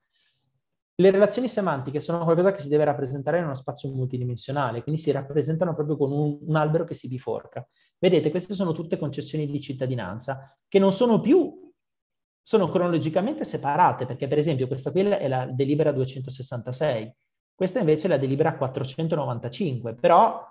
F: Le relazioni semantiche sono qualcosa che si deve rappresentare in uno spazio multidimensionale, quindi si rappresentano proprio con un, un albero che si biforca. Vedete, queste sono tutte concessioni di cittadinanza che non sono più sono cronologicamente separate, perché per esempio questa qui è la delibera 266, questa invece è la delibera 495, però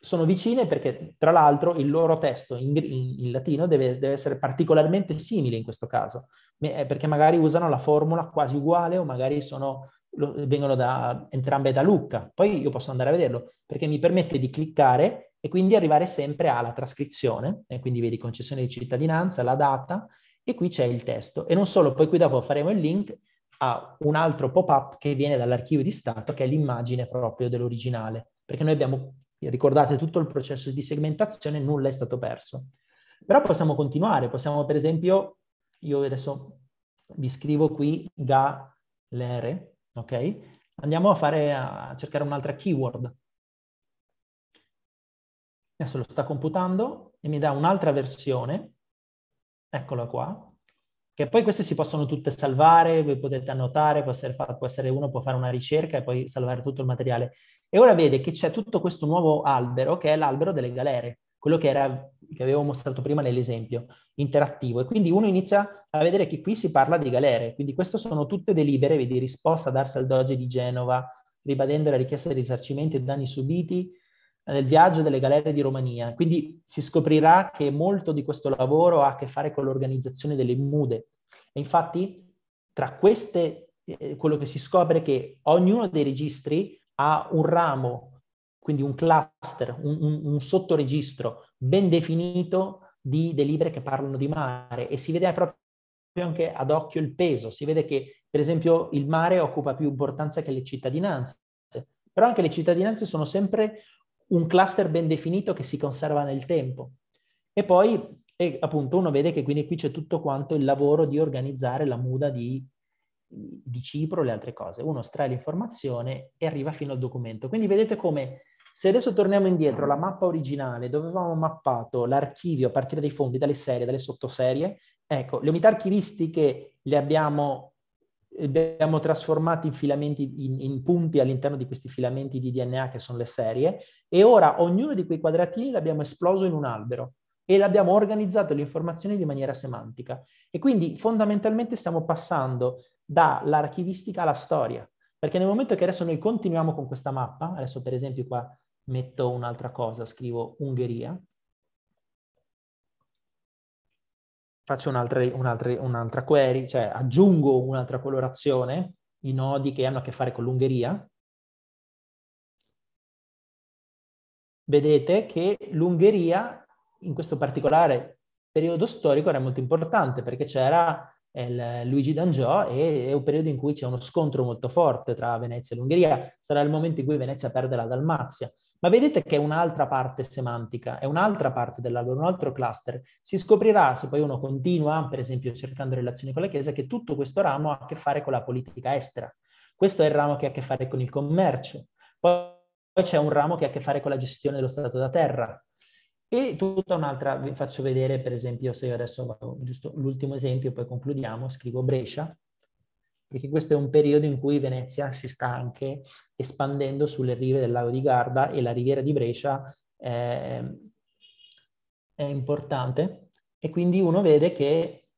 F: sono vicine perché, tra l'altro, il loro testo in, in, in latino deve, deve, essere particolarmente simile in questo caso, eh, perché magari usano la formula quasi uguale o magari sono, lo, vengono da, entrambe da Lucca. Poi io posso andare a vederlo, perché mi permette di cliccare e quindi arrivare sempre alla trascrizione, e quindi vedi concessione di cittadinanza, la data, e qui c'è il testo. E non solo, poi qui dopo faremo il link a un altro pop-up che viene dall'archivio di Stato, che è l'immagine proprio dell'originale, perché noi abbiamo Ricordate tutto il processo di segmentazione, nulla è stato perso. Però possiamo continuare, possiamo per esempio, io adesso vi scrivo qui galere, ok? Andiamo a, fare, a cercare un'altra keyword. Adesso lo sta computando e mi dà un'altra versione, eccola qua, che poi queste si possono tutte salvare, voi potete annotare, può essere, può essere, uno può fare una ricerca e poi salvare tutto il materiale. E ora vede che c'è tutto questo nuovo albero, che è l'albero delle galere, quello che, era, che avevo mostrato prima nell'esempio, interattivo. E quindi uno inizia a vedere che qui si parla di galere, quindi queste sono tutte delibere, vedi, risposta darsi al Doge di Genova, ribadendo la richiesta di risarcimenti e danni subiti, nel viaggio delle galere di Romania. Quindi si scoprirà che molto di questo lavoro ha a che fare con l'organizzazione delle mude. E infatti tra queste, eh, quello che si scopre è che ognuno dei registri ha un ramo, quindi un cluster, un, un, un sottoregistro ben definito di delibere che parlano di mare e si vede proprio anche ad occhio il peso, si vede che per esempio il mare occupa più importanza che le cittadinanze, però anche le cittadinanze sono sempre un cluster ben definito che si conserva nel tempo. E poi, e appunto, uno vede che quindi qui c'è tutto quanto il lavoro di organizzare la muda di, di Cipro le altre cose. Uno estrae l'informazione e arriva fino al documento. Quindi vedete come se adesso torniamo indietro alla mappa originale dove avevamo mappato l'archivio a partire dai fondi, dalle serie, dalle sottoserie, ecco, le unità archivistiche le abbiamo abbiamo trasformato in filamenti, in, in, punti all'interno di questi filamenti di DNA che sono le serie e ora ognuno di quei quadratini l'abbiamo esploso in un albero e l'abbiamo organizzato le informazioni di maniera semantica. E quindi fondamentalmente stiamo passando dall'archivistica alla storia, perché nel momento che adesso noi continuiamo con questa mappa, adesso per esempio qua metto un'altra cosa, scrivo Ungheria, faccio un'altra, un'altra, un'altra query, cioè aggiungo un'altra colorazione, i nodi che hanno a che fare con l'Ungheria, vedete che l'Ungheria in questo particolare periodo storico era molto importante perché c'era Luigi D'Angiò e è un periodo in cui c'è uno scontro molto forte tra Venezia e l'Ungheria, sarà il momento in cui Venezia perde la Dalmazia. Ma vedete che è un'altra parte semantica, è un'altra parte del lavoro, un altro cluster. Si scoprirà, se poi uno continua, per esempio cercando relazioni con la Chiesa, che tutto questo ramo ha a che fare con la politica estera. Questo è il ramo che ha a che fare con il commercio. Poi c'è un ramo che ha a che fare con la gestione dello stato da terra. E tutta un'altra, vi faccio vedere, per esempio, se io adesso, giusto l'ultimo esempio, poi concludiamo, scrivo Brescia, perché questo è un periodo in cui Venezia si sta anche espandendo sulle rive del lago di Garda e la riviera di Brescia è, è importante. E quindi uno vede che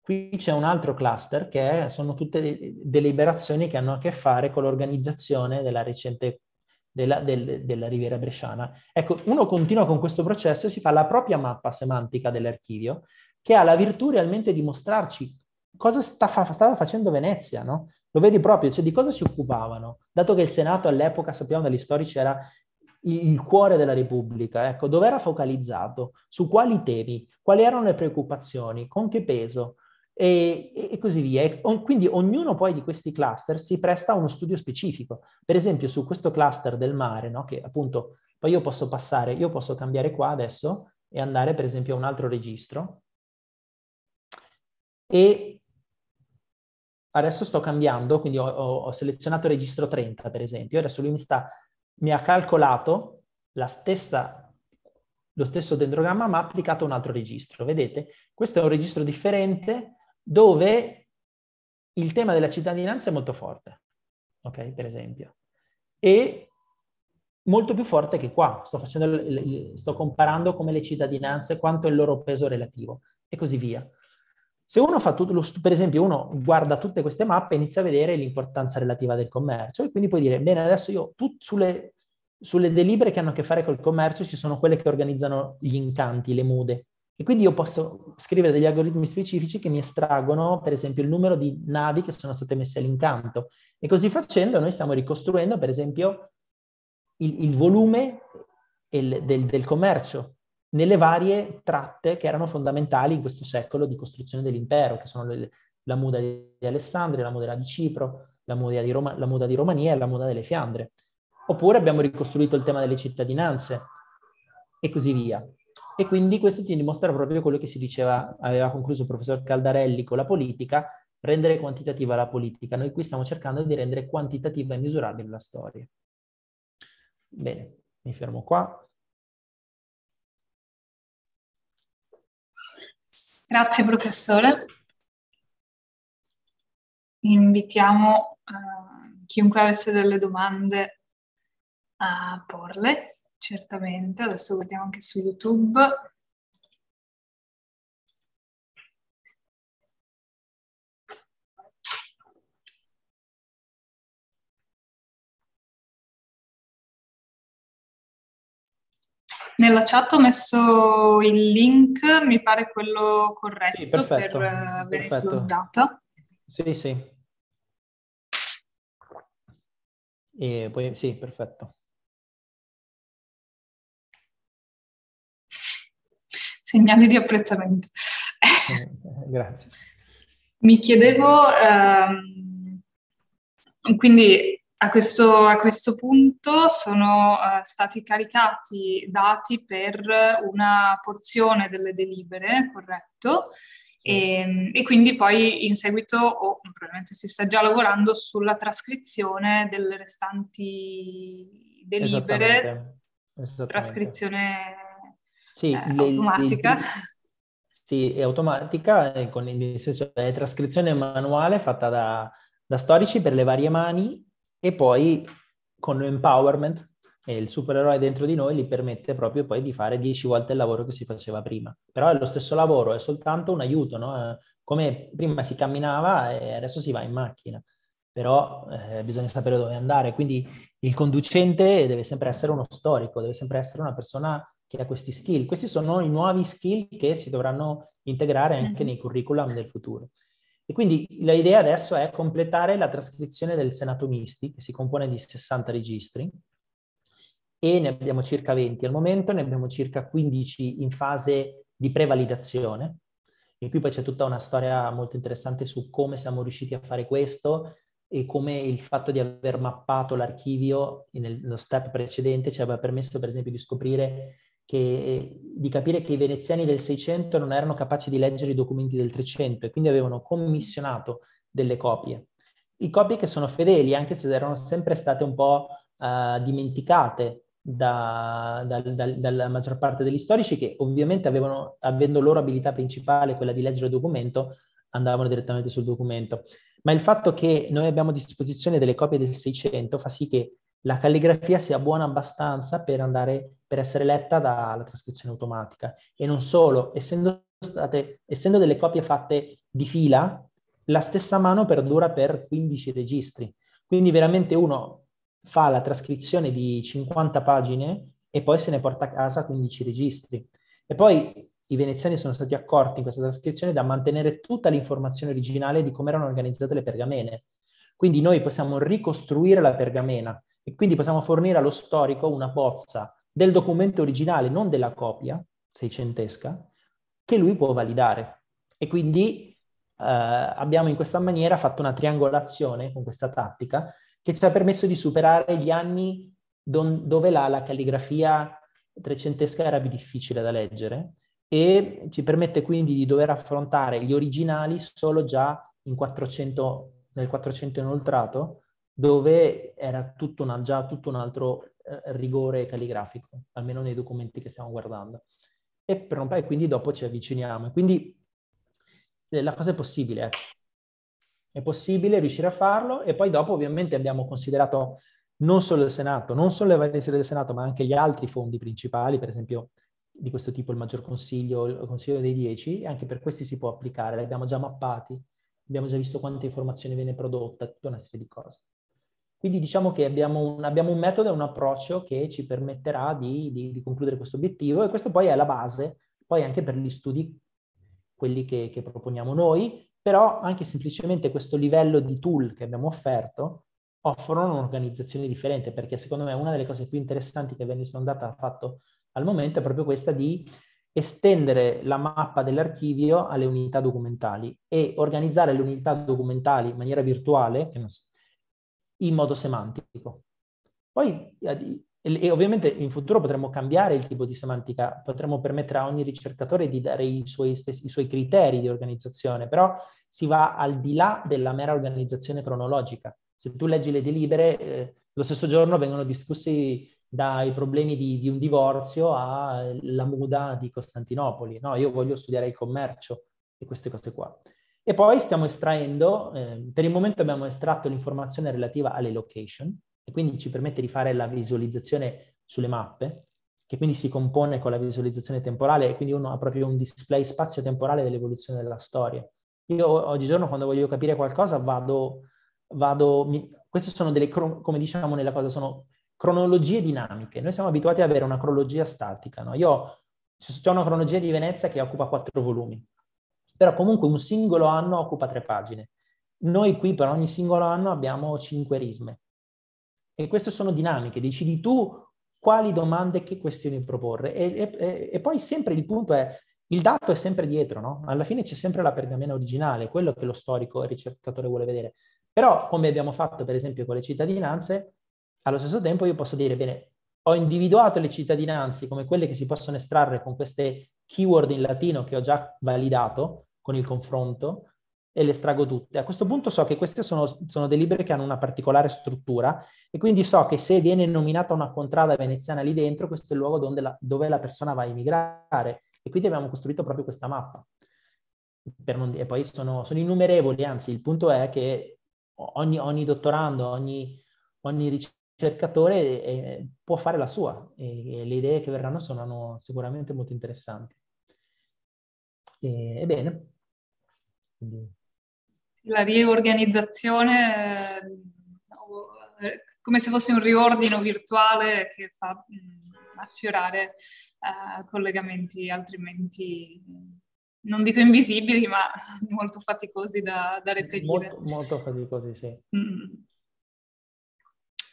F: qui c'è un altro cluster che sono tutte deliberazioni che hanno a che fare con l'organizzazione della recente della, del, della riviera bresciana. Ecco, uno continua con questo processo e si fa la propria mappa semantica dell'archivio che ha la virtù realmente di mostrarci cosa sta fa- stava facendo Venezia, no? Lo vedi proprio, cioè di cosa si occupavano, dato che il Senato all'epoca, sappiamo dagli storici, era il, cuore della Repubblica, ecco, dove era focalizzato, su quali temi, quali erano le preoccupazioni, con che peso, e, e, così via. E, quindi ognuno poi di questi cluster si presta a uno studio specifico. Per esempio su questo cluster del mare, no? che appunto poi io posso passare, io posso cambiare qua adesso e andare per esempio a un altro registro e adesso sto cambiando, quindi ho, ho, selezionato il registro 30 per esempio, adesso lui mi, sta, mi ha calcolato la stessa, lo stesso dendrogramma ma applicato a un altro registro. Vedete? Questo è un registro differente dove il tema della cittadinanza è molto forte, ok? Per esempio. E molto più forte che qua. Sto, facendo, sto comparando come le cittadinanze, quanto è il loro peso relativo e così via. Se uno fa tutto, lo, per esempio, uno guarda tutte queste mappe e inizia a vedere l'importanza relativa del commercio e quindi puoi dire, bene, adesso io tu, sulle, sulle delibere che hanno a che fare col commercio ci sono quelle che organizzano gli incanti, le mude. E quindi io posso scrivere degli algoritmi specifici che mi estraggono, per esempio, il numero di navi che sono state messe all'incanto. E così facendo noi stiamo ricostruendo, per esempio, il, il volume il, del, del commercio nelle varie tratte che erano fondamentali in questo secolo di costruzione dell'impero, che sono le, la muda di Alessandria, la muda di Cipro, la muda di, Roma, la muda di Romania e la muda delle Fiandre. Oppure abbiamo ricostruito il tema delle cittadinanze e così via. E quindi questo ti dimostra proprio quello che si diceva, aveva concluso il professor Caldarelli con la politica, rendere quantitativa la politica. Noi qui stiamo cercando di rendere quantitativa e misurabile la storia. Bene, mi fermo qua.
A: Grazie professore. Invitiamo uh, chiunque avesse delle domande a porle, certamente. Adesso vediamo anche su YouTube. Nella chat ho messo il link, mi pare quello corretto sì, perfetto, per avere slotata.
F: Sì, sì. E poi sì, perfetto.
A: Segnali di apprezzamento.
F: Grazie.
A: Mi chiedevo, ehm, quindi a questo, a questo, punto sono uh, stati caricati dati per una porzione delle delibere, corretto? E, ehm, e, quindi poi in seguito, o probabilmente si sta già lavorando sulla trascrizione delle restanti delibere, Esattamente. Esattamente. trascrizione sì, eh, le, automatica. Le,
F: sì, è automatica, eh, con, nel senso è trascrizione manuale fatta da, da storici per le varie mani e poi con l'empowerment e il supereroe dentro di noi gli permette proprio poi di fare dieci volte il lavoro che si faceva prima. Però è lo stesso lavoro, è soltanto un aiuto, no? Come prima si camminava e adesso si va in macchina, però eh, bisogna sapere dove andare, quindi il conducente deve sempre essere uno storico, deve sempre essere una persona che ha questi skill. Questi sono i nuovi skill che si dovranno integrare anche mm-hmm. nei curriculum del futuro. E quindi l'idea adesso è completare la trascrizione del Senato Misti, che si compone di 60 registri, e ne abbiamo circa 20 al momento, ne abbiamo circa 15 in fase di prevalidazione. E qui poi c'è tutta una storia molto interessante su come siamo riusciti a fare questo, e come il fatto di aver mappato l'archivio nello step precedente ci aveva permesso per esempio di scoprire che, di capire che i veneziani del 600 non erano capaci di leggere i documenti del 300 e quindi avevano commissionato delle copie. I copie che sono fedeli, anche se erano sempre state un po' uh, dimenticate da, da, da, dalla maggior parte degli storici che ovviamente avevano, avendo loro abilità principale, quella di leggere il documento, andavano direttamente sul documento. Ma il fatto che noi abbiamo a disposizione delle copie del 600 fa sì che la calligrafia sia buona abbastanza per, andare, per essere letta dalla trascrizione automatica. E non solo, essendo, state, essendo delle copie fatte di fila, la stessa mano perdura per 15 registri. Quindi veramente uno fa la trascrizione di 50 pagine e poi se ne porta a casa 15 registri. E poi i veneziani sono stati accorti in questa trascrizione da mantenere tutta l'informazione originale di come erano organizzate le pergamene. Quindi noi possiamo ricostruire la pergamena e quindi possiamo fornire allo storico una bozza del documento originale, non della copia seicentesca, che lui può validare. E quindi eh, abbiamo in questa maniera fatto una triangolazione con questa tattica che ci ha permesso di superare gli anni don, dove la, la calligrafia trecentesca era più difficile da leggere e ci permette quindi di dover affrontare gli originali solo già in 400, nel 400 inoltrato, dove era tutto una, già tutto un altro rigore calligrafico, almeno nei documenti che stiamo guardando. E, per, e quindi dopo ci avviciniamo. Quindi eh, la cosa è possibile. Ecco. È possibile riuscire a farlo e poi dopo ovviamente abbiamo considerato non solo il Senato, non solo le varie sedi del Senato, ma anche gli altri fondi principali, per esempio di questo tipo il maggior consiglio, il consiglio dei 10, e anche per questi si può applicare, li abbiamo già mappati, abbiamo già visto quanta informazione viene prodotta, tutta una serie di cose. Quindi diciamo che abbiamo un, abbiamo un metodo e un approccio che ci permetterà di, di, di, concludere questo obiettivo e questo poi è la base, poi anche per gli studi, quelli che, che proponiamo noi, però anche semplicemente questo livello di tool che abbiamo offerto offrono un'organizzazione differente, perché secondo me una delle cose più interessanti che Venice Data ha fatto al momento è proprio questa di estendere la mappa dell'archivio alle unità documentali e organizzare le unità documentali in maniera virtuale in modo semantico. Poi, e ovviamente in futuro potremmo cambiare il tipo di semantica, potremmo permettere a ogni ricercatore di dare i suoi, stessi, i suoi criteri di organizzazione, però si va al di là della mera organizzazione cronologica. Se tu leggi le delibere, eh, lo stesso giorno vengono discussi dai problemi di, di un divorzio alla muda di Costantinopoli. No, io voglio studiare il commercio e queste cose qua. E poi stiamo estraendo, eh, per il momento abbiamo estratto l'informazione relativa alle location e quindi ci permette di fare la visualizzazione sulle mappe, che quindi si compone con la visualizzazione temporale e quindi uno ha proprio un display spazio-temporale dell'evoluzione della storia. Io oggigiorno quando voglio capire qualcosa vado, vado mi, queste sono delle, come diciamo nella cosa, sono cronologie dinamiche. Noi siamo abituati ad avere una cronologia statica. No? Io c'è una cronologia di Venezia che occupa quattro volumi, però comunque un singolo anno occupa tre pagine. Noi qui per ogni singolo anno abbiamo cinque risme. E queste sono dinamiche, decidi tu quali domande e che questioni proporre. E, e, e, poi sempre il punto è, il dato è sempre dietro, no? Alla fine c'è sempre la pergamena originale, quello che lo storico e il ricercatore vuole vedere. Però, come abbiamo fatto per esempio con le cittadinanze, allo stesso tempo io posso dire, bene, ho individuato le cittadinanze come quelle che si possono estrarre con queste keyword in latino che ho già validato con il confronto e le estraggo tutte. A questo punto so che queste sono, sono delibere che hanno una particolare struttura e quindi so che se viene nominata una contrada veneziana lì dentro, questo è il luogo dove la, dove la persona va a emigrare e quindi abbiamo costruito proprio questa mappa. Non, e poi sono, sono, innumerevoli, anzi il punto è che ogni, ogni dottorando, ogni, ogni ricerca ricercatore eh, può fare la sua e, e, le idee che verranno sono sicuramente molto interessanti. E, ebbene.
A: Quindi... La riorganizzazione, eh, come se fosse un riordino virtuale che fa mm, affiorare eh, collegamenti altrimenti non dico invisibili, ma molto faticosi da, da reperire.
F: Molto, molto faticosi, sì. Mm.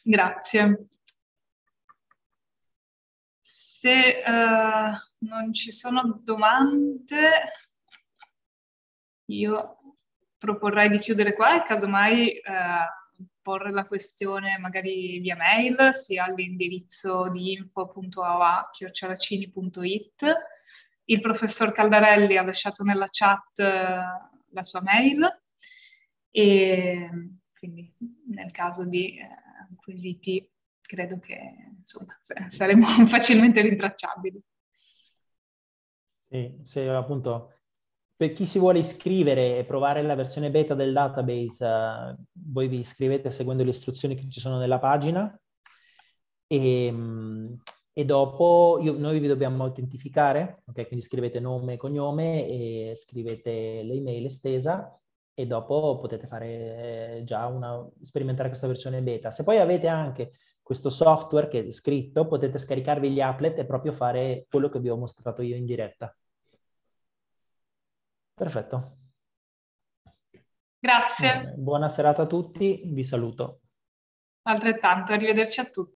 A: Grazie. Se uh, non ci sono domande, io proporrei di chiudere qua e casomai uh, porre la questione magari via mail, sia all'indirizzo di info.aa.it. Il professor Caldarelli ha lasciato nella chat eh, la sua mail e quindi nel caso di quesiti credo che insomma, saremo facilmente rintracciabili.
F: Sì, se appunto per chi si vuole iscrivere e provare la versione beta del database, uh, voi vi iscrivete seguendo le istruzioni che ci sono nella pagina e, um, e dopo io, noi vi dobbiamo autentificare, ok? Quindi scrivete nome e cognome e scrivete l'email estesa e dopo potete fare eh, già una, sperimentare questa versione beta. Se poi avete anche questo software che è scritto, potete scaricarvi gli applet e proprio fare quello che vi ho mostrato io in diretta. Perfetto.
A: Grazie.
F: Buona serata a tutti, vi saluto.
A: Altrettanto, arrivederci a tutti.